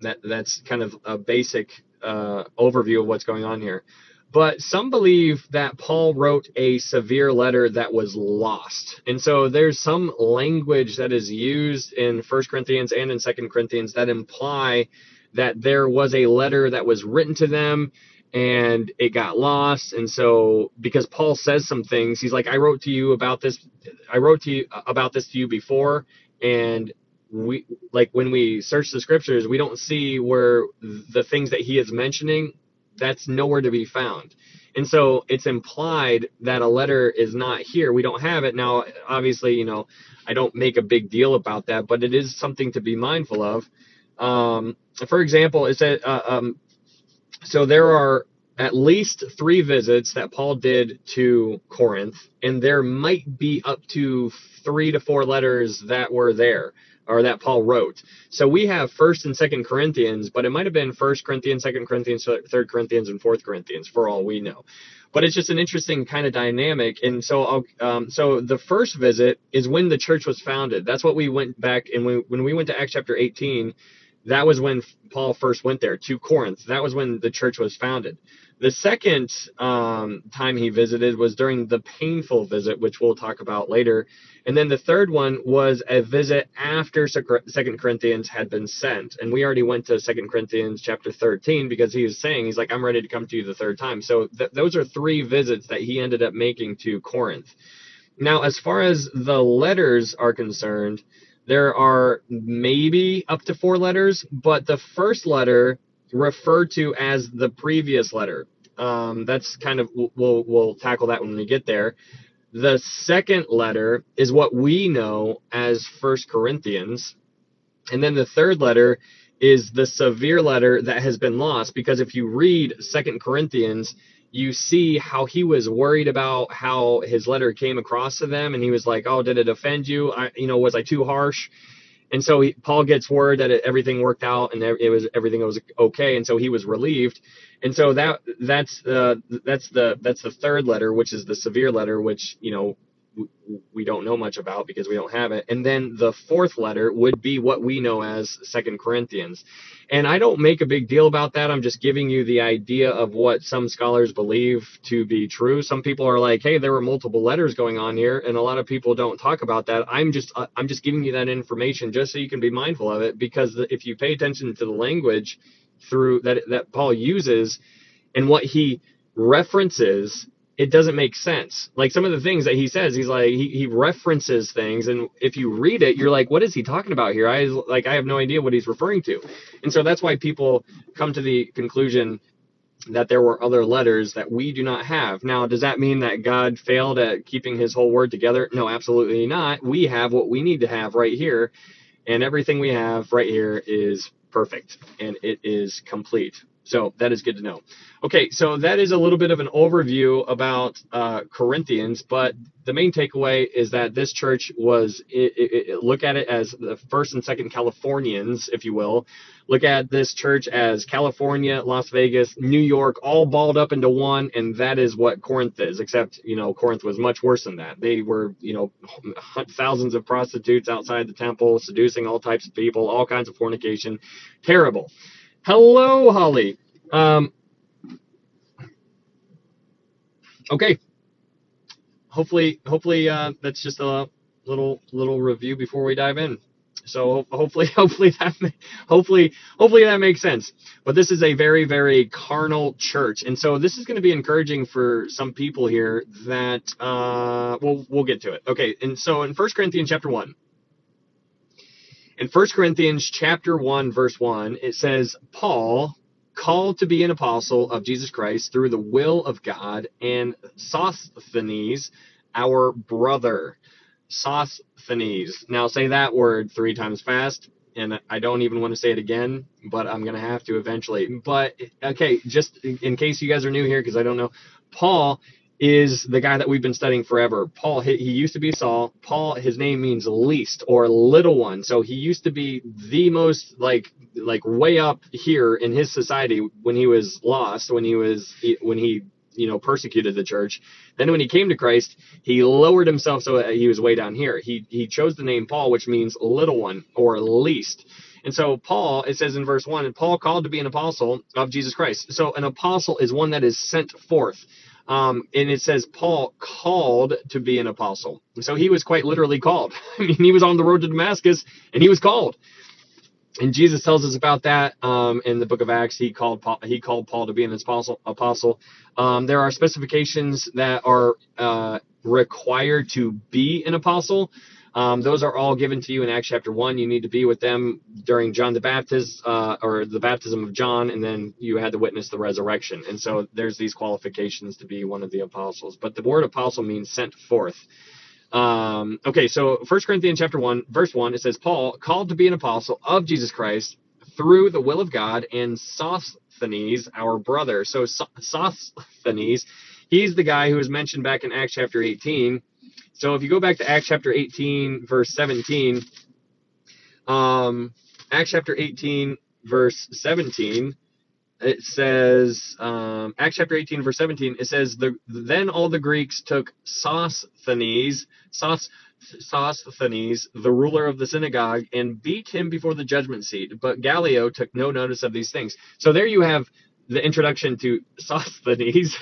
that that's kind of a basic uh, overview of what's going on here. But some believe that Paul wrote a severe letter that was lost. And so there's some language that is used in 1 Corinthians and in 2 Corinthians that imply that there was a letter that was written to them and it got lost. And so because Paul says some things, he's like, I wrote to you about this. I wrote to you about this to you before and we like when we search the scriptures, we don't see where the things that he is mentioning that's nowhere to be found. And so it's implied that a letter is not here. We don't have it. Now, obviously, you know, I don't make a big deal about that, but it is something to be mindful of. Um, for example, it said, uh, um, so there are at least three visits that Paul did to Corinth, and there might be up to three to four letters that were there or that Paul wrote. So we have First and Second Corinthians, but it might have been First Corinthians, Second Corinthians, Third Corinthians, and Fourth Corinthians for all we know. But it's just an interesting kind of dynamic. And so, um, so the first visit is when the church was founded. That's what we went back and when, when we went to Acts chapter 18. That was when Paul first went there to Corinth. That was when the church was founded. The second um, time he visited was during the painful visit, which we'll talk about later. And then the third one was a visit after Second Corinthians had been sent. And we already went to Second Corinthians chapter 13 because he was saying, he's like, I'm ready to come to you the third time. So th- those are three visits that he ended up making to Corinth. Now, as far as the letters are concerned, there are maybe up to four letters, but the first letter referred to as the previous letter. Um, that's kind of we'll we'll tackle that when we get there. The second letter is what we know as First Corinthians, and then the third letter is the severe letter that has been lost. Because if you read Second Corinthians, you see how he was worried about how his letter came across to them, and he was like, "Oh, did it offend you? I, you know, was I too harsh?" And so he, Paul gets word that it, everything worked out and it was everything was okay, and so he was relieved. And so that that's uh, that's the that's the third letter, which is the severe letter, which you know we don't know much about because we don't have it. And then the fourth letter would be what we know as Second Corinthians. And I don't make a big deal about that. I'm just giving you the idea of what some scholars believe to be true. Some people are like, "Hey, there were multiple letters going on here," and a lot of people don't talk about that. I'm just uh, I'm just giving you that information just so you can be mindful of it because if you pay attention to the language through that that Paul uses and what he references it doesn't make sense. Like some of the things that he says, he's like he, he references things, and if you read it, you're like, what is he talking about here? I like I have no idea what he's referring to, and so that's why people come to the conclusion that there were other letters that we do not have. Now, does that mean that God failed at keeping His whole word together? No, absolutely not. We have what we need to have right here, and everything we have right here is perfect and it is complete. So that is good to know. Okay, so that is a little bit of an overview about uh, Corinthians, but the main takeaway is that this church was it, it, it, look at it as the first and second Californians, if you will. Look at this church as California, Las Vegas, New York, all balled up into one, and that is what Corinth is. Except you know Corinth was much worse than that. They were you know thousands of prostitutes outside the temple, seducing all types of people, all kinds of fornication, terrible. Hello, Holly. Um, okay. Hopefully, hopefully uh, that's just a little little review before we dive in. So hopefully, hopefully that, hopefully, hopefully that makes sense. But this is a very, very carnal church, and so this is going to be encouraging for some people here. That uh, we'll we'll get to it. Okay, and so in First Corinthians chapter one. In 1 Corinthians chapter 1 verse 1 it says Paul called to be an apostle of Jesus Christ through the will of God and Sosthenes our brother Sosthenes. Now say that word three times fast, and I don't even want to say it again, but I'm gonna have to eventually. But okay, just in case you guys are new here, because I don't know, Paul is the guy that we've been studying forever. Paul, he, he, used to be Saul. Paul, his name means least or little one. So he used to be the most like like way up here in his society when he was lost, when he was when he you know persecuted the church. Then when he came to Christ, he lowered himself so he was way down here. He he chose the name Paul, which means little one or least. And so Paul, it says in verse one, and Paul called to be an apostle of Jesus Christ. So an apostle is one that is sent forth. Um, and it says Paul called to be an apostle. So he was quite literally called. I mean, he was on the road to Damascus and he was called and Jesus tells us about that um, in the book of Acts. He called Paul, he called Paul to be an apostle. Apostle. Um, there are specifications that are uh, required to be an apostle. Um, those are all given to you in Acts chapter one. You need to be with them during John the Baptist uh, or the baptism of John, and then you had to witness the resurrection. And so there's these qualifications to be one of the apostles. But the word apostle means sent forth. Um, okay, so First Corinthians chapter 1, verse 1, it says, Paul, called to be an apostle of Jesus Christ through the will of God, and Sosthenes, our brother. So Sosthenes, he's the guy who was mentioned back in Acts chapter 18. So if you go back to Acts chapter 18, verse 17, um, Acts chapter 18, verse 17, it says um, Acts chapter 18 verse 17 it says the then all the Greeks took Sosthenes Sos, Sosthenes the ruler of the synagogue and beat him before the judgment seat. But Gallio took no notice of these things. So there you have the introduction to Sosthenes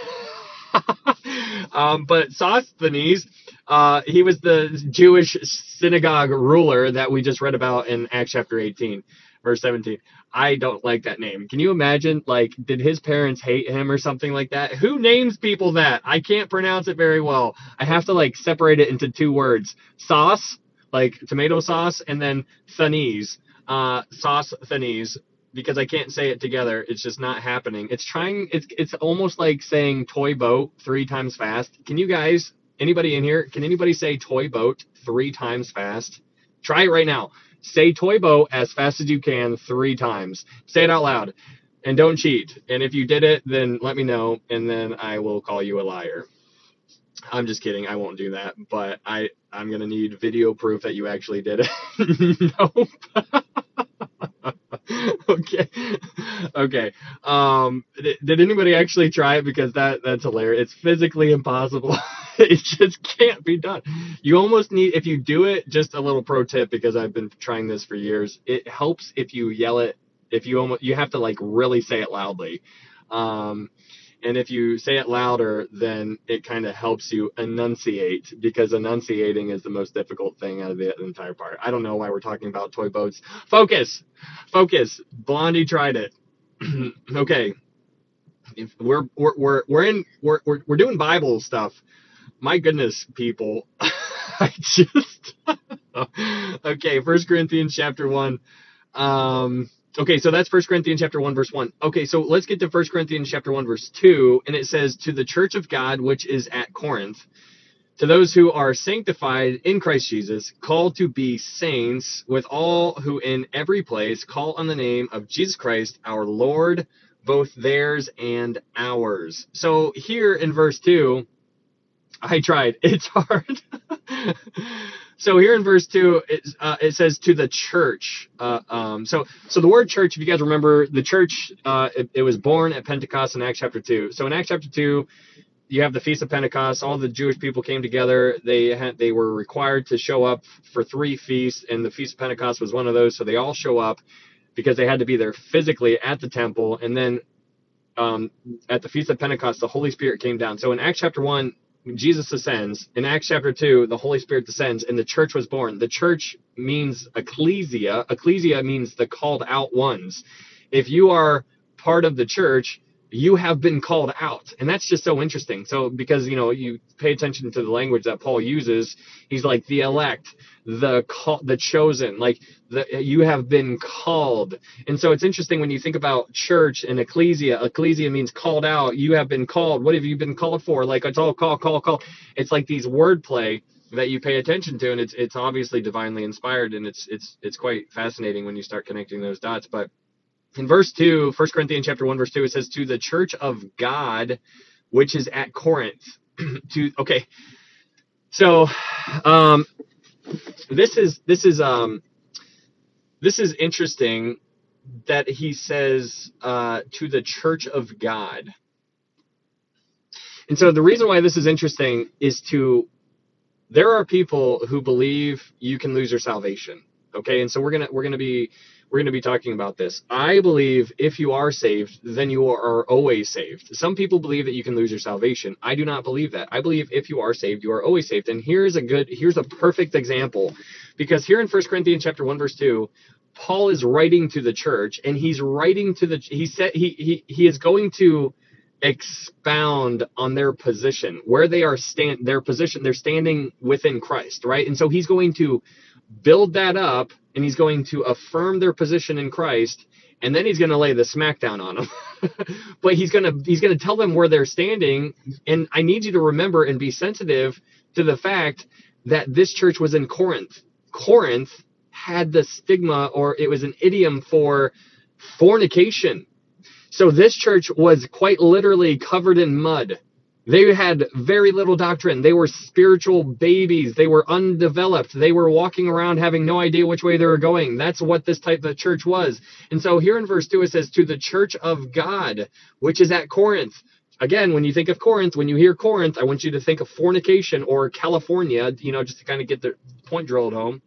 um, but Sosthenes uh, he was the Jewish synagogue ruler that we just read about in Acts chapter 18 verse 17. I don't like that name. Can you imagine? Like, did his parents hate him or something like that? Who names people that? I can't pronounce it very well. I have to like separate it into two words sauce, like tomato sauce, and then thanese, uh, sauce thanese. Because I can't say it together, it's just not happening. It's trying. It's it's almost like saying toy boat three times fast. Can you guys, anybody in here, can anybody say toy boat three times fast? Try it right now. Say toy boat as fast as you can three times. Say it out loud and don't cheat. And if you did it, then let me know and then I will call you a liar. I'm just kidding. I won't do that, but I I'm gonna need video proof that you actually did it. nope. okay. Okay. Um, did, did, anybody actually try it? Because that that's hilarious. It's physically impossible. it just can't be done. You almost need if you do it. Just a little pro tip because I've been trying this for years. It helps if you yell it. If you almost you have to like really say it loudly. Um, and if you say it louder, then it kind of helps you enunciate because enunciating is the most difficult thing out of the entire part. I don't know why we're talking about toy boats. Focus, focus. Blondie tried it. okay, if we're we're we're we're in we're, we're we're doing Bible stuff. My goodness, people. I just okay. First Corinthians chapter one. Um, Okay, so that's 1 Corinthians chapter 1 verse 1. Okay, so let's get to 1 Corinthians chapter 1 verse 2 and it says to the church of God which is at Corinth to those who are sanctified in Christ Jesus, called to be saints, with all who in every place call on the name of Jesus Christ, our Lord, both theirs and ours. So here in verse 2, I tried. It's hard. so here in verse two, it, uh, it says to the church. Uh, um, so so the word church, if you guys remember, the church uh, it, it, was born at Pentecost in Acts chapter two. So in Acts chapter two, you have the feast of Pentecost. All the Jewish people came together. They had they were required to show up for three feasts, and the feast of Pentecost was one of those. So they all show up because they had to be there physically at the temple, and then um, at the feast of Pentecost, the Holy Spirit came down. So in Acts chapter one, Jesus ascends. In Acts chapter 2, the Holy Spirit descends and the church was born. The church means ecclesia. Ecclesia means the called out ones. If you are part of the church, you have been called out. And that's just so interesting. So because you know you pay attention to the language that paul uses he's like the elect the call, the chosen like the, you have been called. And so it's interesting when you think about church and ecclesia. Ecclesia means called out. You have been called. What have you been called for? Like it's all call call call. It's like these wordplay that you pay attention to and it's it's obviously divinely inspired and it's it's it's quite fascinating when you start connecting those dots. But in verse 2 1 corinthians chapter 1 verse 2 it says to the church of god which is at corinth. To okay. So um this is this is um this is interesting that he says uh to the church of god. And so the reason why this is interesting is to there are people who believe you can lose your salvation okay? And so we're gonna we're gonna be we're going to be talking about this. I believe if you are saved, then you are always saved. Some people believe that you can lose your salvation. I do not believe that. I believe if you are saved, you are always saved. And here's a good, here's a perfect example, because here in 1 Corinthians chapter 1 verse 2, Paul is writing to the church, and he's writing to the he said he he he is going to expound on their position, where they are stand their position, they're standing within Christ, right? And so he's going to build that up and he's going to affirm their position in Christ and then he's going to lay the smackdown on them. but he's going to he's going to tell them where they're standing and I need you to remember and be sensitive to the fact that this church was in Corinth. Corinth had the stigma or it was an idiom for fornication. So this church was quite literally covered in mud. They had very little doctrine. They were spiritual babies. They were undeveloped. They were walking around having no idea which way they were going. That's what this type of church was. And so here in verse 2, it says, To the church of God, which is at Corinth. Again, when you think of Corinth, when you hear Corinth, I want you to think of fornication or California, you know, just to kind of get the point drilled home.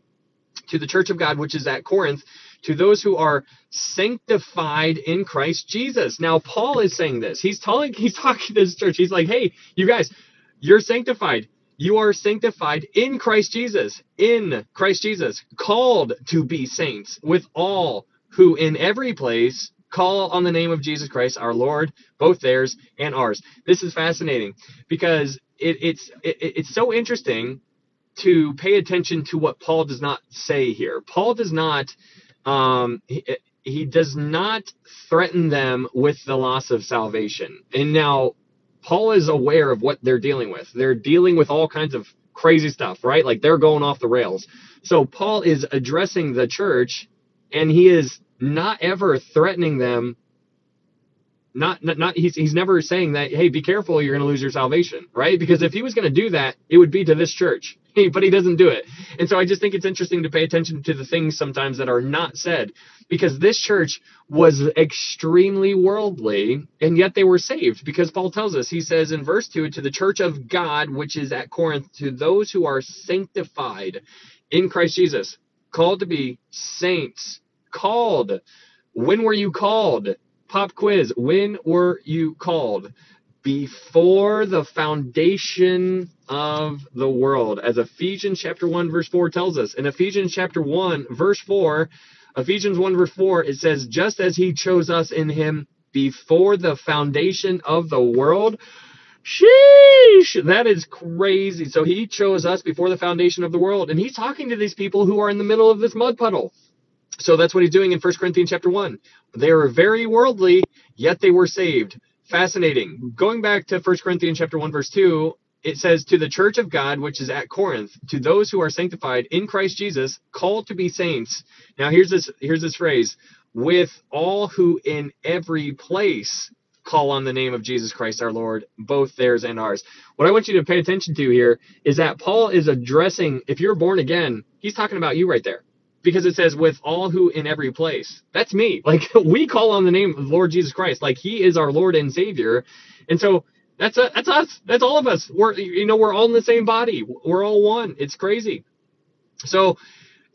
To the church of God, which is at Corinth, to those who are sanctified in Christ Jesus. Now, Paul is saying this. He's telling, he's talking to this church. He's like, hey, you guys, you're sanctified. You are sanctified in Christ Jesus, in Christ Jesus, called to be saints with all who in every place call on the name of Jesus Christ, our Lord, both theirs and ours. This is fascinating because it, it's it, it's so interesting to pay attention to what Paul does not say here. Paul does not um, he, he does not threaten them with the loss of salvation. And now Paul is aware of what they're dealing with. They're dealing with all kinds of crazy stuff, right? Like they're going off the rails. So Paul is addressing the church and he is not ever threatening them not, not, not he's, he's never saying that hey be careful you're going to lose your salvation right because if he was going to do that it would be to this church but he doesn't do it and so i just think it's interesting to pay attention to the things sometimes that are not said because this church was extremely worldly and yet they were saved because paul tells us he says in verse 2 to the church of god which is at corinth to those who are sanctified in christ jesus called to be saints called when were you called Pop quiz. When were you called? Before the foundation of the world. As Ephesians chapter 1 verse 4 tells us. In Ephesians chapter 1 verse 4, Ephesians 1 verse 4, it says, just as he chose us in him before the foundation of the world. Sheesh, that is crazy. So he chose us before the foundation of the world. And he's talking to these people who are in the middle of this mud puddle. So that's what he's doing in 1 Corinthians chapter 1. They were very worldly, yet they were saved. Fascinating. Going back to 1 Corinthians chapter 1 verse 2, it says to the church of God which is at Corinth, to those who are sanctified in Christ Jesus, called to be saints. Now here's this here's this phrase, with all who in every place call on the name of Jesus Christ our Lord, both theirs and ours. What I want you to pay attention to here is that Paul is addressing if you're born again, he's talking about you right there because it says with all who in every place. That's me. Like we call on the name of Lord Jesus Christ. Like he is our Lord and Savior. And so that's a, that's us. That's all of us. We're you know we're all in the same body. We're all one. It's crazy. So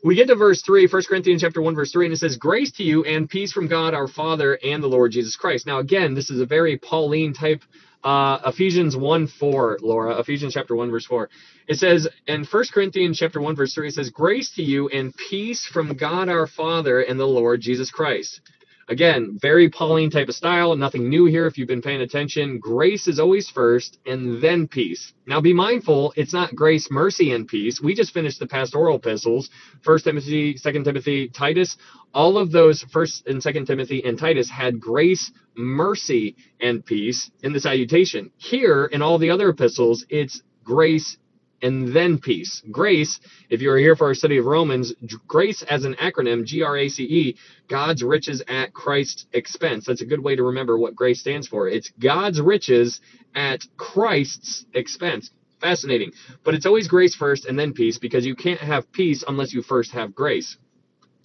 we get to verse 3, 1 Corinthians chapter 1 verse 3 and it says grace to you and peace from God our Father and the Lord Jesus Christ. Now again, this is a very Pauline type uh, Ephesians 1 4, Laura. Ephesians chapter 1, verse 4. It says in 1 Corinthians chapter 1, verse 3, it says, Grace to you and peace from God our Father and the Lord Jesus Christ. Again, very Pauline type of style. Nothing new here if you've been paying attention. Grace is always first and then peace. Now be mindful, it's not grace, mercy, and peace. We just finished the pastoral epistles, First Timothy, Second Timothy, Titus. All of those First and Second Timothy and Titus had grace, mercy, and peace in the salutation. Here, in all the other epistles, it's grace and then peace. Grace, if you are here for our study of Romans, grace as an acronym, G R A C E, God's riches at Christ's expense. That's a good way to remember what grace stands for. It's God's riches at Christ's expense. Fascinating. But it's always grace first and then peace because you can't have peace unless you first have grace.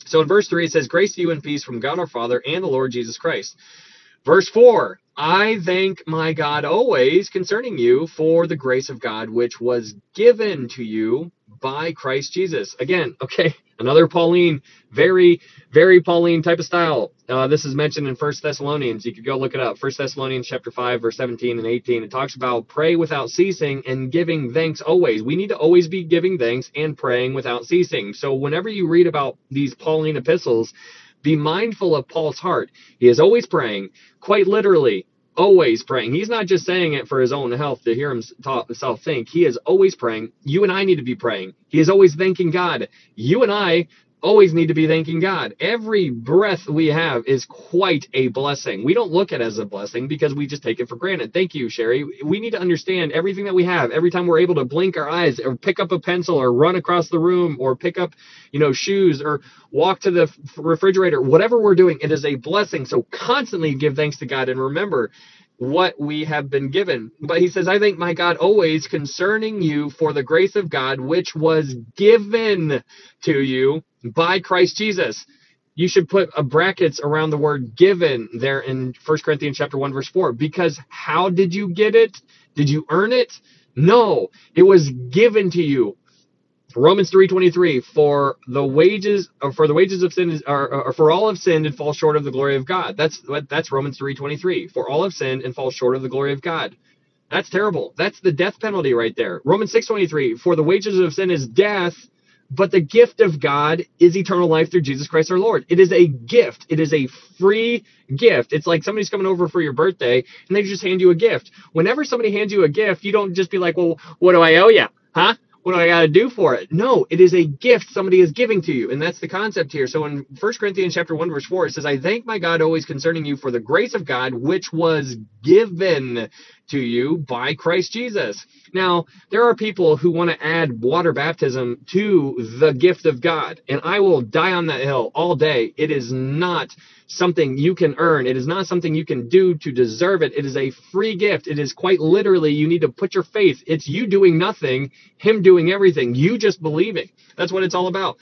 So in verse 3, it says, Grace to you and peace from God our Father and the Lord Jesus Christ. Verse 4 I thank my God always concerning you for the grace of God which was given to you by Christ Jesus. Again, okay, another Pauline, very, very Pauline type of style. Uh, this is mentioned in First Thessalonians. You could go look it up. First Thessalonians chapter 5, verse 17 and 18. It talks about pray without ceasing and giving thanks always. We need to always be giving thanks and praying without ceasing. So whenever you read about these Pauline epistles, be mindful of Paul's heart. He is always praying, quite literally, always praying. He's not just saying it for his own health to hear himself think. He is always praying. You and I need to be praying. He is always thanking God. You and I always need to be thanking God. Every breath we have is quite a blessing. We don't look at it as a blessing because we just take it for granted. Thank you, Sherry. We need to understand everything that we have. Every time we're able to blink our eyes or pick up a pencil or run across the room or pick up, you know, shoes or walk to the refrigerator, whatever we're doing, it is a blessing. So constantly give thanks to God and remember what we have been given. But he says, I thank my God always concerning you for the grace of God which was given to you by Christ Jesus. You should put a brackets around the word given there in 1 Corinthians chapter 1 verse 4 because how did you get it? Did you earn it? No, it was given to you Romans 3:23 for the wages or for the wages of sin is or, or, for all have sinned and fall short of the glory of God. That's that's Romans 3:23. For all have sinned and fall short of the glory of God. That's terrible. That's the death penalty right there. Romans 6:23 for the wages of sin is death, but the gift of God is eternal life through Jesus Christ our Lord. It is a gift. It is a free gift. It's like somebody's coming over for your birthday and they just hand you a gift. Whenever somebody hands you a gift, you don't just be like, "Well, what do I owe you?" Huh? what do I got to do for it? No, it is a gift somebody is giving to you. And that's the concept here. So in 1 Corinthians chapter 1 verse 4 it says I thank my God always concerning you for the grace of God which was given to you by Christ Jesus. Now, there are people who want to add water baptism to the gift of God, and I will die on that hill all day. It is not something you can earn. It is not something you can do to deserve it. It is a free gift. It is quite literally you need to put your faith. It's you doing nothing, him doing everything. You just believing. That's what it's all about.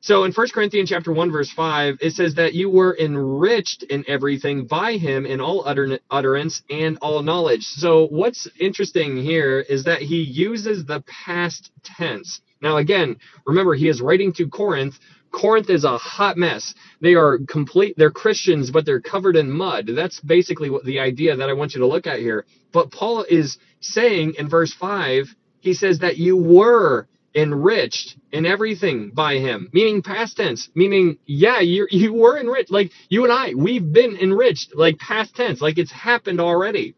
So in 1 Corinthians chapter 1 verse 5 it says that you were enriched in everything by him in all utter- utterance and all knowledge. So what's interesting here is that he uses the past tense. Now again, remember he is writing to Corinth. Corinth is a hot mess. They are complete they're Christians but they're covered in mud. That's basically what the idea that I want you to look at here. But Paul is saying in verse 5 he says that you were enriched in everything by him. Meaning past tense. Meaning yeah you you were enriched. Like you and I we've been enriched like past tense. Like it's happened already.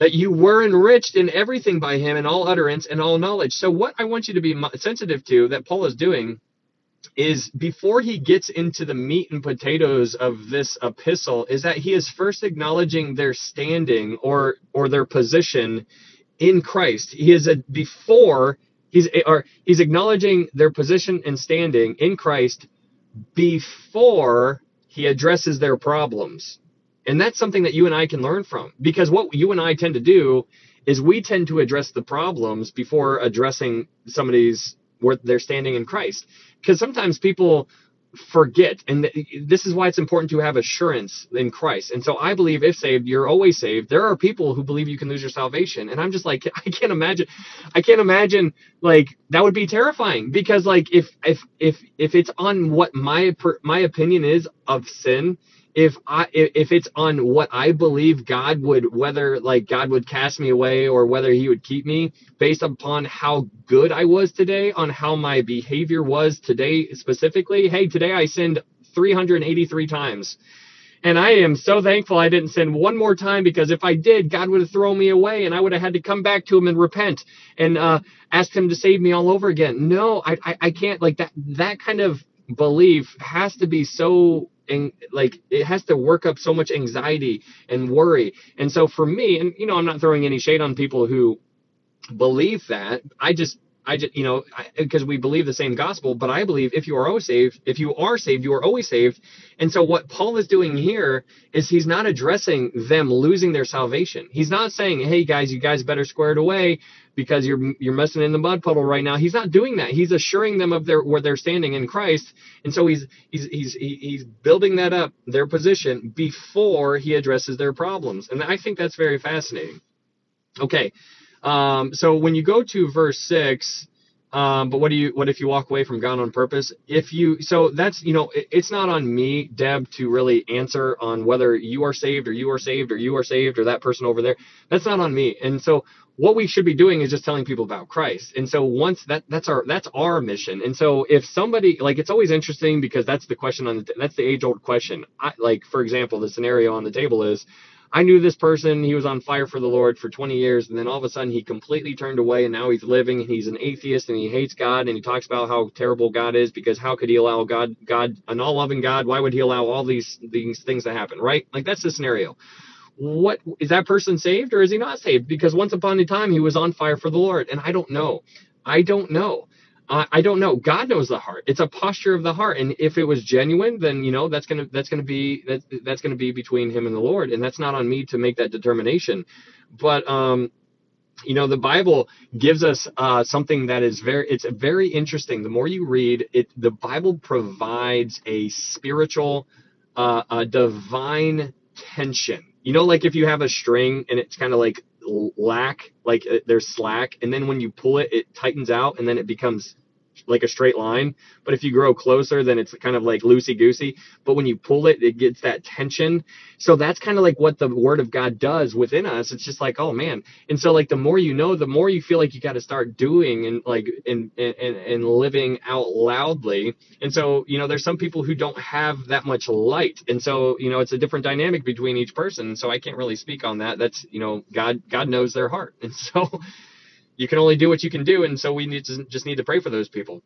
That you were enriched in everything by him in all utterance and all knowledge. So what I want you to be sensitive to that Paul is doing is before he gets into the meat and potatoes of this epistle is that he is first acknowledging their standing or or their position in Christ. He is a before he's or he's acknowledging their position and standing in Christ before he addresses their problems. And that's something that you and I can learn from because what you and I tend to do is we tend to address the problems before addressing somebody's where they're standing in Christ. Because sometimes people forget. And this is why it's important to have assurance in Christ. And so I believe if saved, you're always saved. There are people who believe you can lose your salvation. And I'm just like, I can't imagine, I can't imagine like that would be terrifying because like if, if, if, if it's on what my, my opinion is of sin, if I if it's on what I believe God would whether like God would cast me away or whether he would keep me based upon how good I was today, on how my behavior was today specifically. Hey, today I sinned 383 times. And I am so thankful I didn't sin one more time because if I did, God would have thrown me away and I would have had to come back to him and repent and uh, ask him to save me all over again. No, I, I, I can't like that. That kind of belief has to be so and like it has to work up so much anxiety and worry. And so for me, and you know, I'm not throwing any shade on people who believe that. I just I just, you know, because we believe the same gospel, but I believe if you are always saved, if you are saved, you are always saved. And so what Paul is doing here is he's not addressing them losing their salvation. He's not saying, "Hey guys, you guys better square it away because you're you're messing in the mud puddle right now." He's not doing that. He's assuring them of their where they're standing in Christ. And so he's he's he's he's building that up their position before he addresses their problems. And I think that's very fascinating. Okay. Um, so when you go to verse six, um, but what do you what if you walk away from God on purpose? If you so that's you know it, it's not on me, Deb, to really answer on whether you are saved or you are saved or you are saved or that person over there. That's not on me. And so what we should be doing is just telling people about Christ. And so once that that's our that's our mission. And so if somebody like it's always interesting because that's the question on the that's the age old question. I, like for example, the scenario on the table is I knew this person, he was on fire for the Lord for 20 years, and then all of a sudden he completely turned away, and now he's living, and he's an atheist, and he hates God, and he talks about how terrible God is because how could he allow God, God, an all loving God, why would he allow all these these things to happen, right? Like that's the scenario. What is that person saved or is he not saved? Because once upon a time he was on fire for the Lord, and I don't know. I don't know. I, I don't know. God knows the heart. It's a posture of the heart, and if it was genuine, then you know that's gonna that's gonna be that that's gonna be between him and the Lord, and that's not on me to make that determination. But um, you know the bible gives us uh, something that is very it's very interesting the more you read it the bible provides a spiritual uh, a divine tension you know like if you have a string and it's kind of like lack like uh, there's slack and then when you pull it it tightens out and then it becomes like a straight line. But if you grow closer, then it's kind of like loosey goosey. But when you pull it, it gets that tension. So that's kind of like what the word of God does within us. It's just like, oh man. And so like the more you know, the more you feel like you got to start doing and like and, and and living out loudly. And so you know, there's some people who don't have that much light, and so you know, it's a different dynamic between each person. So I can't really speak on that. That's you know, God God knows their heart, and so you can only do what you can do, and so we need to just need to pray for those people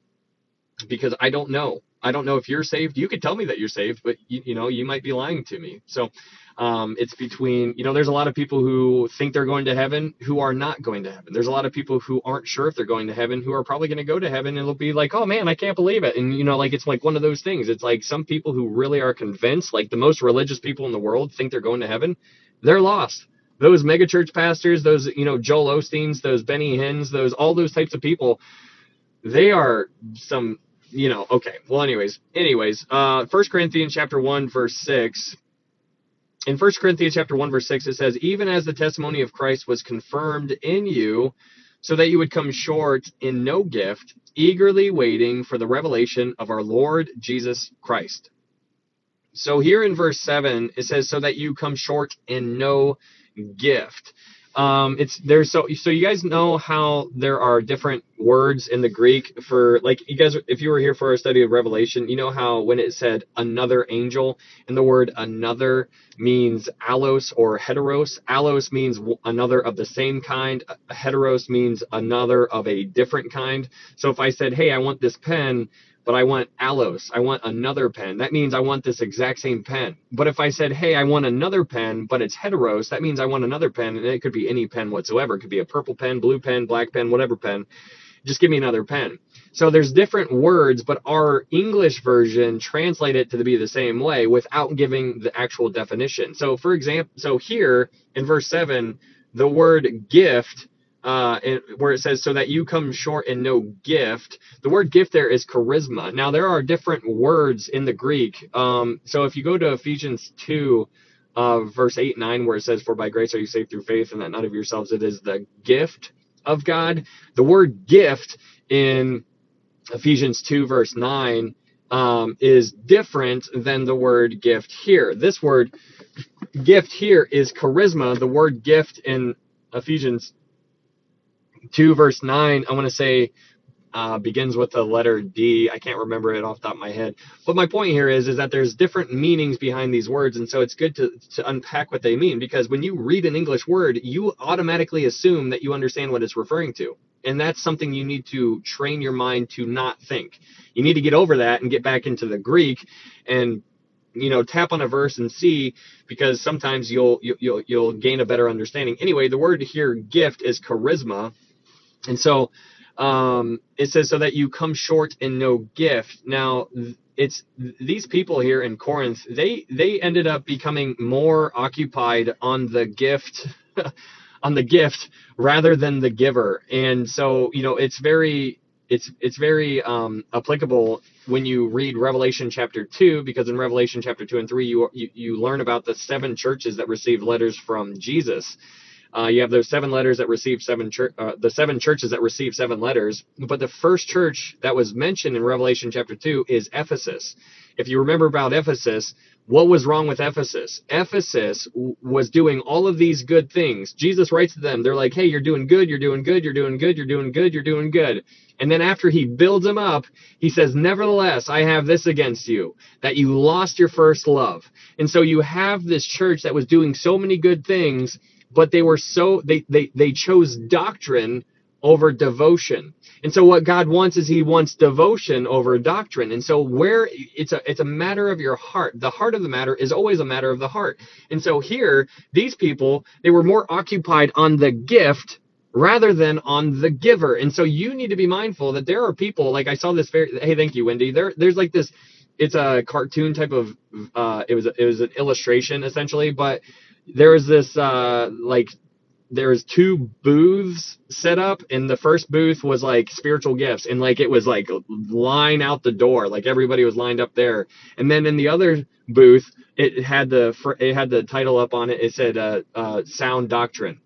because I don't know. I don't know if you're saved. You could tell me that you're saved, but you, you know you might be lying to me. So um, it's between you know there's a lot of people who think they're going to heaven who are not going to heaven. There's a lot of people who aren't sure if they're going to heaven who are probably going to go to heaven and it'll be like oh man I can't believe it and you know like it's like one of those things. It's like some people who really are convinced like the most religious people in the world think they're going to heaven. They're lost those megachurch pastors, those you know Joel Osteens, those Benny Hinns, those all those types of people, they are some you know okay. Well, anyways, anyways, uh, First Corinthians chapter one verse six. In 1 Corinthians chapter 1 verse 6 it says even as the testimony of Christ was confirmed in you so that you would come short in no gift eagerly waiting for the revelation of our Lord Jesus Christ. So here in verse 7 it says so that you come short in no gift. Um, it's there's so so you guys know how there are different words in the Greek for like you guys if you were here for a study of Revelation, you know how when it said another angel and the word another means allos or heteros. Allos means another of the same kind. Heteros means another of a different kind. So if I said, "Hey, I want this pen," but I want allos. I want another pen. That means I want this exact same pen. But if I said, hey, I want another pen, but it's heteros, that means I want another pen, and it could be any pen whatsoever. It could be a purple pen, blue pen, black pen, whatever pen. Just give me another pen. So there's different words, but our English version translate it to be the same way without giving the actual definition. So for example, so here in verse 7, the word gift uh, where it says, so that you come short in no gift. The word gift there is charisma. Now, there are different words in the Greek. Um, so if you go to Ephesians 2, uh, verse 8 9, where it says, For by grace are you saved through faith, and that not of yourselves, it is the gift of God. The word gift in Ephesians 2, verse 9, um, is different than the word gift here. This word gift here is charisma. The word gift in Ephesians 2, verse 9, I want to say uh, begins with the letter D. I can't remember it off the top of my head. But my point here is, is that there's different meanings behind these words. And so it's good to, to unpack what they mean because when you read an English word, you automatically assume that you understand what it's referring to. And that's something you need to train your mind to not think. You need to get over that and get back into the Greek and you know tap on a verse and see because sometimes you'll you'll you'll gain a better understanding anyway the word here gift is charisma and so um, it says so that you come short in no gift now it's these people here in corinth they they ended up becoming more occupied on the gift on the gift rather than the giver and so you know it's very it's it's very um, applicable when you read Revelation chapter two, because in Revelation chapter two and three, you you, you learn about the seven churches that received letters from Jesus. Uh, you have those seven letters that received seven church, uh, the seven churches that received seven letters. But the first church that was mentioned in Revelation chapter two is Ephesus. If you remember about Ephesus, what was wrong with Ephesus? Ephesus w- was doing all of these good things. Jesus writes to them, they're like, hey, you're doing good, you're doing good, you're doing good, you're doing good, you're doing good. And then after he builds them up, he says, nevertheless, I have this against you, that you lost your first love. And so you have this church that was doing so many good things but they were so they they they chose doctrine over devotion. And so what God wants is he wants devotion over doctrine. And so where it's a it's a matter of your heart. The heart of the matter is always a matter of the heart. And so here these people they were more occupied on the gift rather than on the giver. And so you need to be mindful that there are people like I saw this very hey thank you Wendy. There there's like this it's a cartoon type of uh it was it was an illustration essentially, but there was this uh like there was two booths set up and the first booth was like spiritual gifts and like it was like line out the door like everybody was lined up there. And then in the other booth it had the it had the title up on it it said uh, uh sound doctrine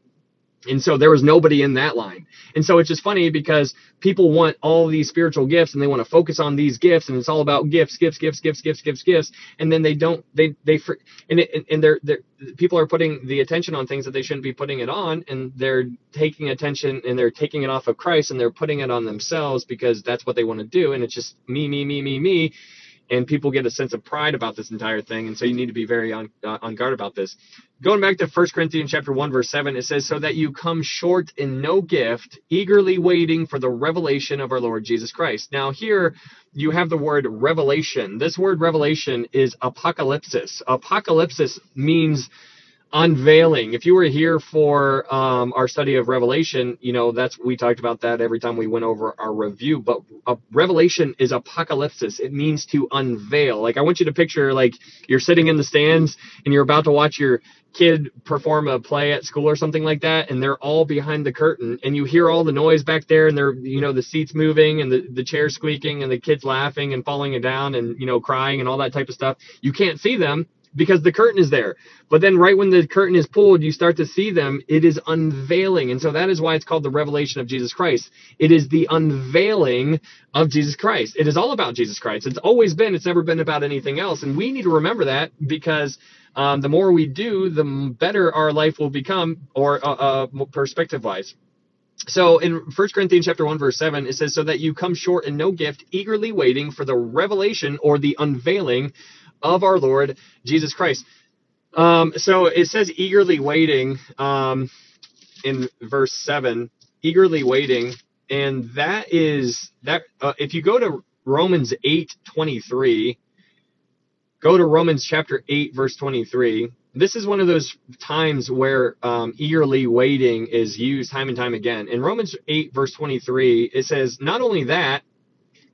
and so there was nobody in that line. And so it's just funny because people want all these spiritual gifts and they want to focus on these gifts and it's all about gifts, gifts, gifts, gifts, gifts, gifts, gifts. And then they don't, they, they, and, it, and they're, they're, people are putting the attention on things that they shouldn't be putting it on and they're taking attention and they're taking it off of Christ and they're putting it on themselves because that's what they want to do. And it's just me, me, me, me, me and people get a sense of pride about this entire thing and so you need to be very on, uh, on guard about this. Going back to 1 corinthians chapter 1 verse 7 it says so that you come short in no gift eagerly waiting for the revelation of our lord jesus christ. Now here you have the word revelation. This word revelation is apocalypsis. Apocalypsis means unveiling. If you were here for um, our study of Revelation, you know that's we talked about that every time we went over our review. But a Revelation is apocalypsis. It means to unveil. Like I want you to picture like you're sitting in the stands and you're about to watch your kid perform a play at school or something like that and they're all behind the curtain and you hear all the noise back there and they're you know the seats moving and the, the chairs squeaking and the kids laughing and falling down and you know crying and all that type of stuff you can't see them because the curtain is there. But then right when the curtain is pulled, you start to see them. It is unveiling. And so that is why it's called the revelation of Jesus Christ. It is the unveiling of Jesus Christ. It is all about Jesus Christ. It's always been, it's never been about anything else. And we need to remember that because um, the more we do, the better our life will become or uh, uh, perspective wise. So in 1 Corinthians chapter 1 verse 7 it says so that you come short in no gift eagerly waiting for the revelation or the unveiling of our Lord Jesus Christ. Um, so it says eagerly waiting um, in verse 7, eagerly waiting. And that is that uh, if you go to Romans 8 23, go to Romans chapter 8, verse 23. This is one of those times where um, eagerly waiting is used time and time again. In Romans 8, verse 23, it says, Not only that,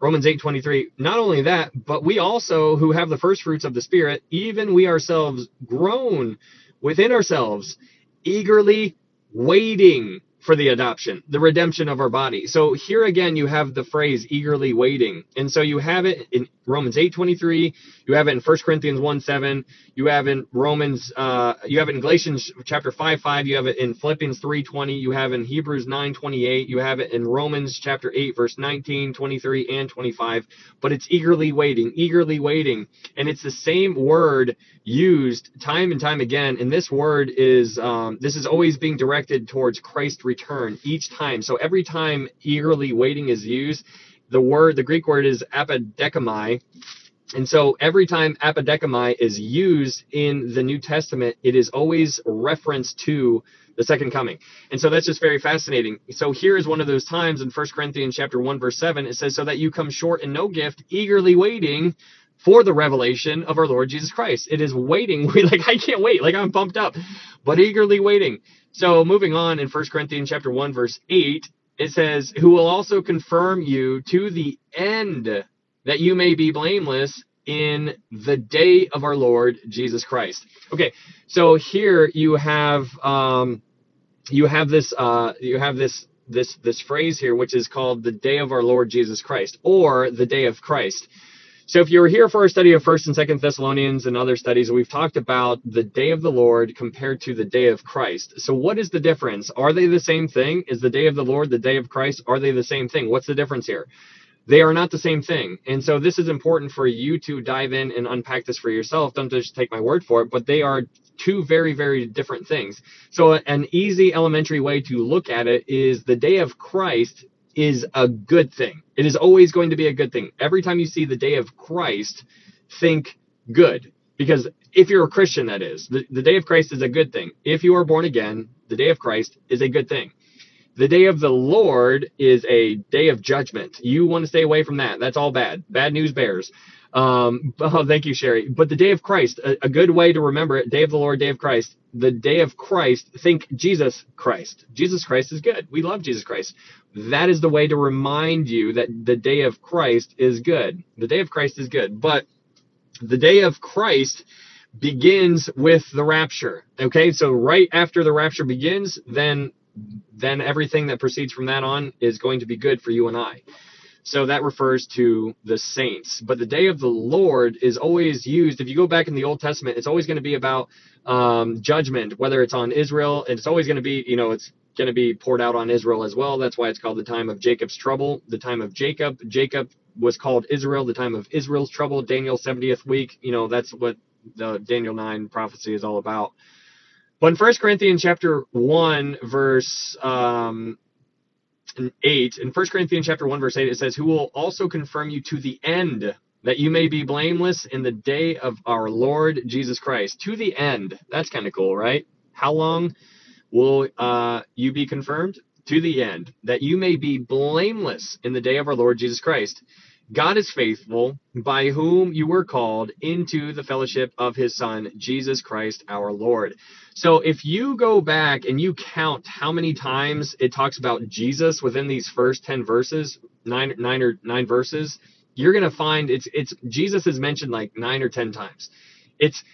Romans 8:23 not only that but we also who have the first fruits of the spirit even we ourselves groan within ourselves eagerly waiting for the adoption, the redemption of our body. So here again, you have the phrase eagerly waiting. And so you have it in Romans 8:23, you have it in 1 Corinthians 1 7, you have in Romans, uh, you have it in Galatians chapter 5 5, you have it in Philippians 3:20, you have in Hebrews 9:28, you have it in Romans chapter 8, verse 19, 23, and 25. But it's eagerly waiting, eagerly waiting. And it's the same word used time and time again. And this word is um, this is always being directed towards Christ's return each time. So every time eagerly waiting is used, the word, the Greek word is apodekemai. And so every time apodekemai is used in the New Testament, it is always referenced to the second coming. And so that's just very fascinating. So here is one of those times in 1 Corinthians chapter 1 verse 7 it says so that you come short in no gift eagerly waiting for the revelation of our Lord Jesus Christ. It is waiting. We like I can't wait. Like I'm pumped up, but eagerly waiting. So moving on in 1 Corinthians chapter 1 verse 8 it says, who will also confirm you to the end that you may be blameless in the day of our Lord Jesus Christ. Okay, so here you have um, you have this uh, you have this this this phrase here, which is called the day of our Lord Jesus Christ, or the day of Christ. So if you were here for a study of First and Second Thessalonians and other studies, we've talked about the day of the Lord compared to the day of Christ. So what is the difference? Are they the same thing? Is the day of the Lord the day of Christ? Are they the same thing? What's the difference here? They are not the same thing. And so this is important for you to dive in and unpack this for yourself. Don't just take my word for it, but they are two very, very different things. So an easy elementary way to look at it is the day of Christ is a good thing. It is always going to be a good thing. Every time you see the day of Christ, think good. Because if you're a Christian, that is, the, the day of Christ is a good thing. If you are born again, the day of Christ is a good thing. The day of the Lord is a day of judgment. You want to stay away from that. That's all bad. Bad news bears. Um, oh, thank you, Sherry. But the day of Christ, a, a, good way to remember it, day of the Lord, day of Christ. The day of Christ, think Jesus Christ. Jesus Christ is good. We love Jesus Christ. That is the way to remind you that the day of Christ is good. The day of Christ is good. But the day of Christ begins with the rapture. Okay, so right after the rapture begins, then then everything that proceeds from that on is going to be good for you and I. So that refers to the saints. But the day of the Lord is always used. If you go back in the Old Testament, it's always going to be about um, judgment, whether it's on Israel. And it's always going to be, you know, it's going to be poured out on Israel as well. That's why it's called the time of Jacob's trouble, the time of Jacob. Jacob was called Israel, the time of Israel's trouble, Daniel 70th week. You know, that's what the Daniel 9 prophecy is all about. But in 1 Corinthians chapter 1, verse um, 8, in 1 Corinthians chapter 1, verse 8, it says, Who will also confirm you to the end, that you may be blameless in the day of our Lord Jesus Christ. To the end. That's kind of cool, right? How long will uh, you be confirmed? To the end, that you may be blameless in the day of our Lord Jesus Christ. God is faithful, by whom you were called into the fellowship of his Son, Jesus Christ our Lord. So if you go back and you count how many times it talks about Jesus within these first 10 verses, nine, nine or nine verses, you're going to find it's, it's, Jesus is mentioned like nine or 10 times. It's,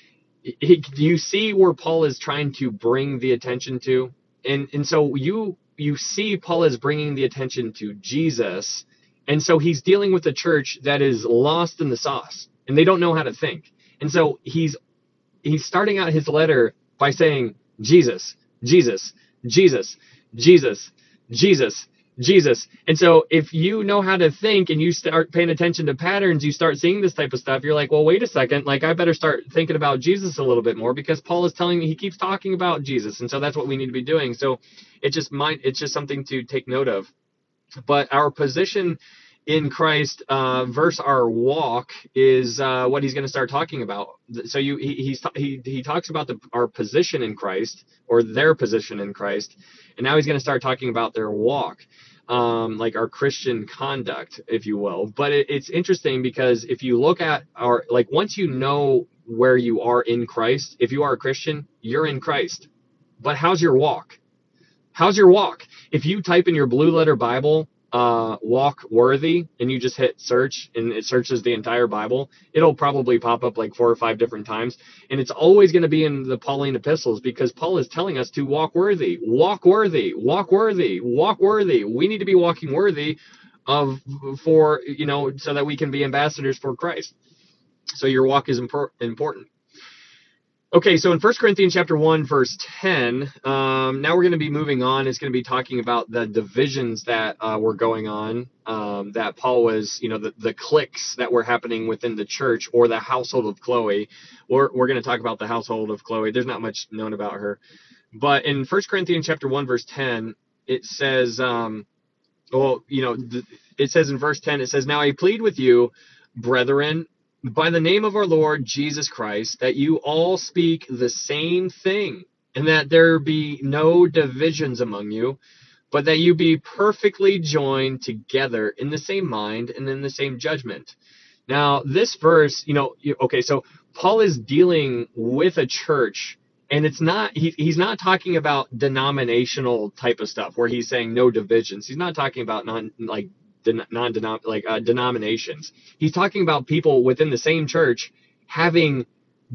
it, you see where Paul is trying to bring the attention to? And, and so you, you see Paul is bringing the attention to Jesus and so he's dealing with a church that is lost in the sauce and they don't know how to think. And so he's he's starting out his letter by saying Jesus, Jesus, Jesus, Jesus, Jesus, Jesus. And so if you know how to think and you start paying attention to patterns, you start seeing this type of stuff, you're like, well, wait a second, like I better start thinking about Jesus a little bit more because Paul is telling me he keeps talking about Jesus. And so that's what we need to be doing. So it just might it's just something to take note of but our position in Christ uh, versus our walk is uh, what he's going to start talking about. So you he he's, he he talks about the, our position in Christ or their position in Christ, and now he's going to start talking about their walk, um, like our Christian conduct, if you will. But it, it's interesting because if you look at our like once you know where you are in Christ, if you are a Christian, you're in Christ. But how's your walk? How's your walk? If you type in your blue letter Bible uh, walk worthy and you just hit search and it searches the entire Bible, it'll probably pop up like four or five different times. And it's always going to be in the Pauline epistles because Paul is telling us to walk worthy, walk worthy, walk worthy, walk worthy. We need to be walking worthy of for, you know, so that we can be ambassadors for Christ. So your walk is impor- important. Okay, so in 1 Corinthians chapter 1, verse 10, um, now we're going to be moving on. It's going to be talking about the divisions that uh, were going on, um, that Paul was, you know, the, the cliques that were happening within the church or the household of Chloe. We're, we're going to talk about the household of Chloe. There's not much known about her. But in 1 Corinthians chapter 1, verse 10, it says, um, well, you know, it says in verse 10, it says, Now I plead with you, brethren, by the name of our Lord Jesus Christ, that you all speak the same thing, and that there be no divisions among you, but that you be perfectly joined together in the same mind and in the same judgment. Now, this verse, you know, okay, so Paul is dealing with a church, and it's not, he, he's not talking about denominational type of stuff where he's saying no divisions. He's not talking about non, like non like uh, denominations. He's talking about people within the same church having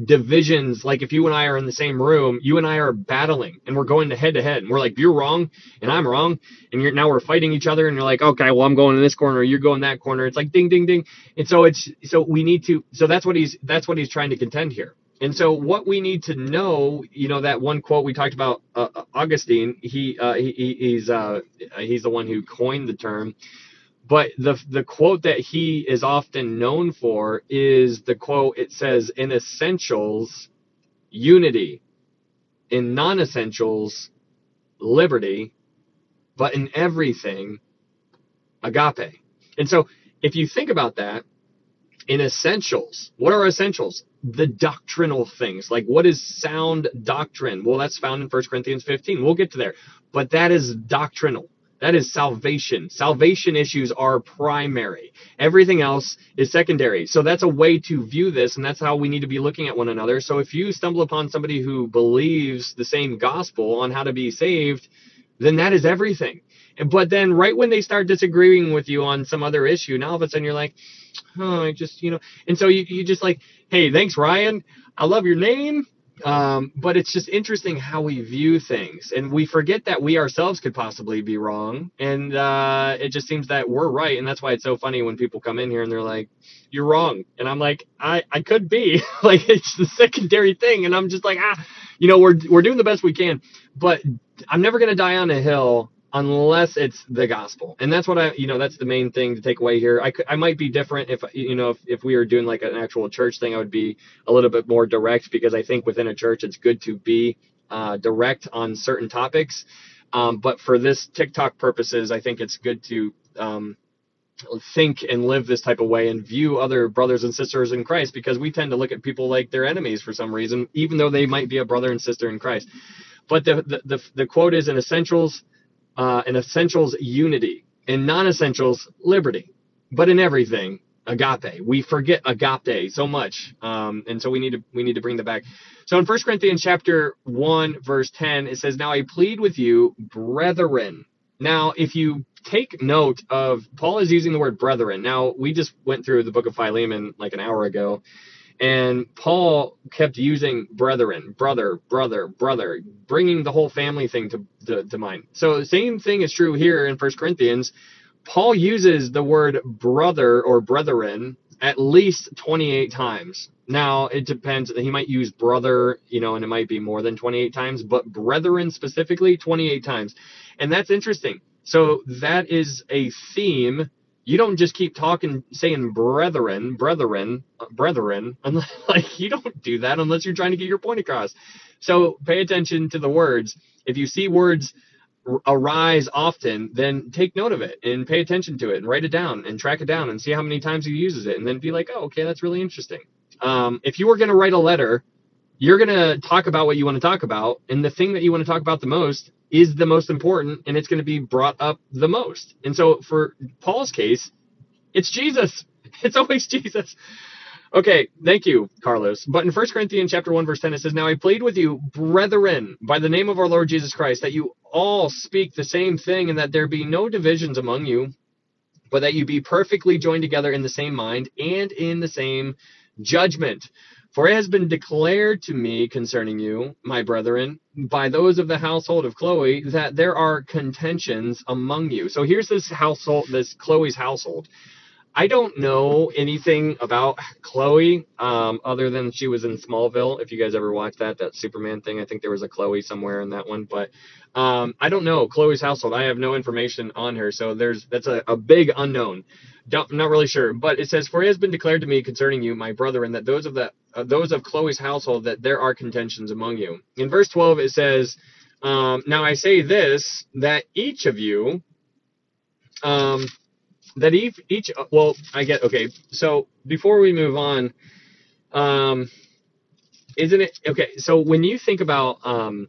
divisions. Like if you and I are in the same room, you and I are battling and we're going to head to head, and we're like, you're wrong and I'm wrong, and you're now we're fighting each other, and you're like, okay, well I'm going in this corner, you're going that corner. It's like ding, ding, ding, and so it's so we need to. So that's what he's that's what he's trying to contend here. And so, what we need to know, you know, that one quote we talked about, uh, Augustine. He, uh, he he's uh, he's the one who coined the term. But the the quote that he is often known for is the quote. It says, "In essentials, unity; in non-essentials, liberty; but in everything, agape." And so, if you think about that, in essentials, what are essentials? The doctrinal things, like what is sound doctrine? Well, that's found in 1 Corinthians 15. We'll get to there, but that is doctrinal that is salvation. Salvation issues are primary. Everything else is secondary. So that's a way to view this, and that's how we need to be looking at one another. So if you stumble upon somebody who believes the same gospel on how to be saved, then that is everything. But then right when they start disagreeing with you on some other issue, now all of a sudden you're like, oh, I just, you know, and so you, you just like, hey, thanks, Ryan. I love your name. Um, but it's just interesting how we view things, and we forget that we ourselves could possibly be wrong, and uh, it just seems that we're right, and that's why it's so funny when people come in here and they're like, "You're wrong," and I'm like, "I I could be," like it's the secondary thing, and I'm just like, ah, you know, we're we're doing the best we can, but I'm never gonna die on a hill unless it's the gospel. And that's what i you know that's the main thing to take away here. I i might be different if you know if, if we were doing like an actual church thing i would be a little bit more direct because i think within a church it's good to be uh, direct on certain topics. Um, but for this tiktok purposes i think it's good to um, think and live this type of way and view other brothers and sisters in christ because we tend to look at people like they're enemies for some reason even though they might be a brother and sister in christ. But the the, the, the quote is in essentials uh, in essentials, unity. In non essentials, liberty. But in everything, agape. We forget agape so much, um, and so we need to we need to bring that back. So in 1 Corinthians chapter one verse 10, it says, "Now I plead with you, brethren." Now, if you take note of Paul is using the word brethren. Now we just went through the book of Philemon like an hour ago, and Paul kept using brethren, brother, brother, brother, bringing the whole family thing to, to, to mind. So the same thing is true here in First Corinthians. Paul uses the word brother or brethren at least 28 times. Now, it depends. That he might use brother, you know, and it might be more than 28 times, but brethren specifically, 28 times. And that's interesting. So that is a theme you don't just keep talking saying brethren brethren brethren like you don't do that unless you're trying to get your point across. So pay attention to the words. If you see words arise often then take note of it and pay attention to it and write it down and track it down and see how many times he uses it and then be like oh okay that's really interesting. Um, if you were going to write a letter you're going to talk about what you want to talk about and the thing that you want to talk about the most is the most important and it's going to be brought up the most. And so for Paul's case, it's Jesus. It's always Jesus. Okay, thank you, Carlos. But in 1 Corinthians chapter 1 verse 10 it says, "Now I plead with you, brethren, by the name of our Lord Jesus Christ, that you all speak the same thing and that there be no divisions among you, but that you be perfectly joined together in the same mind and in the same judgment. For it has been declared to me concerning you, my brethren, by those of the household of Chloe, that there are contentions among you. So here's this household, this Chloe's household. I don't know anything about Chloe um, other than she was in Smallville. If you guys ever watched that, that Superman thing, I think there was a Chloe somewhere in that one. But um, I don't know Chloe's household. I have no information on her, so there's that's a, a big unknown. Don't, not really sure, but it says, "For it has been declared to me concerning you, my brethren, that those of the uh, those of Chloe's household that there are contentions among you." In verse 12, it says, um, "Now I say this that each of you." Um, that each, each well i get okay so before we move on um isn't it okay so when you think about um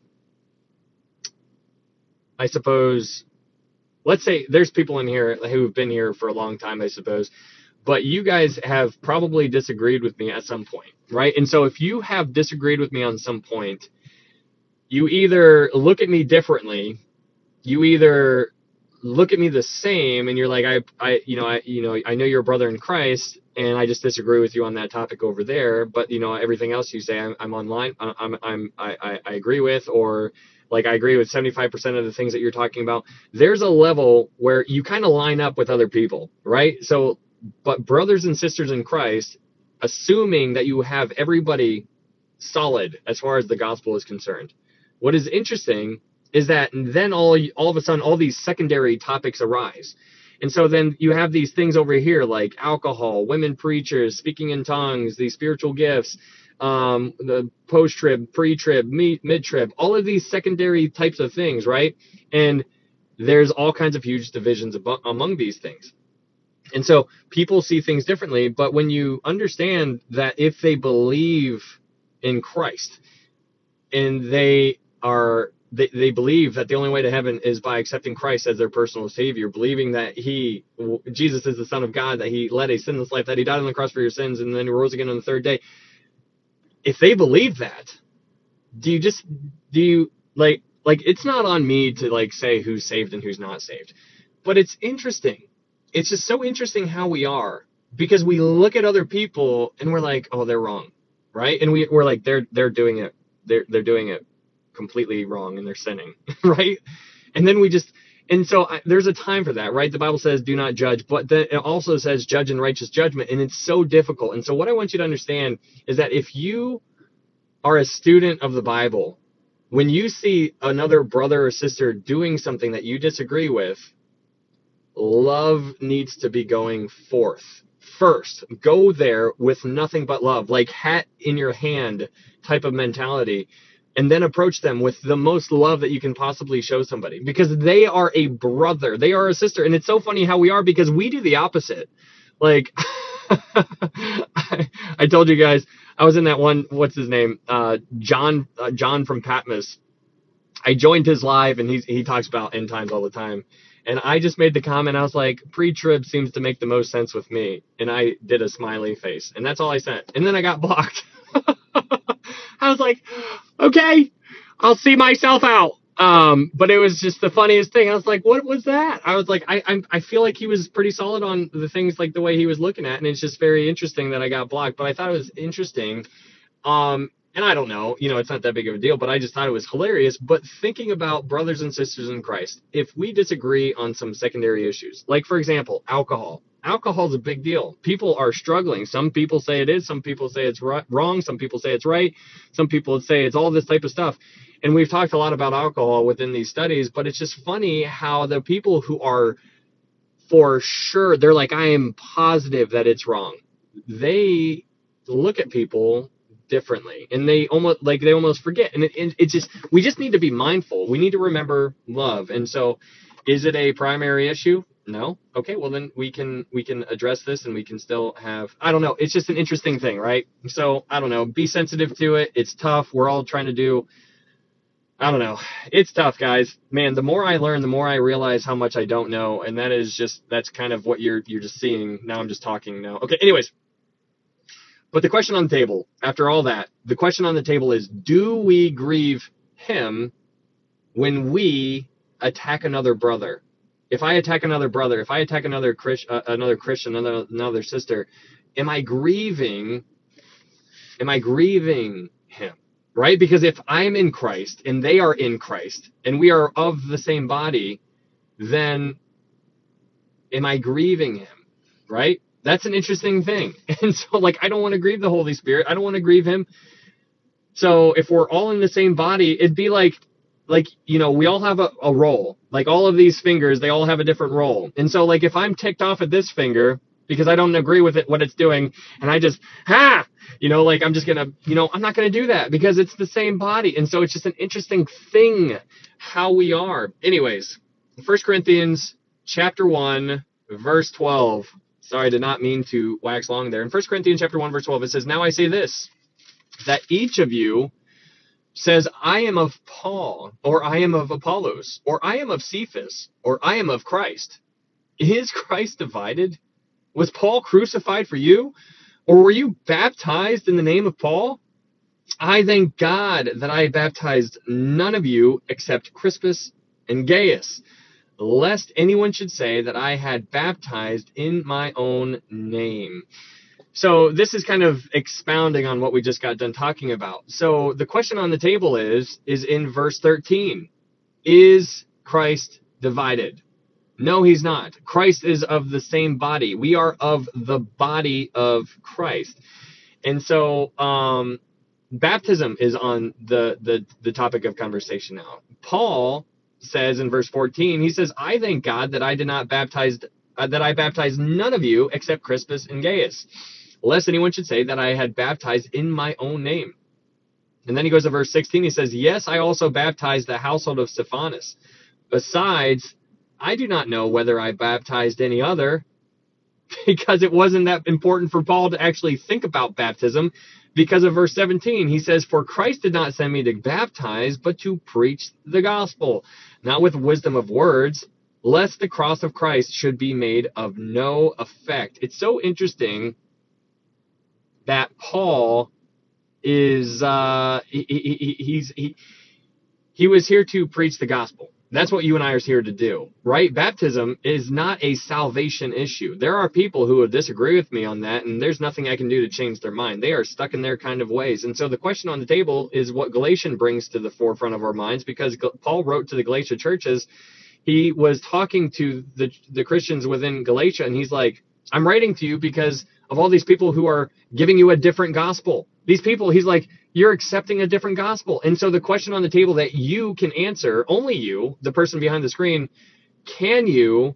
i suppose let's say there's people in here who've been here for a long time i suppose but you guys have probably disagreed with me at some point right? And so if you have disagreed with me on some point you either look at me differently you either look at me the same and you're like I I you know I you know I know you're a brother in Christ and I just disagree with you on that topic over there but you know everything else you say I'm, I'm online I'm I'm I, I agree with or like I agree with 75% of the things that you're talking about there's a level where you kind of line up with other people right so but brothers and sisters in Christ assuming that you have everybody solid as far as the gospel is concerned what is interesting is that then all all of a sudden all these secondary topics arise. And so then you have these things over here like alcohol, women preachers, speaking in tongues, these spiritual gifts, um, the post trib, pre trib, mid trib, all of these secondary types of things, right? And there's all kinds of huge divisions among these things. And so people see things differently, but when you understand that if they believe in Christ and they are they, they believe that the only way to heaven is by accepting Christ as their personal savior, believing that he, Jesus is the son of God, that he led a sinless life, that he died on the cross for your sins and then he rose again on the third day. If they believe that, do you just, do you like, like it's not on me to like say who's saved and who's not saved, but it's interesting. It's just so interesting how we are because we look at other people and we're like, oh, they're wrong. Right. And we, we're like, they're, they're doing it. They're, they're doing it completely wrong and they're sinning, right? And then we just, and so I, there's a time for that, right? The Bible says, do not judge, but then it also says, judge in righteous judgment. And it's so difficult. And so what I want you to understand is that if you are a student of the Bible, when you see another brother or sister doing something that you disagree with, love needs to be going forth first. Go there with nothing but love, like hat in your hand type of mentality and then approach them with the most love that you can possibly show somebody because they are a brother, they are a sister. And it's so funny how we are because we do the opposite. Like, I, I, told you guys, I was in that one, what's his name? Uh, John, uh, John from Patmos. I joined his live and he, he talks about end times all the time. And I just made the comment, I was like, pre trib seems to make the most sense with me. And I did a smiley face. And that's all I sent. And then I got blocked. I was like, okay, I'll see myself out. Um, but it was just the funniest thing. I was like, what was that? I was like, I, I, I feel like he was pretty solid on the things like the way he was looking at, and it's just very interesting that I got blocked. But I thought it was interesting. Um, and I don't know, you know, it's not that big of a deal, but I just thought it was hilarious. But thinking about brothers and sisters in Christ, if we disagree on some secondary issues, like for example, alcohol, alcohol is a big deal. People are struggling. Some people say it is, some people say it's right, wrong, some people say it's right, some people say it's all this type of stuff. And we've talked a lot about alcohol within these studies, but it's just funny how the people who are for sure, they're like, I am positive that it's wrong. They look at people differently and they almost like they almost forget and it, it, it's just we just need to be mindful we need to remember love and so is it a primary issue no? Okay well then we can we can address this and we can still have i don't know it's just an interesting thing right? So i don't know be sensitive to it it's tough we're all trying to do i don't know it's tough guys. Man the more i learn the more i realize how much i don't know and that is just that's kind of what you're you're just seeing now i'm just talking now. Okay anyways. But the question on the table after all that the question on the table is do we grieve him when we attack another brother if I attack another brother, if I attack another Chris, uh, another Christian, another another sister, am I grieving? Am I grieving him? Right? Because if I'm in Christ and they are in Christ and we are of the same body, then am I grieving him? Right? That's an interesting thing. And so, like, I don't want to grieve the Holy Spirit. I don't want to grieve him. So if we're all in the same body, it'd be like like you know we all have a, a role. Like all of these fingers they all have a different role. And so like if i'm ticked off at this finger because i don't agree with it what it's doing and i just ha! You know like i'm just gonna you know i'm not gonna do that because it's the same body. And so it's just an interesting thing how we are. Anyways First corinthians chapter 1 verse 12 sorry i did not mean to wax long there. In First corinthians chapter 1 verse 12 it says now i say this that each of you says, I am of Paul, or I am of Apollos, or I am of Cephas, or I am of Christ. Is Christ divided? Was Paul crucified for you? Or were you baptized in the name of Paul? I thank God that I baptized none of you except Crispus and Gaius, lest anyone should say that I had baptized in my own name. So this is kind of expounding on what we just got done talking about. So the question on the table is is in verse 13. Is Christ divided? No, he's not. Christ is of the same body. We are of the body of Christ. And so um, baptism is on the, the the topic of conversation now. Paul says in verse 14, he says, "I thank God that I did not baptize uh, that I baptized none of you except Crispus and Gaius." Lest anyone should say that I had baptized in my own name. And then he goes to verse 16. He says, Yes, I also baptized the household of Stephanas. Besides, I do not know whether I baptized any other, because it wasn't that important for Paul to actually think about baptism. Because of verse 17, he says, For Christ did not send me to baptize, but to preach the gospel, not with wisdom of words, lest the cross of Christ should be made of no effect. It's so interesting that Paul is uh, he, he, he's he, he was here to preach the gospel. That's what you and I are here to do, right? Baptism is not a salvation issue. There are people who would disagree with me on that, and there's nothing I can do to change their mind. They are stuck in their kind of ways. And so the question on the table is what Galatian brings to the forefront of our minds because Paul wrote to the Galatia churches. He was talking to the, the Christians within Galatia, and he's like, I'm writing to you because of all these people who are giving you a different gospel. These people, he's like, you're accepting a different gospel. And so the question on the table that you can answer, only you, the person behind the screen, can you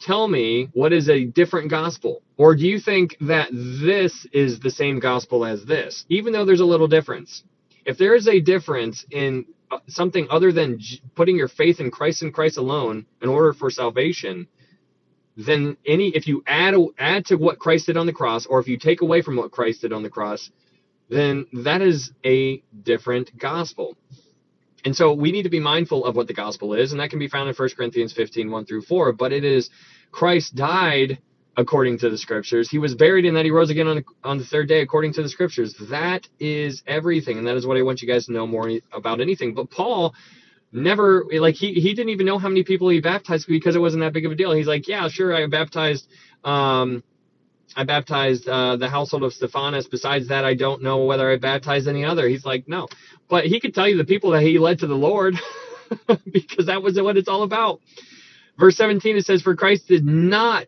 tell me what is a different gospel? Or do you think that this is the same gospel as this, even though there's a little difference? If there is a difference in uh, something other than putting your faith in Christ and Christ alone in order for salvation, then any if you add add to what Christ did on the cross, or if you take away from what Christ did on the cross, then that is a different gospel. And so we need to be mindful of what the gospel is, and that can be found in 1 Corinthians 15, 1 through 4. But it is Christ died according to the scriptures. He was buried and that he rose again on on the third day according to the scriptures. That is everything. And that is what I want you guys to know more about anything. But Paul never like he he didn't even know how many people he baptized because it wasn't that big of a deal. He's like, yeah, sure, I baptized um I baptized uh, the household of Stephanas. Besides that, I don't know whether I baptized any other. He's like, no, but he could tell you the people that he led to the Lord because that was what it's all about. Verse 17 it says, "For Christ did not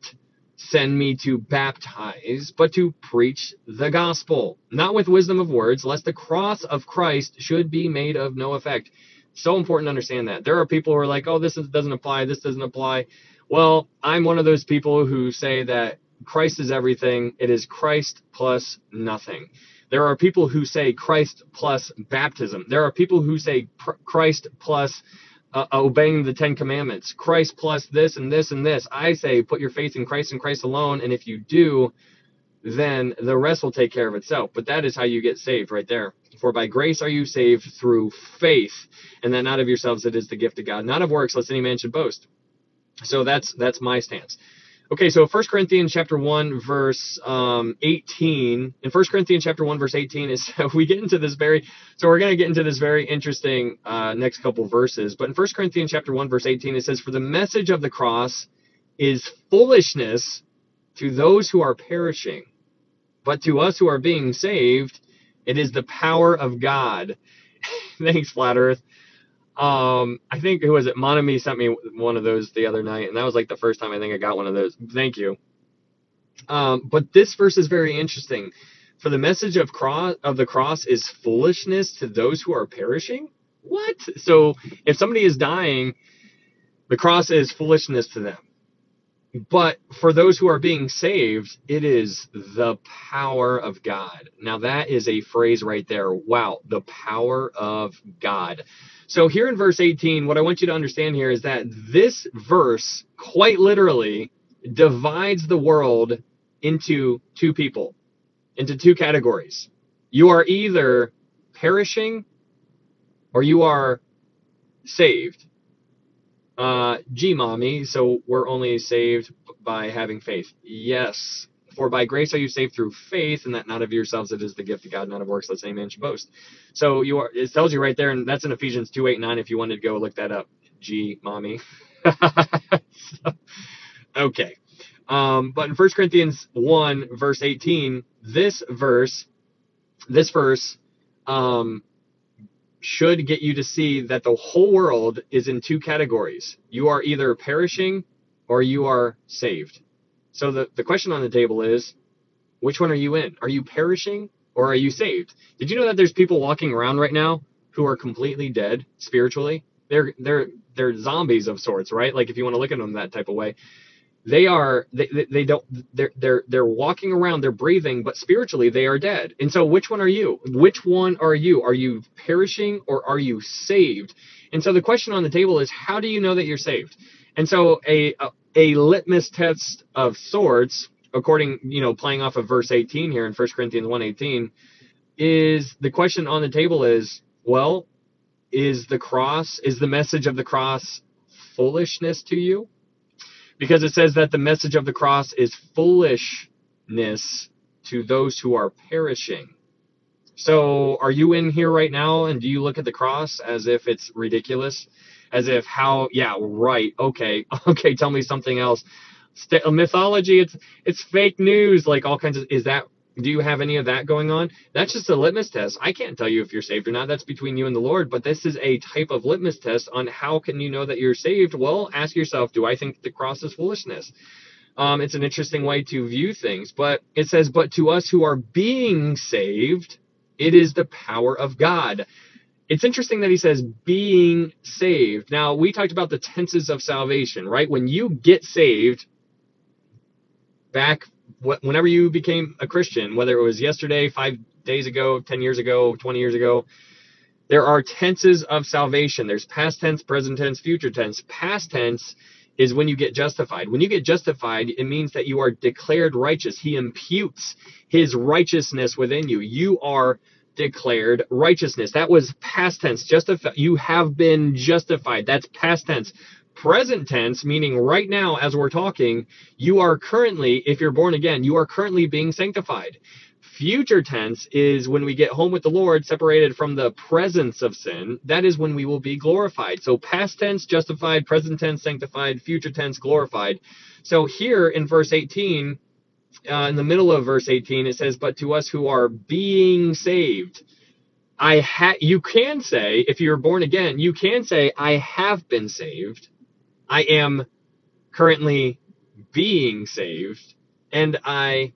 send me to baptize, but to preach the gospel, not with wisdom of words, lest the cross of Christ should be made of no effect." So important to understand that. There are people who are like, oh, this is, doesn't apply, this doesn't apply. Well, I'm one of those people who say that Christ is everything. It is Christ plus nothing. There are people who say Christ plus baptism. There are people who say Christ plus uh, obeying the Ten Commandments. Christ plus this and this and this. I say put your faith in Christ and Christ alone. And if you do, then the rest will take care of itself. But that is how you get saved right there. For by grace are you saved through faith, and that not of yourselves, it is the gift of God, not of works, lest any man should boast. So that's that's my stance. Okay, so 1 Corinthians chapter 1 verse um, 18. In 1 Corinthians chapter 1 verse 18 is we get into this very so we're going to get into this very interesting uh, next couple verses. But in 1 Corinthians chapter 1 verse 18 it says for the message of the cross is foolishness to those who are perishing, but to us who are being saved it is the power of God. Thanks flat earth. Um i think who was it? Monami sent me one of those the other night and that was like the first time i think i got one of those. Thank you. Um but this verse is very interesting. For the message of cross of the cross is foolishness to those who are perishing? What? So if somebody is dying the cross is foolishness to them but for those who are being saved, it is the power of God. Now, that is a phrase right there. Wow, the power of God. So, here in verse 18, what I want you to understand here is that this verse, quite literally, divides the world into two people, into two categories. You are either perishing or you are saved uh, G mommy, so we're only saved by having faith. Yes. For by grace are you saved through faith, and that not of yourselves, it is the gift of God, not of works, lest any man should boast. So you are it tells you right there, and that's in Ephesians 2, 8, 9, if you wanted to go look that up. G mommy. so, okay. Um, but in 1 Corinthians 1, verse 18, this verse, this verse, um, should get you to see that the whole world is in two categories. You are either perishing or you are saved. So the, the question on the table is which one are you in? Are you perishing or are you saved? Did you know that there's people walking around right now who are completely dead spiritually? They're they're they're zombies of sorts, right? Like if you want to look at them that type of way they are they, they don't they're they're they're walking around they're breathing but spiritually they are dead. And so which one are you? Which one are you? Are you perishing or are you saved? And so the question on the table is how do you know that you're saved? And so a a, a litmus test of sorts according you know playing off of verse 18 here in 1 corinthians 1.18 is the question on the table is well is the cross is the message of the cross foolishness to you because it says that the message of the cross is foolishness to those who are perishing. So, are you in here right now and do you look at the cross as if it's ridiculous? As if how, yeah, right, okay, okay, tell me something else. St- mythology, it's it's fake news, like all kinds of. Is that do you have any of that going on? That's just a litmus test. I can't tell you if you're saved or not. That's between you and the Lord. But this is a type of litmus test on how can you know that you're saved? Well, ask yourself, do I think the cross is foolishness? Um, it's an interesting way to view things. But it says, but to us who are being saved, it is the power of God. It's interesting that he says being saved. Now, we talked about the tenses of salvation, right? When you get saved, back whenever you became a Christian, whether it was yesterday, five days ago, 10 years ago, 20 years ago, there are tenses of salvation. There's past tense, present tense, future tense. Past tense is when you get justified. When you get justified, it means that you are declared righteous. He imputes his righteousness within you. You are declared righteousness. That was past tense. Justify. You have been justified. That's past tense present tense, meaning right now as we're talking, you are currently, if you're born again, you are currently being sanctified. Future tense is when we get home with the Lord, separated from the presence of sin. That is when we will be glorified. So past tense, justified, present tense, sanctified, future tense, glorified. So here in verse 18, uh, in the middle of verse 18, it says, But to us who are being saved, I ha- you can say, if you're born again, you can say, I have been saved I am currently being saved and I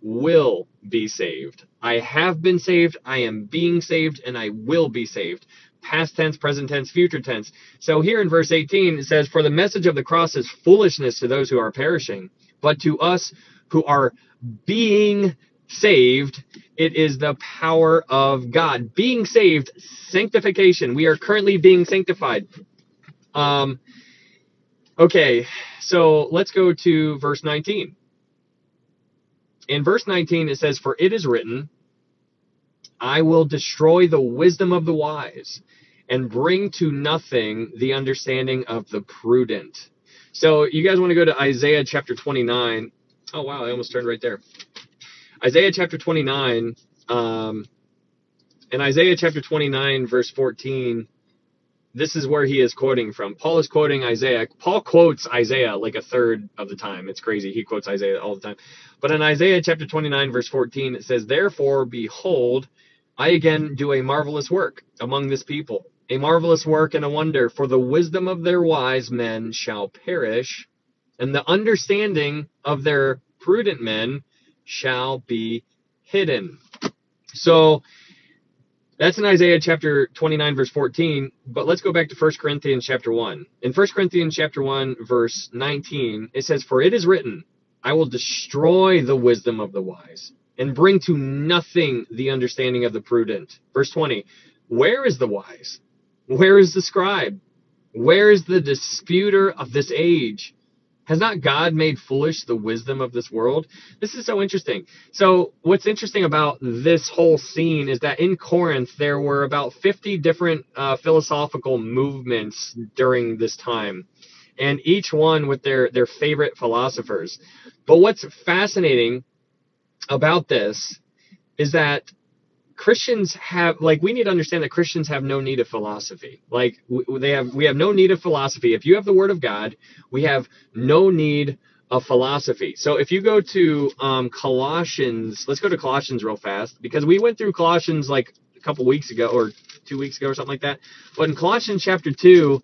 will be saved. I have been saved, I am being saved, and I will be saved. Past tense, present tense, future tense. So here in verse 18, it says, For the message of the cross is foolishness to those who are perishing, but to us who are being saved, it is the power of God. Being saved, sanctification. We are currently being sanctified. Um, Okay, so let's go to verse 19. In verse 19, it says, For it is written, I will destroy the wisdom of the wise and bring to nothing the understanding of the prudent. So you guys want to go to Isaiah chapter 29. Oh, wow, I almost turned right there. Isaiah chapter 29. Um, in Isaiah chapter 29, verse 14, this is where he is quoting from. Paul is quoting Isaiah. Paul quotes Isaiah like a third of the time. It's crazy. He quotes Isaiah all the time. But in Isaiah chapter 29, verse 14, it says, Therefore, behold, I again do a marvelous work among this people, a marvelous work and a wonder, for the wisdom of their wise men shall perish, and the understanding of their prudent men shall be hidden. So that's in Isaiah chapter 29 verse 14, but let's go back to 1 Corinthians chapter 1. In 1 Corinthians chapter 1 verse 19, it says, "For it is written, I will destroy the wisdom of the wise and bring to nothing the understanding of the prudent." Verse 20, "Where is the wise? Where is the scribe? Where is the disputer of this age?" Has not God made foolish the wisdom of this world? This is so interesting. So, what's interesting about this whole scene is that in Corinth, there were about 50 different uh, philosophical movements during this time, and each one with their, their favorite philosophers. But what's fascinating about this is that Christians have like we need to understand that Christians have no need of philosophy. Like they have we have no need of philosophy. If you have the word of God, we have no need of philosophy. So if you go to um, Colossians, let's go to Colossians real fast because we went through Colossians like a couple weeks ago or two weeks ago or something like that. But in Colossians chapter two,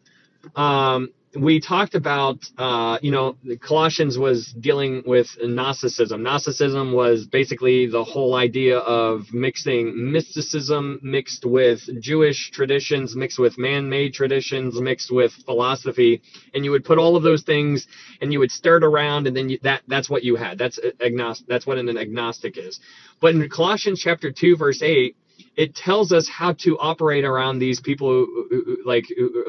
um, we talked about, uh, you know, Colossians was dealing with Gnosticism. Gnosticism was basically the whole idea of mixing mysticism mixed with Jewish traditions, mixed with man made traditions, mixed with philosophy. And you would put all of those things and you would stir it around, and then you, that, that's what you had. That's, agnostic, that's what an agnostic is. But in Colossians chapter 2, verse 8, it tells us how to operate around these people like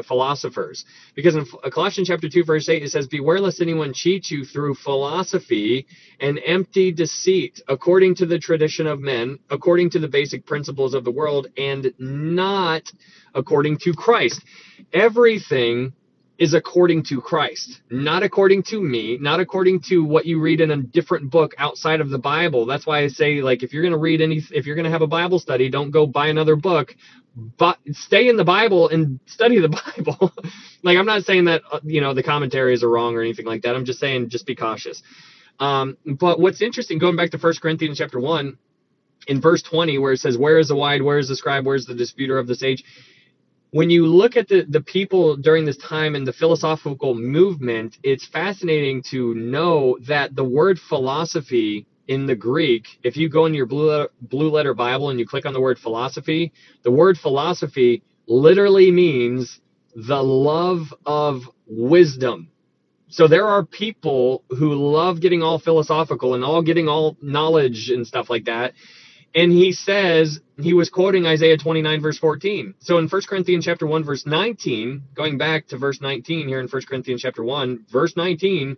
philosophers. Because in uh, colossians chapter 2 verse 8 it says beware lest anyone cheat you through philosophy and empty deceit according to the tradition of men according to the basic principles of the world and not according to christ. Everything is according to Christ, not according to me, not according to what you read in a different book outside of the Bible. That's why I say, like, if you're going to read any, if you're going to have a Bible study, don't go buy another book, but stay in the Bible and study the Bible. like, I'm not saying that, uh, you know, the commentaries are wrong or anything like that. I'm just saying, just be cautious. Um, but what's interesting, going back to First Corinthians chapter 1, in verse 20, where it says, Where is the wide, where is the scribe, where is the disputer of this age? When you look at the, the people during this time and the philosophical movement, it's fascinating to know that the word philosophy in the Greek, if you go in your blue letter, blue letter Bible and you click on the word philosophy, the word philosophy literally means the love of wisdom. So there are people who love getting all philosophical and all getting all knowledge and stuff like that and he says he was quoting Isaiah 29 verse 14. So in 1 Corinthians chapter 1 verse 19, going back to verse 19 here in 1 Corinthians chapter 1 verse 19,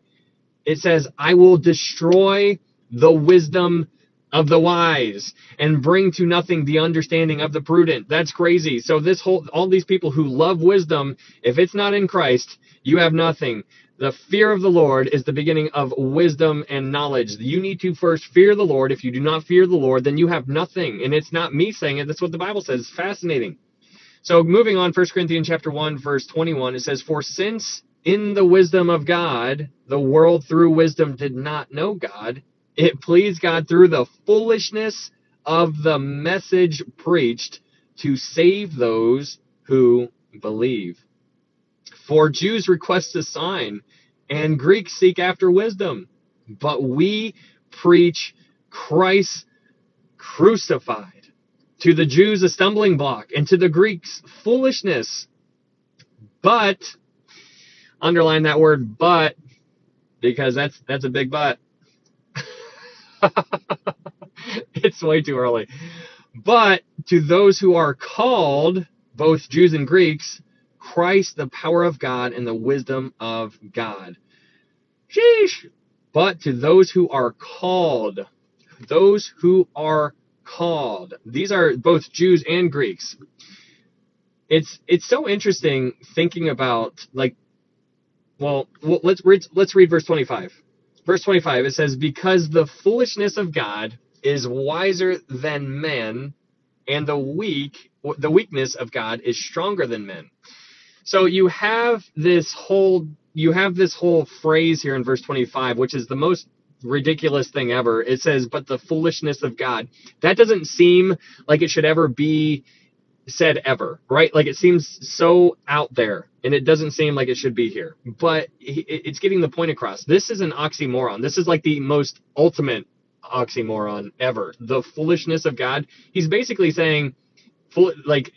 it says, "I will destroy the wisdom of the wise and bring to nothing the understanding of the prudent." That's crazy. So this whole all these people who love wisdom, if it's not in Christ, you have nothing. The fear of the Lord is the beginning of wisdom and knowledge. You need to first fear the Lord. If you do not fear the Lord, then you have nothing. And it's not me saying it. That's what the Bible says. It's fascinating. So moving on, 1 Corinthians chapter 1, verse 21, it says, For since in the wisdom of God, the world through wisdom did not know God, it pleased God through the foolishness of the message preached to save those who believe. For Jews request a sign, and Greeks seek after wisdom. But we preach Christ crucified. To the Jews, a stumbling block, and to the Greeks, foolishness. But, underline that word but, because that's that's a big but. it's way too early. But to those who are called, both Jews and Greeks, Christ, the power of God and the wisdom of God. Sheesh. But to those who are called, those who are called, these are both Jews and Greeks. It's it's so interesting thinking about like well, let's read, let's read verse 25. Verse 25 it says because the foolishness of God is wiser than men and the weak the weakness of God is stronger than men. So you have this whole you have this whole phrase here in verse 25 which is the most ridiculous thing ever. It says but the foolishness of God. That doesn't seem like it should ever be said ever, right? Like it seems so out there and it doesn't seem like it should be here. But it's getting the point across. This is an oxymoron. This is like the most ultimate oxymoron ever. The foolishness of God. He's basically saying like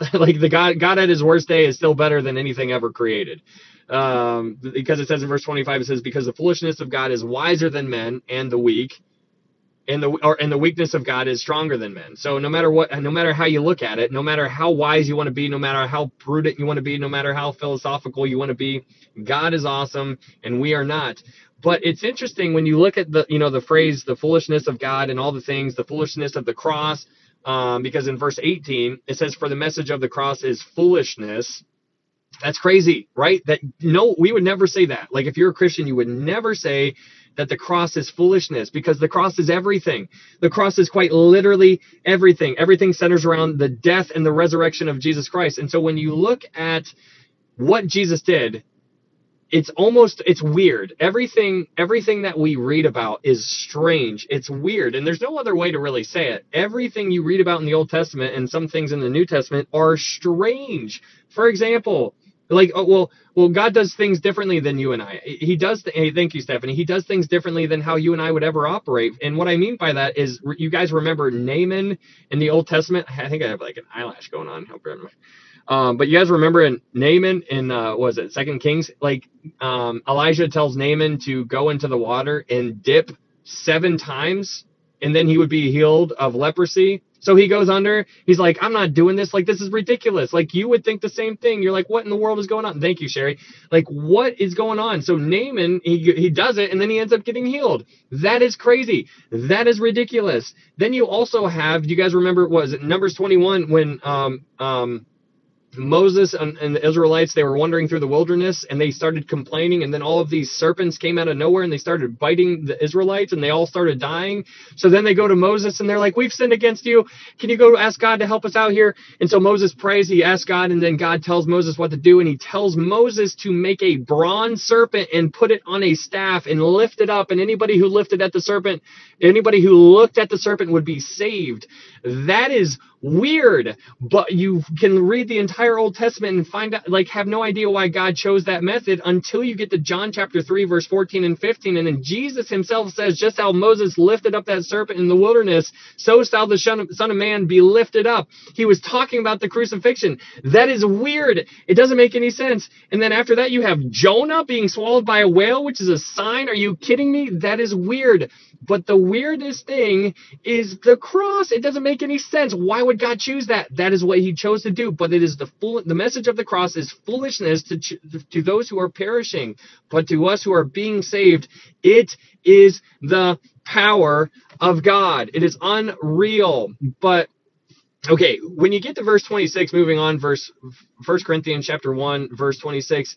like the God God at his worst day is still better than anything ever created. Um, because it says in verse 25 it says because the foolishness of God is wiser than men and the weak and the or and the weakness of God is stronger than men. So no matter what, no matter how you look at it, no matter how wise you want to be, no matter how prudent you want to be, no matter how philosophical you want to be, God is awesome and we are not. But it's interesting when you look at the you know the phrase the foolishness of God and all the things, the foolishness of the cross, um, because in verse 18 it says, "For the message of the cross is foolishness." That's crazy, right? That no, we would never say that. Like if you're a Christian, you would never say that the cross is foolishness because the cross is everything. The cross is quite literally everything. Everything centers around the death and the resurrection of Jesus Christ. And so when you look at what Jesus did, it's almost it's weird. Everything everything that we read about is strange. It's weird and there's no other way to really say it. Everything you read about in the Old Testament and some things in the New Testament are strange. For example, like oh, well well god does things differently than you and i he does th- hey, thank you stephanie he does things differently than how you and i would ever operate and what i mean by that is you guys remember naaman in the old testament i think i have like an eyelash going on um, but you guys remember in Naaman in uh, was it Second Kings? Like um, Elijah tells Naaman to go into the water and dip seven times, and then he would be healed of leprosy. So he goes under. He's like, I'm not doing this. Like, this is ridiculous. Like, you would think the same thing. You're like, what in the world is going on? Thank you, Sherry. Like, what is going on? So Naaman, he, he does it and then he ends up getting healed. That is crazy. That is ridiculous. Then you also have, do you guys remember, was it Numbers 21 when, um, um, Moses and, and, the Israelites, they were wandering through the wilderness and they started complaining. And then all of these serpents came out of nowhere and they started biting the Israelites and they all started dying. So then they go to Moses and they're like, We've sinned against you. Can you go ask God to help us out here? And so Moses prays, he asks God, and then God tells Moses what to do. And he tells Moses to make a bronze serpent and put it on a staff and lift it up. And anybody who lifted at the serpent, anybody who looked at the serpent would be saved. That is weird, but you can read the entire Old Testament and find out, like, have no idea why God chose that method until you get to John chapter 3, verse 14 and 15. And then Jesus himself says, just how Moses lifted up that serpent in the wilderness, so shall the Son of, Son of Man be lifted up. He was talking about the crucifixion. That is weird. It doesn't make any sense. And then after that, you have Jonah being swallowed by a whale, which is a sign. Are you kidding me? That is weird. But the weirdest thing is the cross. It doesn't make any sense. Why would God choose that? That is what He chose to do. But it is the full. The message of the cross is foolishness to to those who are perishing, but to us who are being saved, it is the power of God. It is unreal. But okay, when you get to verse 26, moving on, verse First Corinthians chapter one, verse 26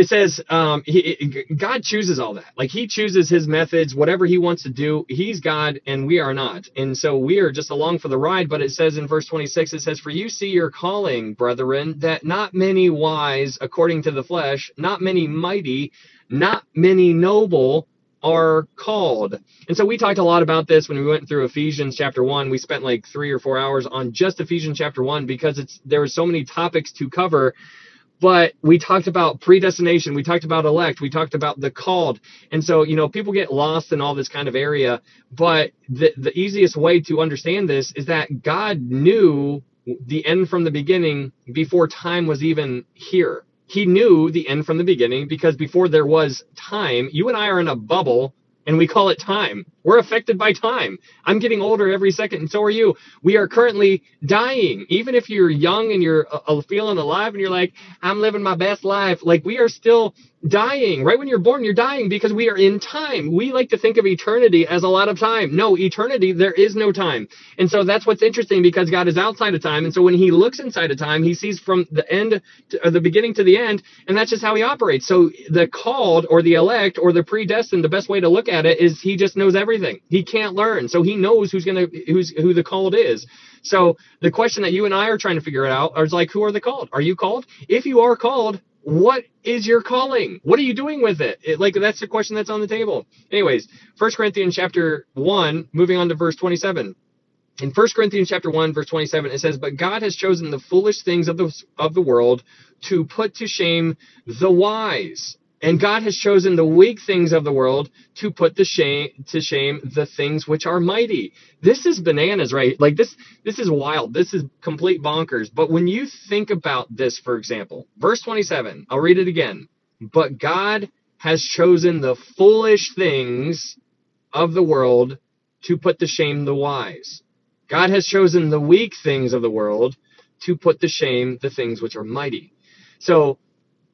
it says um, he, God chooses all that. Like He chooses His methods, whatever He wants to do. He's God, and we are not. And so we are just along for the ride. But it says in verse 26, it says, "For you see your calling, brethren, that not many wise according to the flesh, not many mighty, not many noble." are called. And so we talked a lot about this when we went through Ephesians chapter 1. We spent like 3 or 4 hours on just Ephesians chapter 1 because it's there were so many topics to cover but we talked about predestination we talked about elect we talked about the called. And so you know people get lost in all this kind of area. But the, the easiest way to understand this is that god knew the end from the beginning before time was even here. He knew the end from the beginning because before there was time you and i are in a bubble and we call it time We're affected by time. I'm getting older every second, and so are you. We are currently dying. Even if you're young and you're uh, feeling alive and you're like, I'm living my best life, like we are still dying. Right when you're born, you're dying because we are in time. We like to think of eternity as a lot of time. No, eternity, there is no time. And so that's what's interesting because God is outside of time. And so when he looks inside of time, he sees from the end to, or the beginning to the end, and that's just how he operates. So the called or the elect or the predestined, the best way to look at it is he just knows everything. He can't learn. So he knows who's going to who's who the called is. So the question that you and I are trying to figure out is like who are the called? Are you called? If you are called, what is your calling? What are you doing with it? it? Like that's the question that's on the table. Anyways, First Corinthians chapter 1, moving on to verse 27. In 1 Corinthians chapter 1 verse 27 it says, "But God has chosen the foolish things of the of the world to put to shame the wise." And God has chosen the weak things of the world to put the shame to shame the things which are mighty. This is bananas, right? Like this this is wild. This is complete bonkers. But when you think about this, for example, verse 27, I'll read it again. But God has chosen the foolish things of the world to put to shame the wise. God has chosen the weak things of the world to put to shame the things which are mighty. So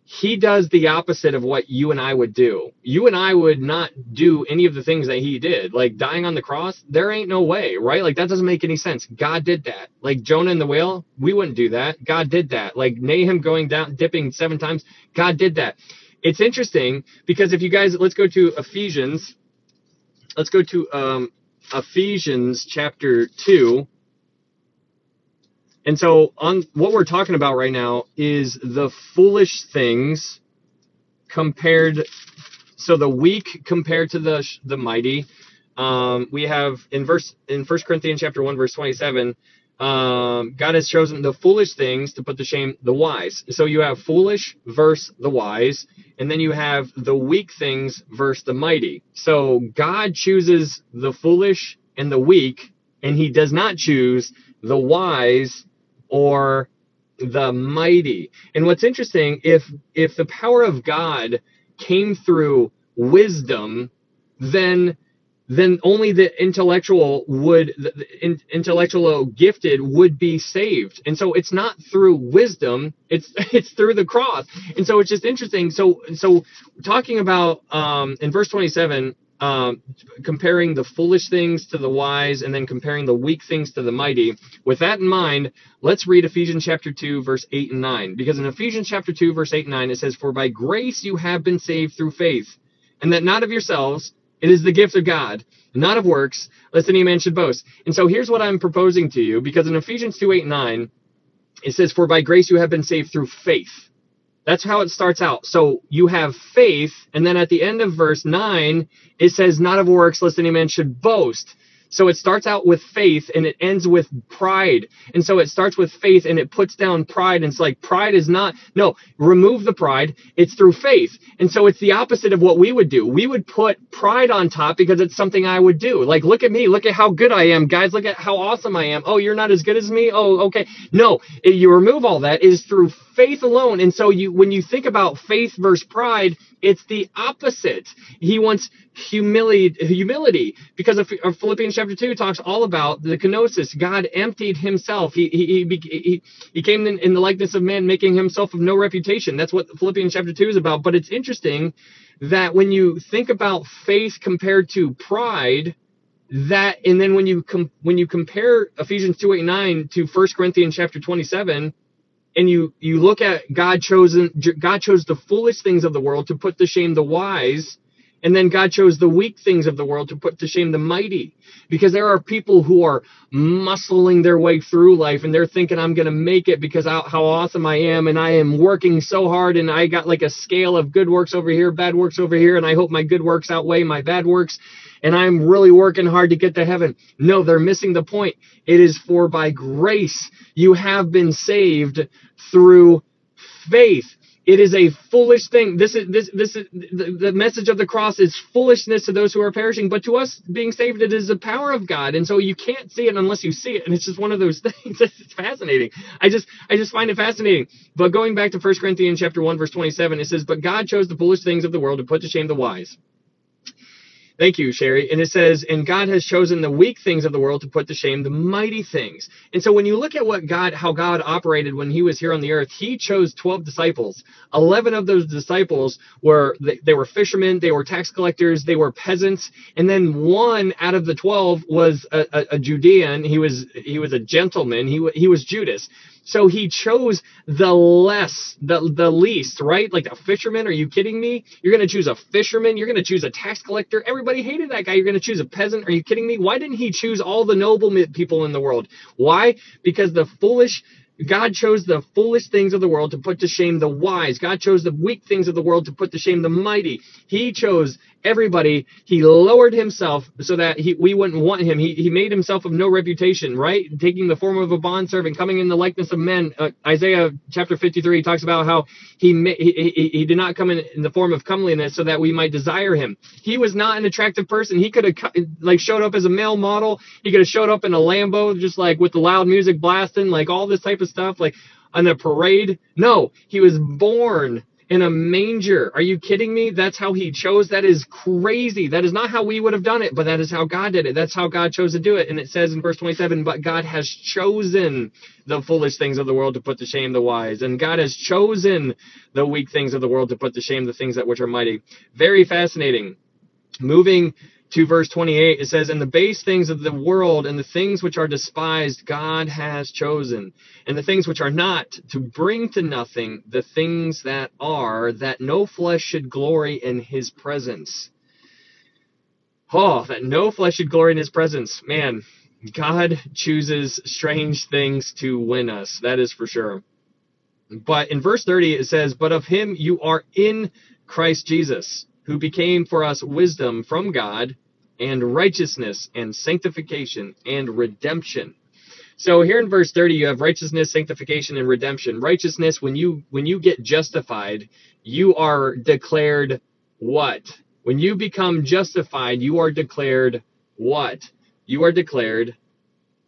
he does the opposite of what you and I would do. You and I would not do any of the things that he did. Like dying on the cross, there ain't no way, right? Like that doesn't make any sense. God did that. Like Jonah and the whale, we wouldn't do that. God did that. Like Nahum going down, dipping seven times, God did that. It's interesting because if you guys, let's go to Ephesians. Let's go to um, Ephesians chapter 2 and so on what we're talking about right now is the foolish things compared so the weak compared to the the mighty. Um, we have in verse in First Corinthians chapter 1 verse 27 um, God has chosen the foolish things to put to shame the wise. So you have foolish versus the wise, and then you have the weak things versus the mighty. So God chooses the foolish and the weak, and he does not choose the wise or the mighty. And what's interesting, if if the power of God came through wisdom, then then only the intellectual would the in, intellectual gifted would be saved. And so it's not through wisdom it's it's through the cross. And so it's just interesting. So so talking about um in verse 27 um, comparing the foolish things to the wise and then comparing the weak things to the mighty. With that in mind, let's read Ephesians chapter 2, verse 8 and 9. Because in Ephesians chapter 2, verse 8 and 9, it says, For by grace you have been saved through faith, and that not of yourselves, it is the gift of God, not of works, lest any man should boast. And so here's what I'm proposing to you, because in Ephesians 2, 8 and 9, it says, For by grace you have been saved through faith. That's how it starts out. So you have faith, and then at the end of verse 9, it says, Not of works, lest any man should boast. So it starts out with faith and it ends with pride. And so it starts with faith and it puts down pride. And it's like pride is not, no, remove the pride. It's through faith. And so it's the opposite of what we would do. We would put pride on top because it's something I would do. Like, look at me. Look at how good I am, guys. Look at how awesome I am. Oh, you're not as good as me? Oh, okay. No, you remove all that is through faith alone. And so you, when you think about faith versus pride, it's the opposite. He wants humility, humility because of, of Philippians chapter two talks all about the kenosis. God emptied himself. He, he, he, he, he came in, in the likeness of man, making himself of no reputation. That's what Philippians chapter two is about. But it's interesting that when you think about faith compared to pride, that and then when you com- when you compare Ephesians 2 8 9 to 1 Corinthians chapter 27 and you you look at God chosen God chose the foolish things of the world to put to shame the wise and then God chose the weak things of the world to put to shame the mighty. Because there are people who are muscling their way through life and they're thinking I'm going to make it because how, how awesome I am and I am working so hard and I got like a scale of good works over here bad works over here and I hope my good works outweigh my bad works and I'm really working hard to get to heaven. No, they're missing the point. It is for by grace you have been saved through faith. It is a foolish thing. This is this this is the, the message of the cross is foolishness to those who are perishing, but to us being saved, it is the power of God. And so you can't see it unless you see it. And it's just one of those things. It's fascinating. I just I just find it fascinating. But going back to 1 Corinthians chapter 1, verse 27, it says, But God chose the foolish things of the world to put to shame the wise. Thank you, Sherry. And it says, and God has chosen the weak things of the world to put to shame the mighty things. And so when you look at what God, how God operated when he was here on the earth, he chose 12 disciples. 11 of those disciples were, they, were fishermen, they were tax collectors, they were peasants. And then one out of the 12 was a, a, a Judean. He was, he was a gentleman. He, he was Judas. So he chose the less, the, the least, right? Like a fisherman. Are you kidding me? You're going to choose a fisherman. You're going to choose a tax collector. Everybody hated that guy. You're going to choose a peasant. Are you kidding me? Why didn't he choose all the noble people in the world? Why? Because the foolish God chose the foolish things of the world to put to shame the wise. God chose the weak things of the world to put to shame the mighty. He chose everybody. He lowered himself so that he, we wouldn't want him. He, he made himself of no reputation, right? Taking the form of a bondservant, coming in the likeness of men. Uh, Isaiah chapter 53 talks about how he, he, he, did not come in, in the form of comeliness so that we might desire him. He was not an attractive person. He could have like showed up as a male model. He could have showed up in a Lambo, just like with the loud music blasting, like all this type of stuff, like on the parade. No, he was born in a manger. Are you kidding me? That's how he chose. That is crazy. That is not how we would have done it, but that is how God did it. That's how God chose to do it. And it says in verse 27, but God has chosen the foolish things of the world to put to shame the wise. And God has chosen the weak things of the world to put to shame the things that which are mighty. Very fascinating. Moving to verse 28, it says, And the base things of the world and the things which are despised, God has chosen, and the things which are not, to bring to nothing the things that are, that no flesh should glory in his presence. Oh, that no flesh should glory in his presence. Man, God chooses strange things to win us. That is for sure. But in verse 30, it says, But of him you are in Christ Jesus who became for us wisdom from God and righteousness and sanctification and redemption. So here in verse 30 you have righteousness, sanctification and redemption. Righteousness when you when you get justified, you are declared what? When you become justified, you are declared what? You are declared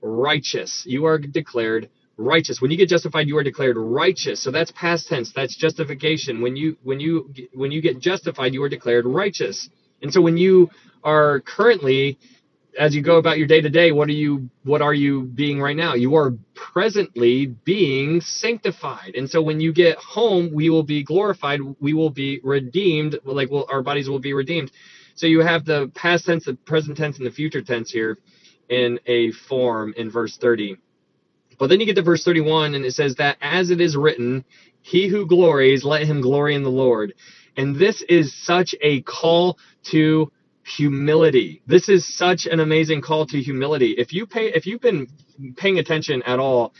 righteous. You are declared righteous. When you get justified, you are declared righteous. So that's past tense. That's justification. When you when you when you get justified, you are declared righteous. And so when you are currently as you go about your day to day, what are you what are you being right now? You are presently being sanctified. And so when you get home, we will be glorified, we will be redeemed, like well, our bodies will be redeemed. So you have the past tense, the present tense, and the future tense here in a form in verse 30. But then you get to verse 31, and it says that as it is written, He who glories, let him glory in the Lord. And this is such a call to humility. This is such an amazing call to humility. If you pay, if you've been paying attention at all,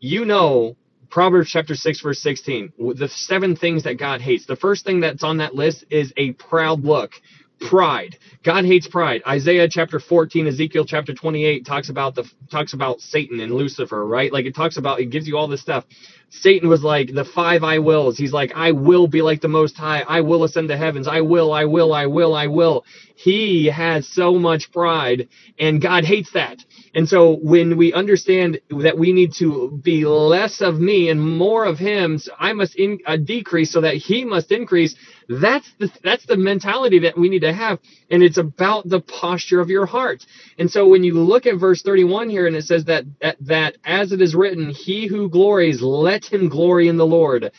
you know Proverbs chapter 6 verse 16, the seven things that God hates. The first thing that's on that list is a proud look pride. God hates pride. Isaiah chapter 14, Ezekiel chapter 28 talks about the talks about Satan and Lucifer, right? Like it talks about it gives you all this stuff. Satan was like the five I wills. He's like, I will be like the most high. I will ascend to heavens. I will, I will, I will, I will. He has so much pride and God hates that. And so when we understand that we need to be less of me and more of him, so I must in, uh, decrease so that he must increase. That's the, that's the mentality that we need to have. And it's about the posture of your heart. And so when you look at verse 31 here and it says that, that, that as it is written, he who glories, let him glory in the Lord.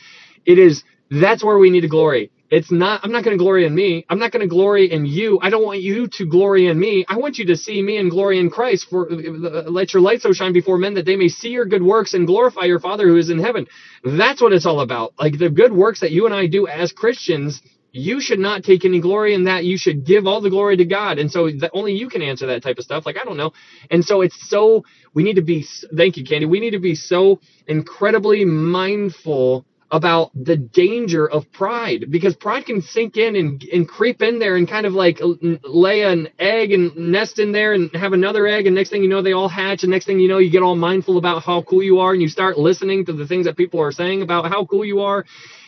It is, that's where we need to glory. It's not, I'm not going to glory in me. I'm not going to glory in you. I don't want you to glory in me. I want you to see me and glory in Christ. For let your light so shine before men that they may see your good works and glorify your Father who is in heaven. That's what it's all about. Like the good works that you and I do as Christians, you should not take any glory in that. You should give all the glory to God. And so that only you can answer that type of stuff. Like, I don't know. And so it's so, we need to be, thank you, Candy. We need to be so incredibly mindful about the danger of pride because pride can sink in and, and creep in there and kind of like lay an egg and nest in there and have another egg and next thing you know they all hatch and next thing you know you get all mindful about how cool you are and you start listening to the things that people are saying about how cool you are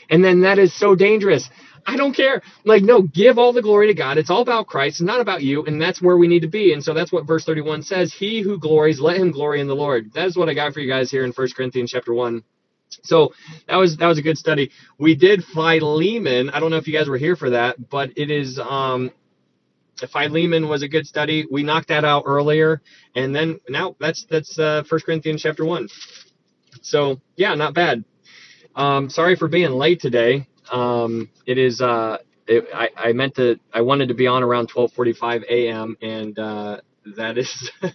and then that is so dangerous I don't care. Like, no, give all the glory to God. It's all about Christ. It's not about you. And that's where we need to be. And so that's what verse 31 says. He who glories, let him glory in the Lord. That is what I got for you guys here in 1 Corinthians chapter 1. So that was that was a good study. We did Philemon. I don't know if you guys were here for that, but it is um Philemon was a good study. We knocked that out earlier, and then now that's that's uh, First Corinthians chapter one. So yeah, not bad. Um, sorry for being late today. Um, it is. Uh, it, I, I meant to. I wanted to be on around 12:45 a.m. and uh, that is.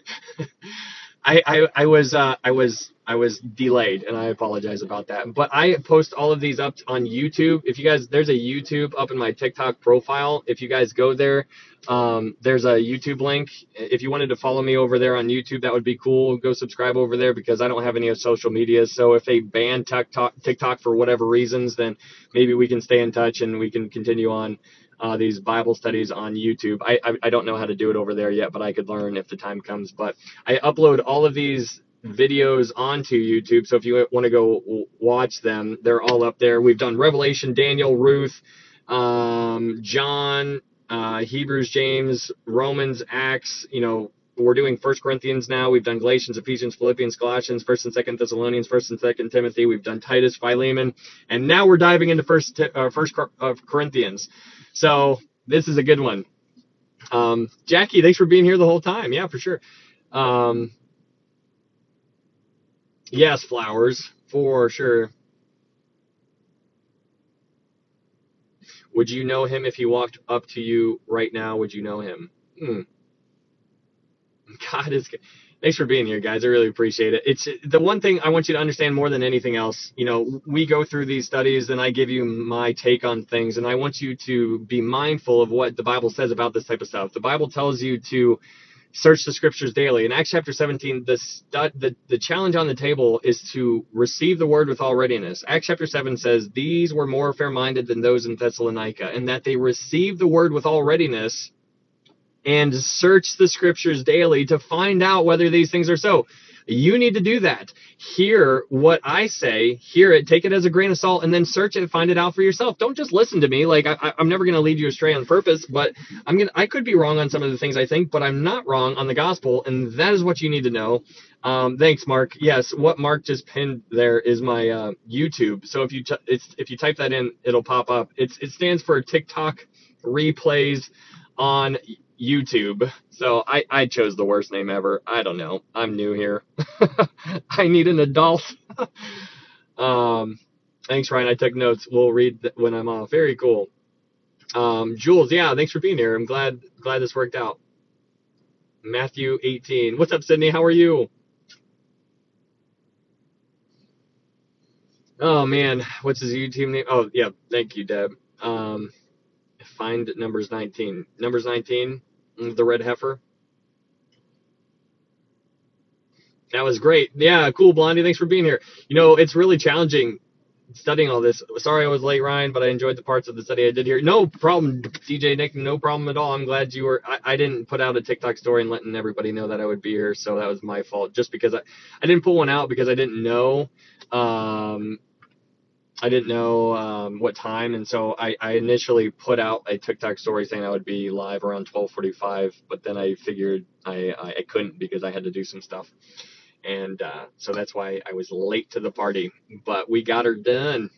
I, I I was uh, I was I was delayed, and I apologize about that. But I post all of these up on YouTube. If you guys, there's a YouTube up in my TikTok profile. If you guys go there, um, there's a YouTube link. If you wanted to follow me over there on YouTube, that would be cool. Go subscribe over there because I don't have any of social media. So if they ban TikTok, TikTok for whatever reasons, then maybe we can stay in touch and we can continue on uh, these Bible studies on YouTube. I, I I don't know how to do it over there yet, but I could learn if the time comes. But I upload all of these videos onto YouTube. So if you want to go watch them, they're all up there. We've done Revelation, Daniel, Ruth, um, John, uh, Hebrews, James, Romans, Acts. You know, we're doing First Corinthians now. We've done Galatians, Ephesians, Philippians, Colossians, First and Second Thessalonians, First and Second Timothy. We've done Titus, Philemon, and now we're diving into First uh, First uh, Corinthians. So this is a good one. Um, Jackie, thanks for being here the whole time. Yeah, for sure. Um, Yes, flowers, for sure. Would you know him if he walked up to you right now? Would you know him? Hmm. God is. Thanks for being here, guys. I really appreciate it. It's the one thing I want you to understand more than anything else. You know, we go through these studies and I give you my take on things, and I want you to be mindful of what the Bible says about this type of stuff. The Bible tells you to search the scriptures daily. In Acts chapter 17, the, the, the challenge on the table is to receive the word with all readiness. Acts chapter 7 says, These were more fair minded than those in Thessalonica, and that they received the word with all readiness and search the scriptures daily to find out whether these things are so. You need to do that. Hear what I say, hear it, take it as a grain of salt, and then search it, find it out for yourself. Don't just listen to me. Like I, am never going to lead you astray on purpose, but I'm gonna. I could be wrong on some of the things I think, but I'm not wrong on the gospel, and that is what you need to know. Um, thanks, Mark. Yes, what Mark just pinned there is my uh, YouTube. So if you t- it's if you type that in, it'll pop up. It's it stands for TikTok replays on YouTube. So I, I chose the worst name ever. I don't know. I'm new here. I need an adult. um, thanks, Ryan. I took notes. We'll read when I'm off. Very cool. Um, Jules, yeah, thanks for being here. I'm glad glad this worked out. Matthew 18. What's up, Sydney? How are you? Oh man, what's his YouTube name? Oh yeah, thank you, Deb. Um, find numbers 19. Numbers 19, the red heifer. That was great. Yeah, cool, Blondie. Thanks for being here. You know, it's really challenging studying all this. Sorry I was late, Ryan, but I enjoyed the parts of the study I did here. No problem, DJ Nick. No problem at all. I'm glad you were. I, I didn't put out a TikTok story and letting everybody know that I would be here, so that was my fault. Just because I, I didn't pull one out because I didn't know. Um, I didn't know um, what time, and so I, I initially put out a TikTok story saying I would be live around 12:45, but then I figured I, I couldn't because I had to do some stuff, and uh, so that's why I was late to the party. But we got her done.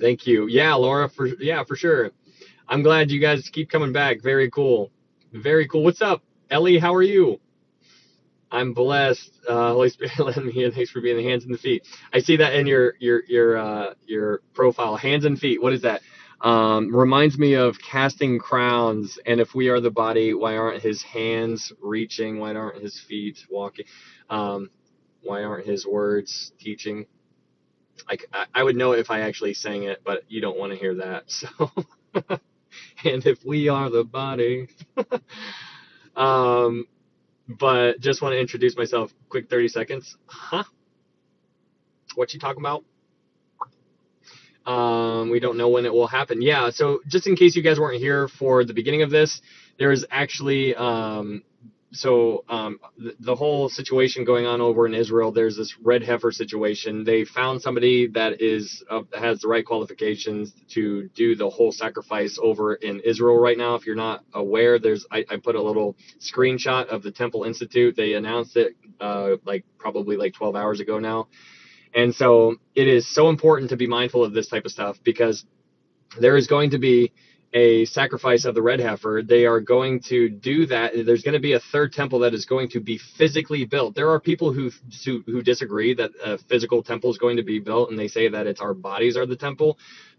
Thank you. Yeah, Laura, for yeah, for sure. I'm glad you guys keep coming back. Very cool. Very cool. What's up, Ellie? How are you? I'm blessed. Uh, Holy Spirit let me in. Thanks for being the hands and the feet. I see that in your your your uh, your profile. Hands and feet. What is that? Um, reminds me of casting crowns. And if we are the body, why aren't his hands reaching? Why aren't his feet walking? Um, why aren't his words teaching? I, I would know if I actually sang it, but you don't want to hear that. So, and if we are the body, um, but just want to introduce myself. Quick 30 seconds. Huh? What you talking about? Um, we don't know when it will happen. Yeah, so just in case you guys weren't here for the beginning of this, there is actually um, so um, the, the, whole situation going on over in Israel, there's this red heifer situation. They found somebody that is uh, has the right qualifications to do the whole sacrifice over in Israel right now. If you're not aware, there's I, I put a little screenshot of the Temple Institute. They announced it uh, like probably like 12 hours ago now, and so it is so important to be mindful of this type of stuff because there is going to be a sacrifice of the red heifer. They are going to do that. There's going to be a third temple that is going to be physically built. There are people who who, who disagree that a physical temple is going to be built, and they say that it's our bodies are the temple.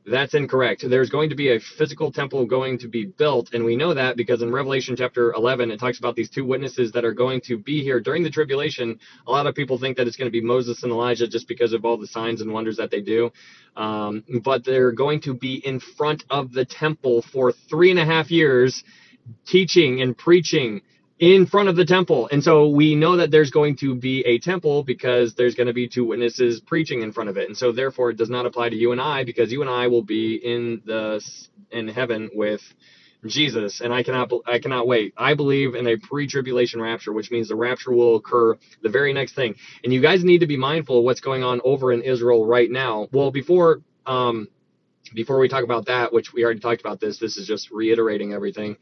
That's incorrect. There's going to be a physical temple going to be built, and we know that because in Revelation chapter 11, it talks about these two witnesses that are going to be here during the tribulation. A lot of people think that it's going to be Moses and Elijah just because of all the signs and wonders that they do. Um, but they're going to be in front of the temple for three and a half years, teaching and preaching in front of the temple. And so we know that there's going to be a temple because there's going to be two witnesses preaching in front of it. And so therefore it does not apply to you and I because you and I will be in the in heaven with Jesus and I cannot I cannot wait. I believe in a pre-tribulation rapture, which means the rapture will occur the very next thing. And you guys need to be mindful of what's going on over in Israel right now. Well, before um before we talk about that, which we already talked about this, this is just reiterating everything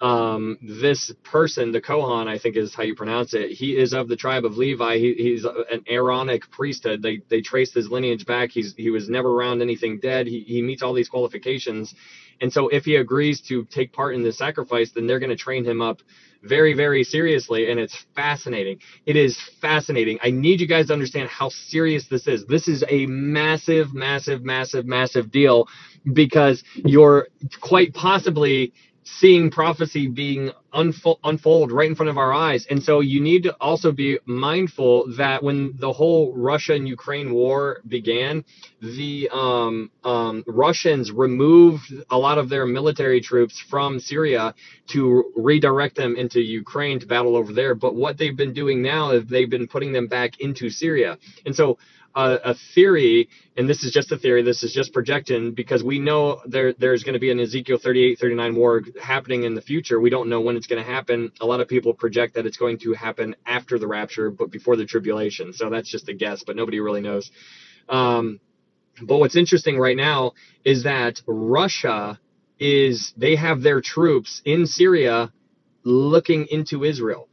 um, this person, the Kohan, I think is how you pronounce it. He is of the tribe of Levi. He, he's an Aaronic priesthood. They they traced his lineage back. He's he was never around anything dead. He he meets all these qualifications, and so if he agrees to take part in the sacrifice, then they're going to train him up very very seriously, and it's fascinating. It is fascinating. I need you guys to understand how serious this is. This is a massive, massive, massive, massive deal because you're quite possibly seeing prophecy being unfold, unfold right in front of our eyes. And so you need to also be mindful that when the whole Russia and Ukraine war began, the um, um, Russians removed a lot of their military troops from Syria to redirect them into Ukraine to battle over there. But what they've been doing now is they've been putting them back into Syria. And so a, a, theory, and this is just a theory, this is just projection, because we know there there's going to be an Ezekiel 38, 39 war happening in the future. We don't know when it's going to happen. A lot of people project that it's going to happen after the rapture, but before the tribulation. So that's just a guess, but nobody really knows. Um, but what's interesting right now is that Russia is, they have their troops in Syria looking into Israel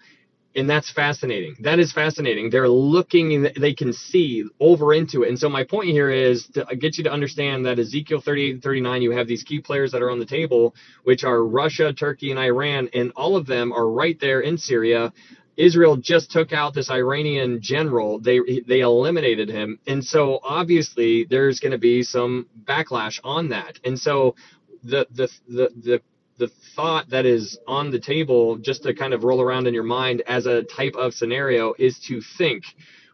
and that's fascinating. That is fascinating. They're looking, they can see over into it. And so my point here is to get you to understand that Ezekiel 38 and 39, you have these key players that are on the table, which are Russia, Turkey, and Iran, and all of them are right there in Syria. Israel just took out this Iranian general. They they eliminated him, and so obviously there's going to be some backlash on that. And so the the the the the thought that is on the table just to kind of roll around in your mind as a type of scenario is to think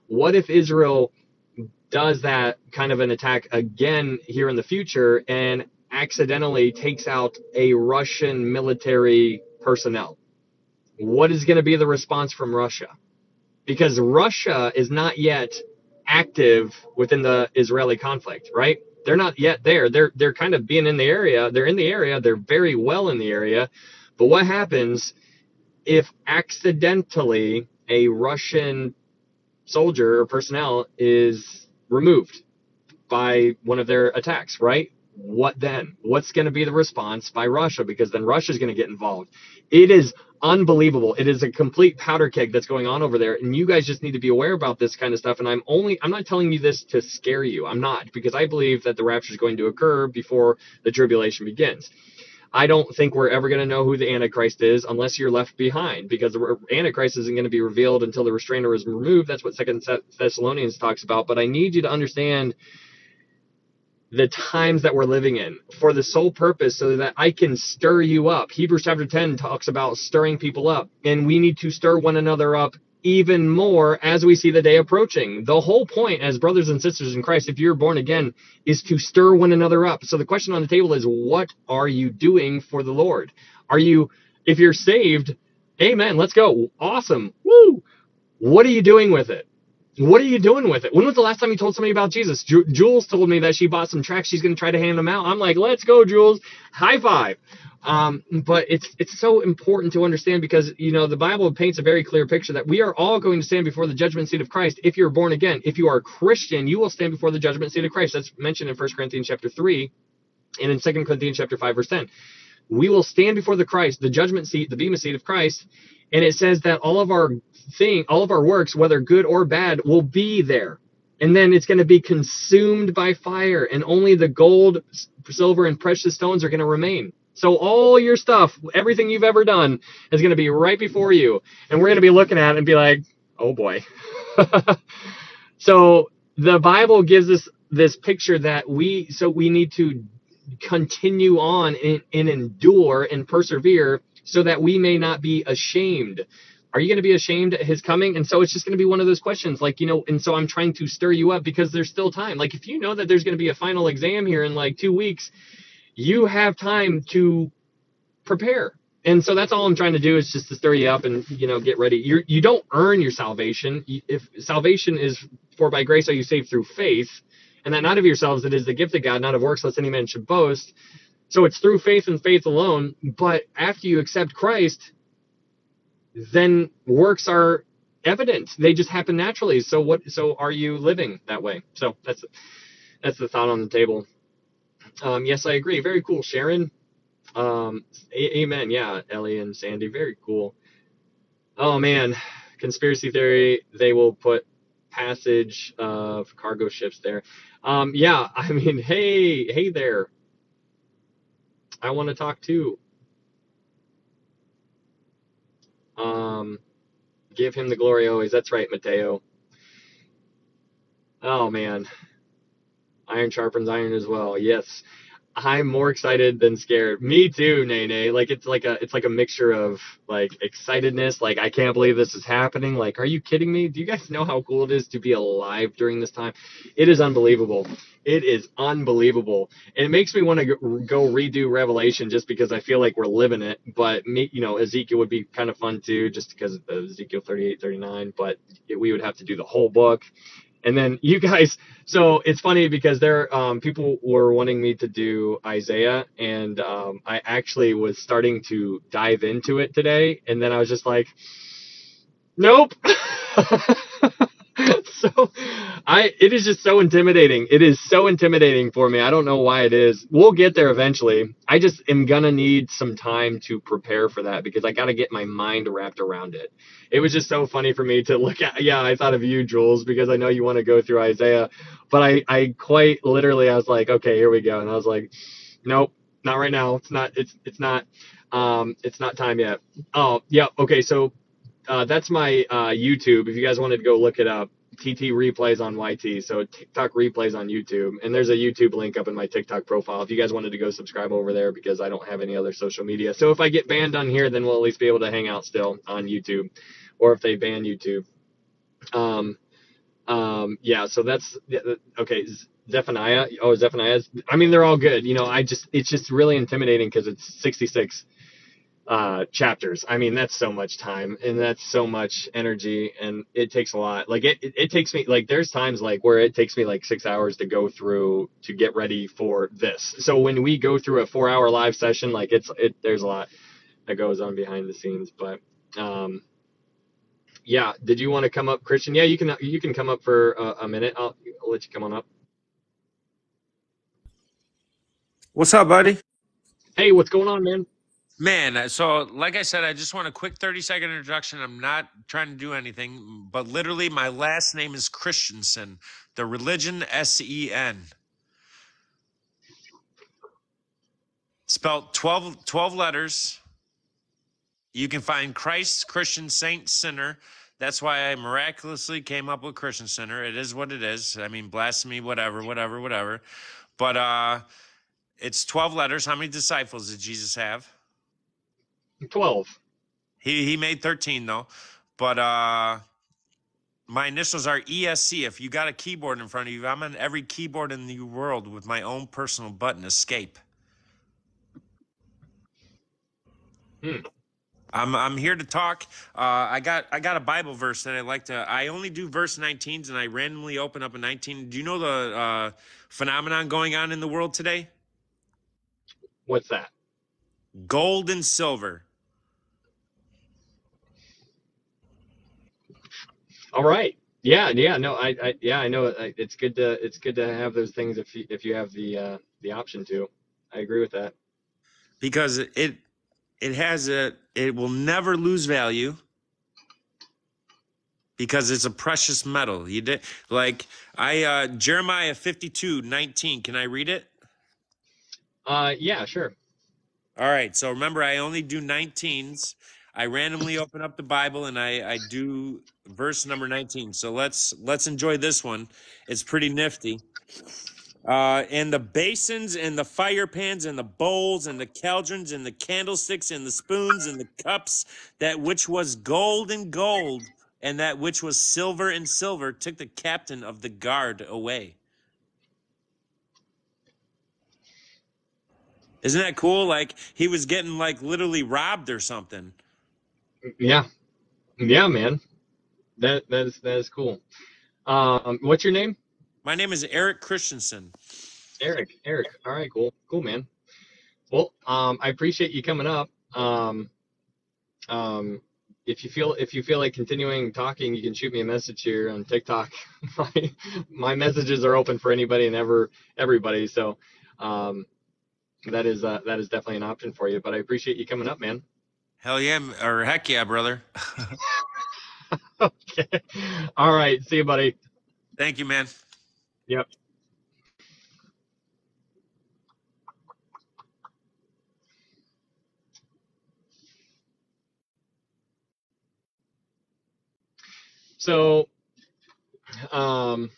what if Israel does that kind of an attack again here in the future and accidentally takes out a Russian military personnel? What is going to be the response from Russia? Because Russia is not yet active within the Israeli conflict, right? They're not yet there. They're they're kind of being in the area. They're in the area. They're very well in the area. But what happens if accidentally a Russian soldier or personnel is removed by one of their attacks, right? What then? What's going to be the response by Russia? Because then Russia's going to get involved. It is unbelievable. It is a complete powder keg that's going on over there. And you guys just need to be aware about this kind of stuff. And I'm only, I'm not telling you this to scare you. I'm not, because I believe that the rapture is going to occur before the tribulation begins. I don't think we're ever going to know who the Antichrist is unless you're left behind, because the Antichrist isn't going to be revealed until the restrainer is removed. That's what Second Thessalonians talks about. But I need you to understand the times that we're living in for the sole purpose so that I can stir you up. Hebrews chapter 10 talks about stirring people up, and we need to stir one another up even more as we see the day approaching. The whole point, as brothers and sisters in Christ, if you're born again, is to stir one another up. So the question on the table is, what are you doing for the Lord? Are you, if you're saved, amen, let's go. Awesome. Woo. What are you doing with it? What are you doing with it? When was the last time you told somebody about Jesus? Ju- Jules told me that she bought some tracts. She's going to try to hand them out. I'm like, let's go, Jules. High five. Um, but it's it's so important to understand because you know the Bible paints a very clear picture that we are all going to stand before the judgment seat of Christ if you're born again. If you are a Christian, you will stand before the judgment seat of Christ. That's mentioned in 1 Corinthians chapter 3 and in 2 Corinthians chapter 5 verse 10. We will stand before the Christ, the judgment seat, the bema seat of Christ, and it says that all of our thing, all of our works, whether good or bad, will be there. And then it's going to be consumed by fire, and only the gold, silver, and precious stones are going to remain. So all your stuff, everything you've ever done, is going to be right before you, and we're going to be looking at it and be like, "Oh boy." so the Bible gives us this picture that we so we need to continue on and, and endure and persevere so that we may not be ashamed are you going to be ashamed at his coming? And so it's just going to be one of those questions, like, you know, and so I'm trying to stir you up because there's still time. Like, if you know that there's going to be a final exam here in like two weeks, you have time to prepare. And so that's all I'm trying to do is just to stir you up and, you know, get ready. You you don't earn your salvation. If salvation is for by grace are you saved through faith, and that not of yourselves, it is the gift of God, not of works, lest any man should boast. So it's through faith and faith alone. But after you accept Christ, then works are evident. They just happen naturally. So what? So are you living that way? So that's that's the thought on the table. Um, yes, I agree. Very cool, Sharon. Um, a- amen. Yeah, Ellie and Sandy. Very cool. Oh man, conspiracy theory. They will put passage of cargo ships there. Um, yeah, I mean, hey, hey there. I want to talk too. Um, give him the glory always. That's right, Mateo. Oh man, iron sharpens iron as well. Yes, I'm more excited than scared. Me too, Nene. Like it's like a it's like a mixture of like excitedness, like I can't believe this is happening. Like, are you kidding me? Do you guys know how cool it is to be alive during this time? It is unbelievable. It is unbelievable. And it makes me want to go redo Revelation just because I feel like we're living it. But me, you know, Ezekiel would be kind of fun too, just because of Ezekiel 38, 39. But we would have to do the whole book and then you guys, so it's funny because there, um, people were wanting me to do Isaiah, and um, I actually was starting to dive into it today, and then I was just like, nope. so I it is just so intimidating. It is so intimidating for me. I don't know why it is. We'll get there eventually. I just am gonna need some time to prepare for that because I gotta get my mind wrapped around it. It was just so funny for me to look at yeah, I thought of you, Jules, because I know you want to go through Isaiah. But I, I quite literally I was like, okay, here we go. And I was like, Nope, not right now. It's not it's it's not um it's not time yet. Oh, yeah, okay, so uh, that's my uh, YouTube. If you guys wanted to go look it up, TT replays on YT. So TikTok replays on YouTube, and there's a YouTube link up in my TikTok profile. If you guys wanted to go subscribe over there, because I don't have any other social media. So if I get banned on here, then we'll at least be able to hang out still on YouTube, or if they ban YouTube. Um, um, yeah. So that's okay. Zephaniah. Oh, Zephaniah. I mean, they're all good. You know, I just it's just really intimidating because it's 66 uh, chapters. I mean, that's so much time and that's so much energy and it takes a lot. Like it, it, it, takes me like there's times like where it takes me like six hours to go through to get ready for this. So when we go through a four hour live session, like it's, it, there's a lot that goes on behind the scenes, but, um, yeah. Did you want to come up, Christian? Yeah, you can, you can come up for a, a minute. I'll, I'll let you come on up. What's up, buddy? Hey, what's going on, man? Man, uh, so like I said, I just want a quick 30 second introduction. I'm not trying to do anything, but literally, my last name is Christensen, the religion S E N. Spelled 12, 12 letters. You can find Christ, Christian, Saint, Sinner. That's why I miraculously came up with Christian Center. It is what it is. I mean, blasphemy, whatever, whatever, whatever. But uh, it's 12 letters. How many disciples did Jesus have? 12. He he made 13 though. But uh my initials are ESC. If you got a keyboard in front of you, I'm on every keyboard in the world with my own personal button, escape. Hmm. I'm I'm here to talk. Uh, I got I got a Bible verse that I like to. I only do verse 19s, and I randomly open up a 19. Do you know the uh, phenomenon going on in the world today? What's that? Gold and silver. All right. Yeah, yeah, no, I, I yeah, I know. It's good to it's good to have those things if you, if you have the uh, the option to. I agree with that. Because it it has a it will never lose value because it's a precious metal. You did like I uh Jeremiah 52, 19. Can I read it? Uh yeah, sure. All right. So remember, I only do 19s. I randomly open up the Bible and I, I do verse number 19. So let's let's enjoy this one. It's pretty nifty. Uh, and the basins and the fire pans and the bowls and the cauldrons and the candlesticks and the spoons and the cups, that which was gold and gold, and that which was silver and silver, took the captain of the guard away. Isn't that cool? Like he was getting like literally robbed or something. Yeah, yeah, man. That that is that is cool. Um, what's your name? My name is Eric Christensen. Eric. Eric. All right, cool, cool, man. Well, um, I appreciate you coming up. Um, um, if you feel if you feel like continuing talking, you can shoot me a message here on TikTok. my my messages are open for anybody and ever everybody. So, um, that is uh, that is definitely an option for you. But I appreciate you coming up, man. Hell yeah, or heck yeah, brother. okay. All right. See you, buddy. Thank you, man. Yep. So, um,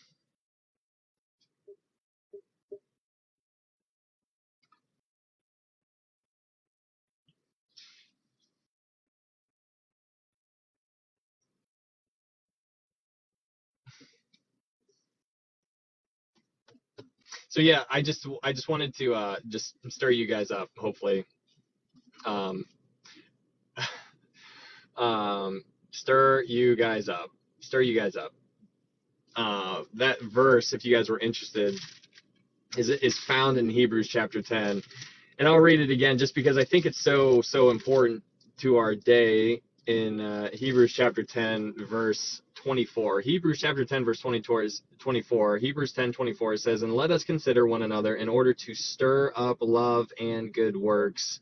so yeah, I just I just wanted to uh, just stir you guys up, hopefully. Um, um, stir you guys up, stir you guys up. Uh, that verse, if you guys were interested, is is found in Hebrews chapter 10, and I'll read it again just because I think it's so so important to our day in uh, Hebrews chapter 10 verse 24. Hebrews chapter 10 verse 24 is 24. Hebrews 10 24 says, "And let us consider one another in order to stir up love and good works."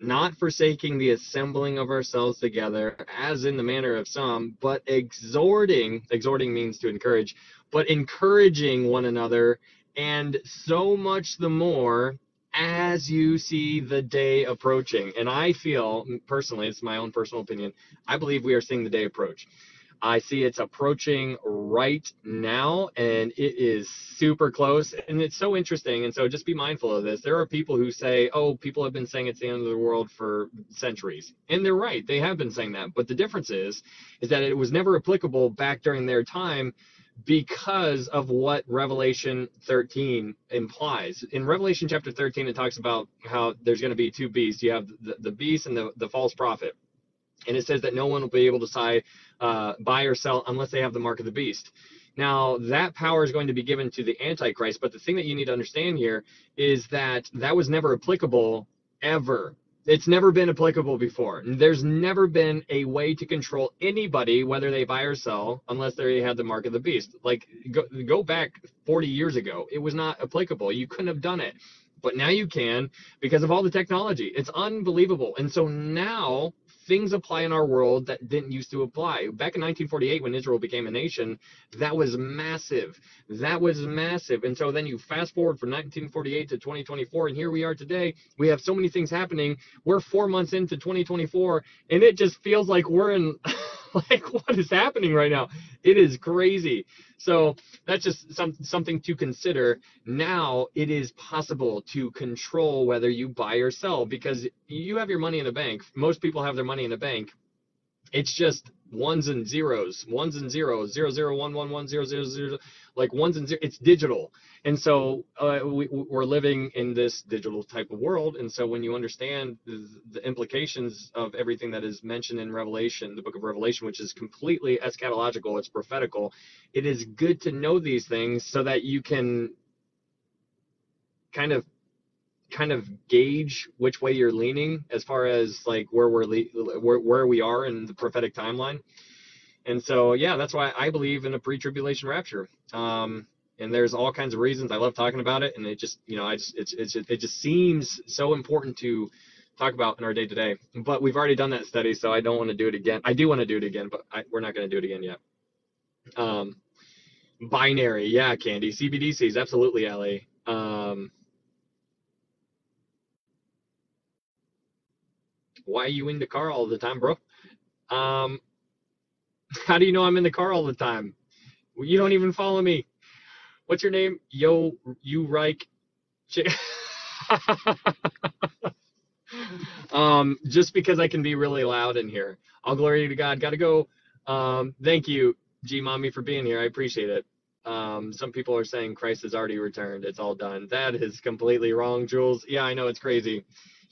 Not forsaking the assembling of ourselves together, as in the manner of some, but exhorting, exhorting means to encourage, but encouraging one another, and so much the more as you see the day approaching. And I feel personally, it's my own personal opinion, I believe we are seeing the day approach. I see it's approaching right now and it is super close and it's so interesting. And so just be mindful of this. There are people who say, oh, people have been saying it's the end of the world for centuries. And they're right. They have been saying that. But the difference is, is that it was never applicable back during their time because of what Revelation 13 implies. In Revelation chapter 13, it talks about how there's going to be two beasts. You have the, the beast and the, the false prophet. And it says that no one will be able to uh, buy or sell unless they have the mark of the beast. Now, that power is going to be given to the Antichrist. But the thing that you need to understand here is that that was never applicable ever it's never been applicable before. There's never been a way to control anybody, whether they buy or sell, unless they had the mark of the beast. Like go, go back 40 years ago, it was not applicable. You couldn't have done it, but now you can because of all the technology. It's unbelievable. And so now things apply in our world that didn't used to apply. Back in 1948, when Israel became a nation, that was massive. That was massive. And so then you fast forward from 1948 to 2024, and here we are today. We have so many things happening. We're four months into 2024, and it just feels like we're in. like what is happening right now? It is crazy. So that's just some, something to consider. Now it is possible to control whether you buy or sell because you have your money in the bank. Most people have their money in the bank. It's just ones and zeros, ones and zeros, zero zero one one one zero zero zero, like ones and zero. It's digital, and so uh, we, we're living in this digital type of world. And so when you understand the, the implications of everything that is mentioned in Revelation, the book of Revelation, which is completely eschatological, it's prophetical, it is good to know these things so that you can kind of kind of gauge which way you're leaning as far as like where we're le- where, where we are in the prophetic timeline. And so, yeah, that's why I believe in a pre-tribulation rapture. Um, and there's all kinds of reasons. I love talking about it, and it just, you know, I just, it's, it's, it just seems so important to talk about in our day to day. But we've already done that study, so I don't want to do it again. I do want to do it again, but I, we're not going to do it again yet. Um, binary, yeah, Candy, CBDCs, absolutely, Ellie. Um, Why are you in the car all the time, bro? Um, how do you know I'm in the car all the time? You don't even follow me. What's your name? Yo, you Reich. um, just because I can be really loud in here. All glory to God. Gotta go. Um, thank you, G Mommy, for being here. I appreciate it. Um, some people are saying Christ has already returned. It's all done. That is completely wrong, Jules. Yeah, I know it's crazy.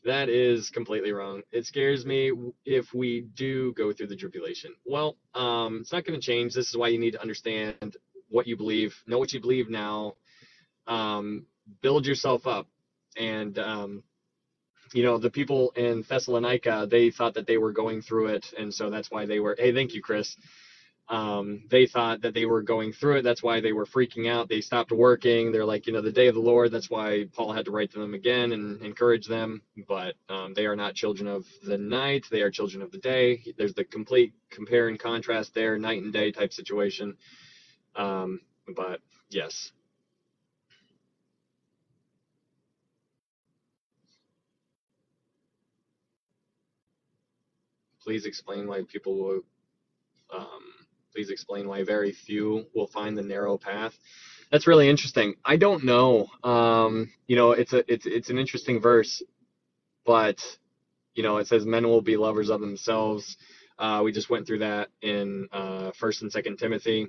That is completely wrong. It scares me if we do go through the tribulation. Well, um, it's not going to change. This is why you need to understand what you believe, know what you believe now, um, build yourself up. And, um, you know, the people in Thessalonica, they thought that they were going through it. And so that's why they were, hey, thank you, Chris um, they thought that they were going through it. That's why they were freaking out. They stopped working. They're like, you know, the day of the Lord. That's why Paul had to write to them again and encourage them. But um, they are not children of the night. They are children of the day. There's the complete compare and contrast there, night and day type situation. Um, but yes. Please explain why people will um, Please explain why very few will find the narrow path. That's really interesting. I don't know. Um, you know, it's a it's it's an interesting verse, but you know, it says men will be lovers of themselves. Uh, we just went through that in uh, First and Second Timothy,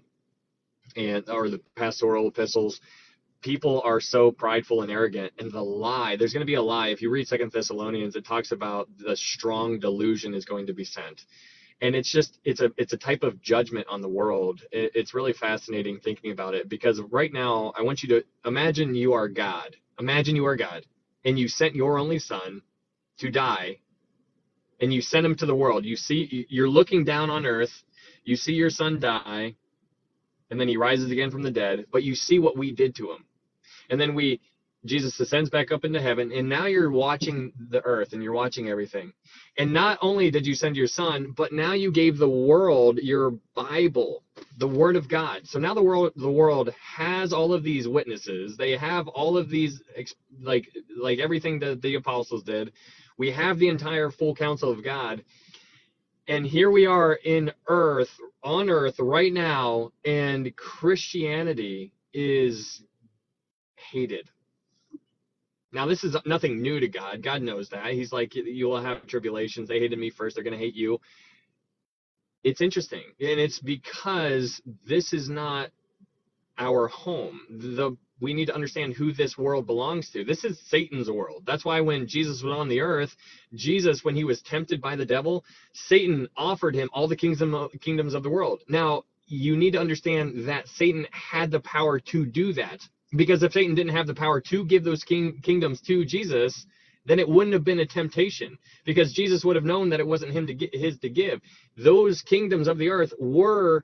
and or the pastoral epistles. People are so prideful and arrogant, and the lie. There's going to be a lie. If you read Second Thessalonians, it talks about the strong delusion is going to be sent and it's just it's a it's a type of judgment on the world. It, it's really fascinating thinking about it because right now i want you to imagine you are god. Imagine you are god and you sent your only son to die and you sent him to the world. You see you're looking down on earth. You see your son die and then he rises again from the dead but you see what we did to him. And then we Jesus ascends back up into heaven, and now you're watching the earth and you're watching everything. And not only did you send your son, but now you gave the world your Bible, the Word of God. So now the world, the world has all of these witnesses. They have all of these, like, like everything that the apostles did. We have the entire full counsel of God. And here we are in earth, on earth right now, and Christianity is hated now, this is nothing new to God. God knows that. He's like, you will have tribulations. They hated me first. They're going to hate you. It's interesting. And it's because this is not our home. The we need to understand who this world belongs to. This is Satan's world. That's why when Jesus was on the earth, Jesus, when he was tempted by the devil, Satan offered him all the kingdom, kingdoms of the world. Now, you need to understand that Satan had the power to do that because if Satan didn't have the power to give those king, kingdoms to Jesus, then it wouldn't have been a temptation because Jesus would have known that it wasn't him to get his to give. Those kingdoms of the earth were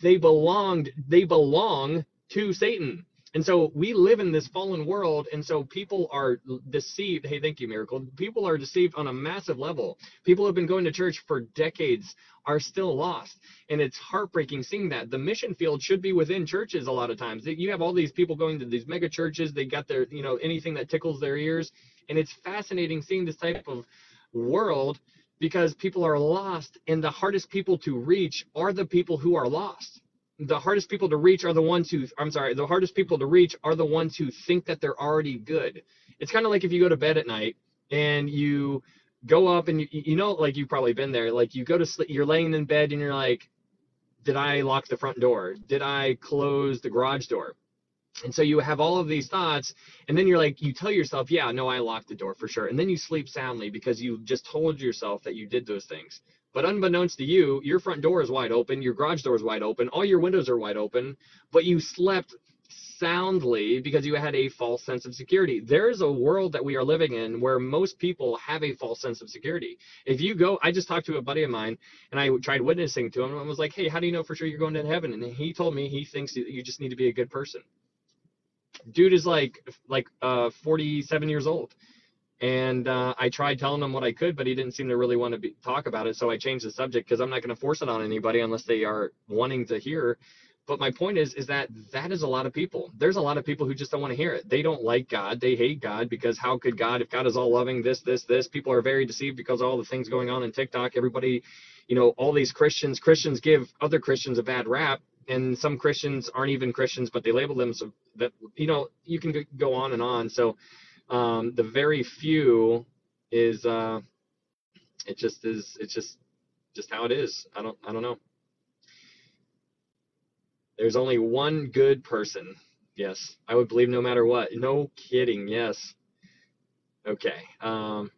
they belonged they belong to Satan. And so we live in this fallen world, and so people are deceived. Hey, thank you, Miracle. People are deceived on a massive level. People have been going to church for decades are still lost. And it's heartbreaking seeing that. The mission field should be within churches a lot of times. You have all these people going to these mega churches, they got their, you know, anything that tickles their ears. And it's fascinating seeing this type of world because people are lost, and the hardest people to reach are the people who are lost the hardest people to reach are the ones who I'm sorry, the hardest people to reach are the ones who think that they're already good. It's kind of like if you go to bed at night and you go up and you, you know like you've probably been there like you go to sleep you're laying in bed and you're like did I lock the front door? Did I close the garage door? And so you have all of these thoughts, and then you're like, you tell yourself, yeah, no, I locked the door for sure. And then you sleep soundly because you just told yourself that you did those things. But unbeknownst to you, your front door is wide open, your garage door is wide open, all your windows are wide open, but you slept soundly because you had a false sense of security. There's a world that we are living in where most people have a false sense of security. If you go, I just talked to a buddy of mine and I tried witnessing to him and was like, hey, how do you know for sure you're going to heaven? And he told me he thinks you just need to be a good person. Dude is like like uh 47 years old and uh, I tried telling him what I could, but he didn't seem to really want to be, talk about it. So I changed the subject because I'm not going to force it on anybody unless they are wanting to hear. but my point is is that that is a lot of people there's a lot of people who just don't want to hear it they don't like god they hate god because how could god if god is all loving this this this people are very deceived because all the things going on in tiktok everybody you know all these christians christians give other christians a bad rap and some christians aren't even christians but they label them so that you know you can go on and on so um the very few is uh it just is it's just just how it is i don't i don't know there's only one good person. Yes, I would believe no matter what. No kidding. Yes. Okay. Um,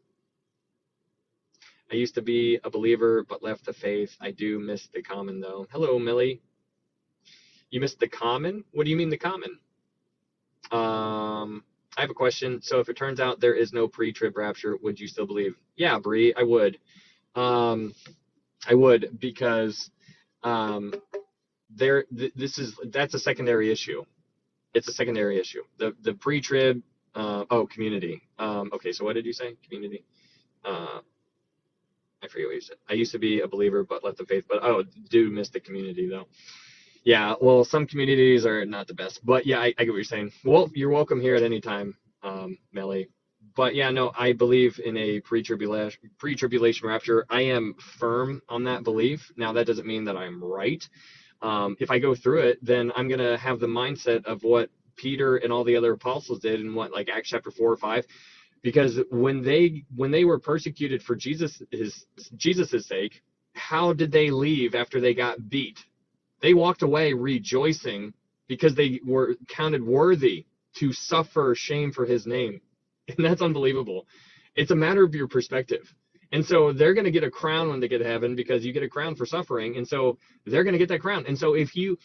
I used to be a believer but left the faith. I do miss the common though. Hello, Millie. You missed the common? What do you mean the common? Um, I have a question. So if it turns out there is no pre-trib rapture, would you still believe? Yeah, Bree, I would. Um, I would because um, there th- this is that's a secondary issue. It's a secondary issue. The the pre-trib uh, oh community. Um, okay, so what did you say? Community. Uh, I forget what you said. I used to be a believer but left the faith, but oh, do miss the community though. Yeah, well, some communities are not the best, but yeah, I, I get what you're saying. Well, you're welcome here at any time, um, Melly. But yeah, no, I believe in a pre-tribulation pre-tribulation rapture. I am firm on that belief. Now that doesn't mean that I'm right um, if I go through it, then I'm going to have the mindset of what Peter and all the other apostles did and what like Acts chapter 4 or 5 because when they when they were persecuted for Jesus his Jesus's sake, how did they leave after they got beat? They walked away rejoicing because they were counted worthy to suffer shame for his name. And that's unbelievable. It's a matter of your perspective. And so they're going to get a crown when they get to heaven because you get a crown for suffering. And so they're going to get that crown. And so if you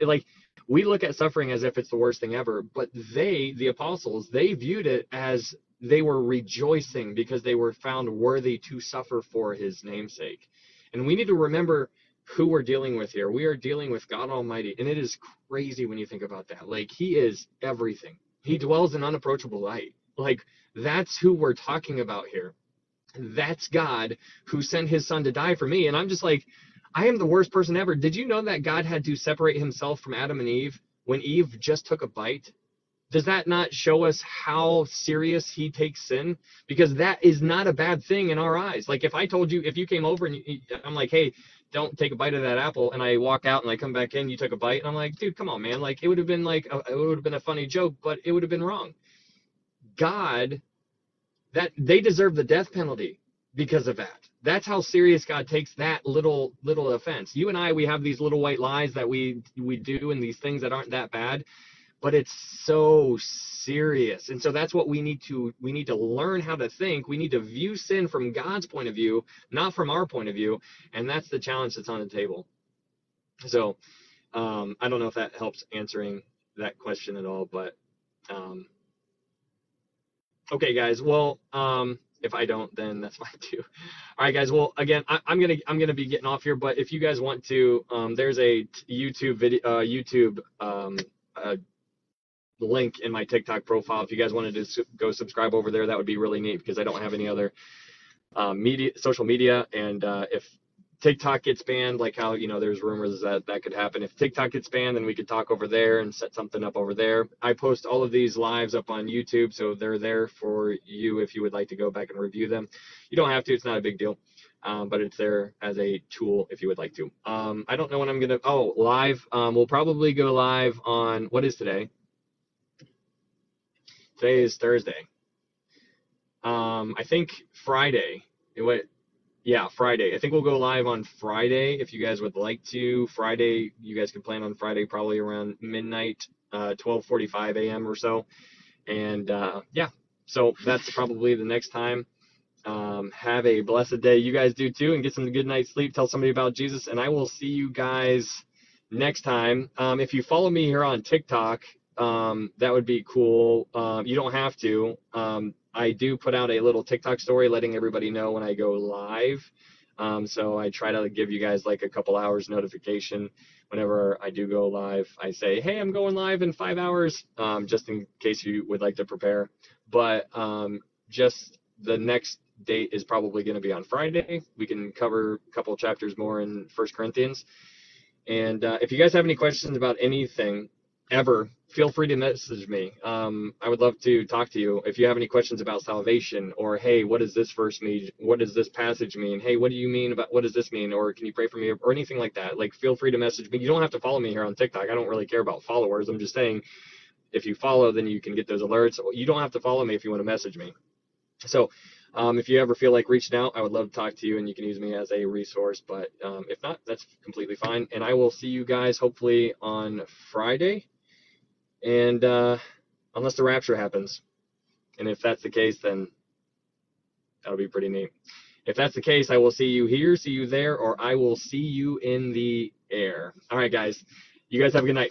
like, we look at suffering as if it's the worst thing ever, but they, the apostles, they viewed it as they were rejoicing because they were found worthy to suffer for his namesake. And we need to remember who we're dealing with here. We are dealing with God Almighty. And it is crazy when you think about that. Like, he is everything, he dwells in unapproachable light. Like, that's who we're talking about here that's God who sent his son to die for me. And I'm just like, I am the worst person ever. Did you know that God had to separate himself from Adam and Eve when Eve just took a bite? Does that not show us how serious he takes sin? Because that is not a bad thing in our eyes. Like if I told you, if you came over and you, I'm like, hey, don't take a bite of that apple, and I walk out and I come back in, you took a bite, and I'm like, dude, come on, man. Like it would have been like, a, it would have been a funny joke, but it would have been wrong. God that they deserve the death penalty because of that. That's how serious God takes that little little offense. You and I, we have these little white lies that we we do and these things that aren't that bad, but it's so serious. And so that's what we need to we need to learn how to think. We need to view sin from God's point of view, not from our point of view, and that's the challenge that's on the table. So um, I don't know if that helps answering that question at all, but um, Okay, guys. Well, um, if I don't, then that's fine too. All right, guys. Well, again, I, am gonna I'm gonna be getting off here, but if you guys want to, um, there's a YouTube video, uh, YouTube um, uh, link in my TikTok profile. If you guys wanted to su- go subscribe over there, that would be really neat because I don't have any other um, media, social media, and uh, if TikTok gets banned, like how you know there's rumors that that could happen. If TikTok gets banned, then we could talk over there and set something up over there. I post all of these lives up on YouTube, so they're there for you if you would like to go back and review them. You don't have to; it's not a big deal, um, but it's there as a tool if you would like to. Um, I don't know when I'm gonna. Oh, live. Um, we'll probably go live on what is today. Today is Thursday. Um, I think Friday. What yeah, Friday. I think we'll go live on Friday if you guys would like to. Friday, you guys can plan on Friday probably around midnight, uh, 12:45 a.m. or so. And uh, yeah, so that's probably the next time. Um, have a blessed day. You guys do too, and get some good night's sleep. Tell somebody about Jesus, and I will see you guys next time. Um, if you follow me here on TikTok, um, that would be cool. Um, you don't have to. Um, I do put out a little TikTok story letting everybody know when I go live. Um, so I try to give you guys like a couple hours notification whenever I do go live. I say, hey, I'm going live in five hours, um, just in case you would like to prepare. But um, just the next date is probably going to be on Friday. We can cover a couple chapters more in First Corinthians. And uh, if you guys have any questions about anything ever, feel free to message me. Um, I would love to talk to you. If you have any questions about salvation, or hey, what does this verse mean? What does this passage mean? Hey, what do you mean about what does this mean? Or can you pray for me? Or anything like that. Like, feel free to message me. You don't have to follow me here on TikTok. I don't really care about followers. I'm just saying, if you follow, then you can get those alerts. You don't have to follow me if you want to message me. So um, if you ever feel like reaching out, I would love to talk to you and you can use me as a resource. But um, if not, that's completely fine. And I will see you guys hopefully on Friday. And uh, unless the rapture happens. And if that's the case, then that'll be pretty neat. If that's the case, I will see you here, see you there, or I will see you in the air. All right, guys. You guys have a good night.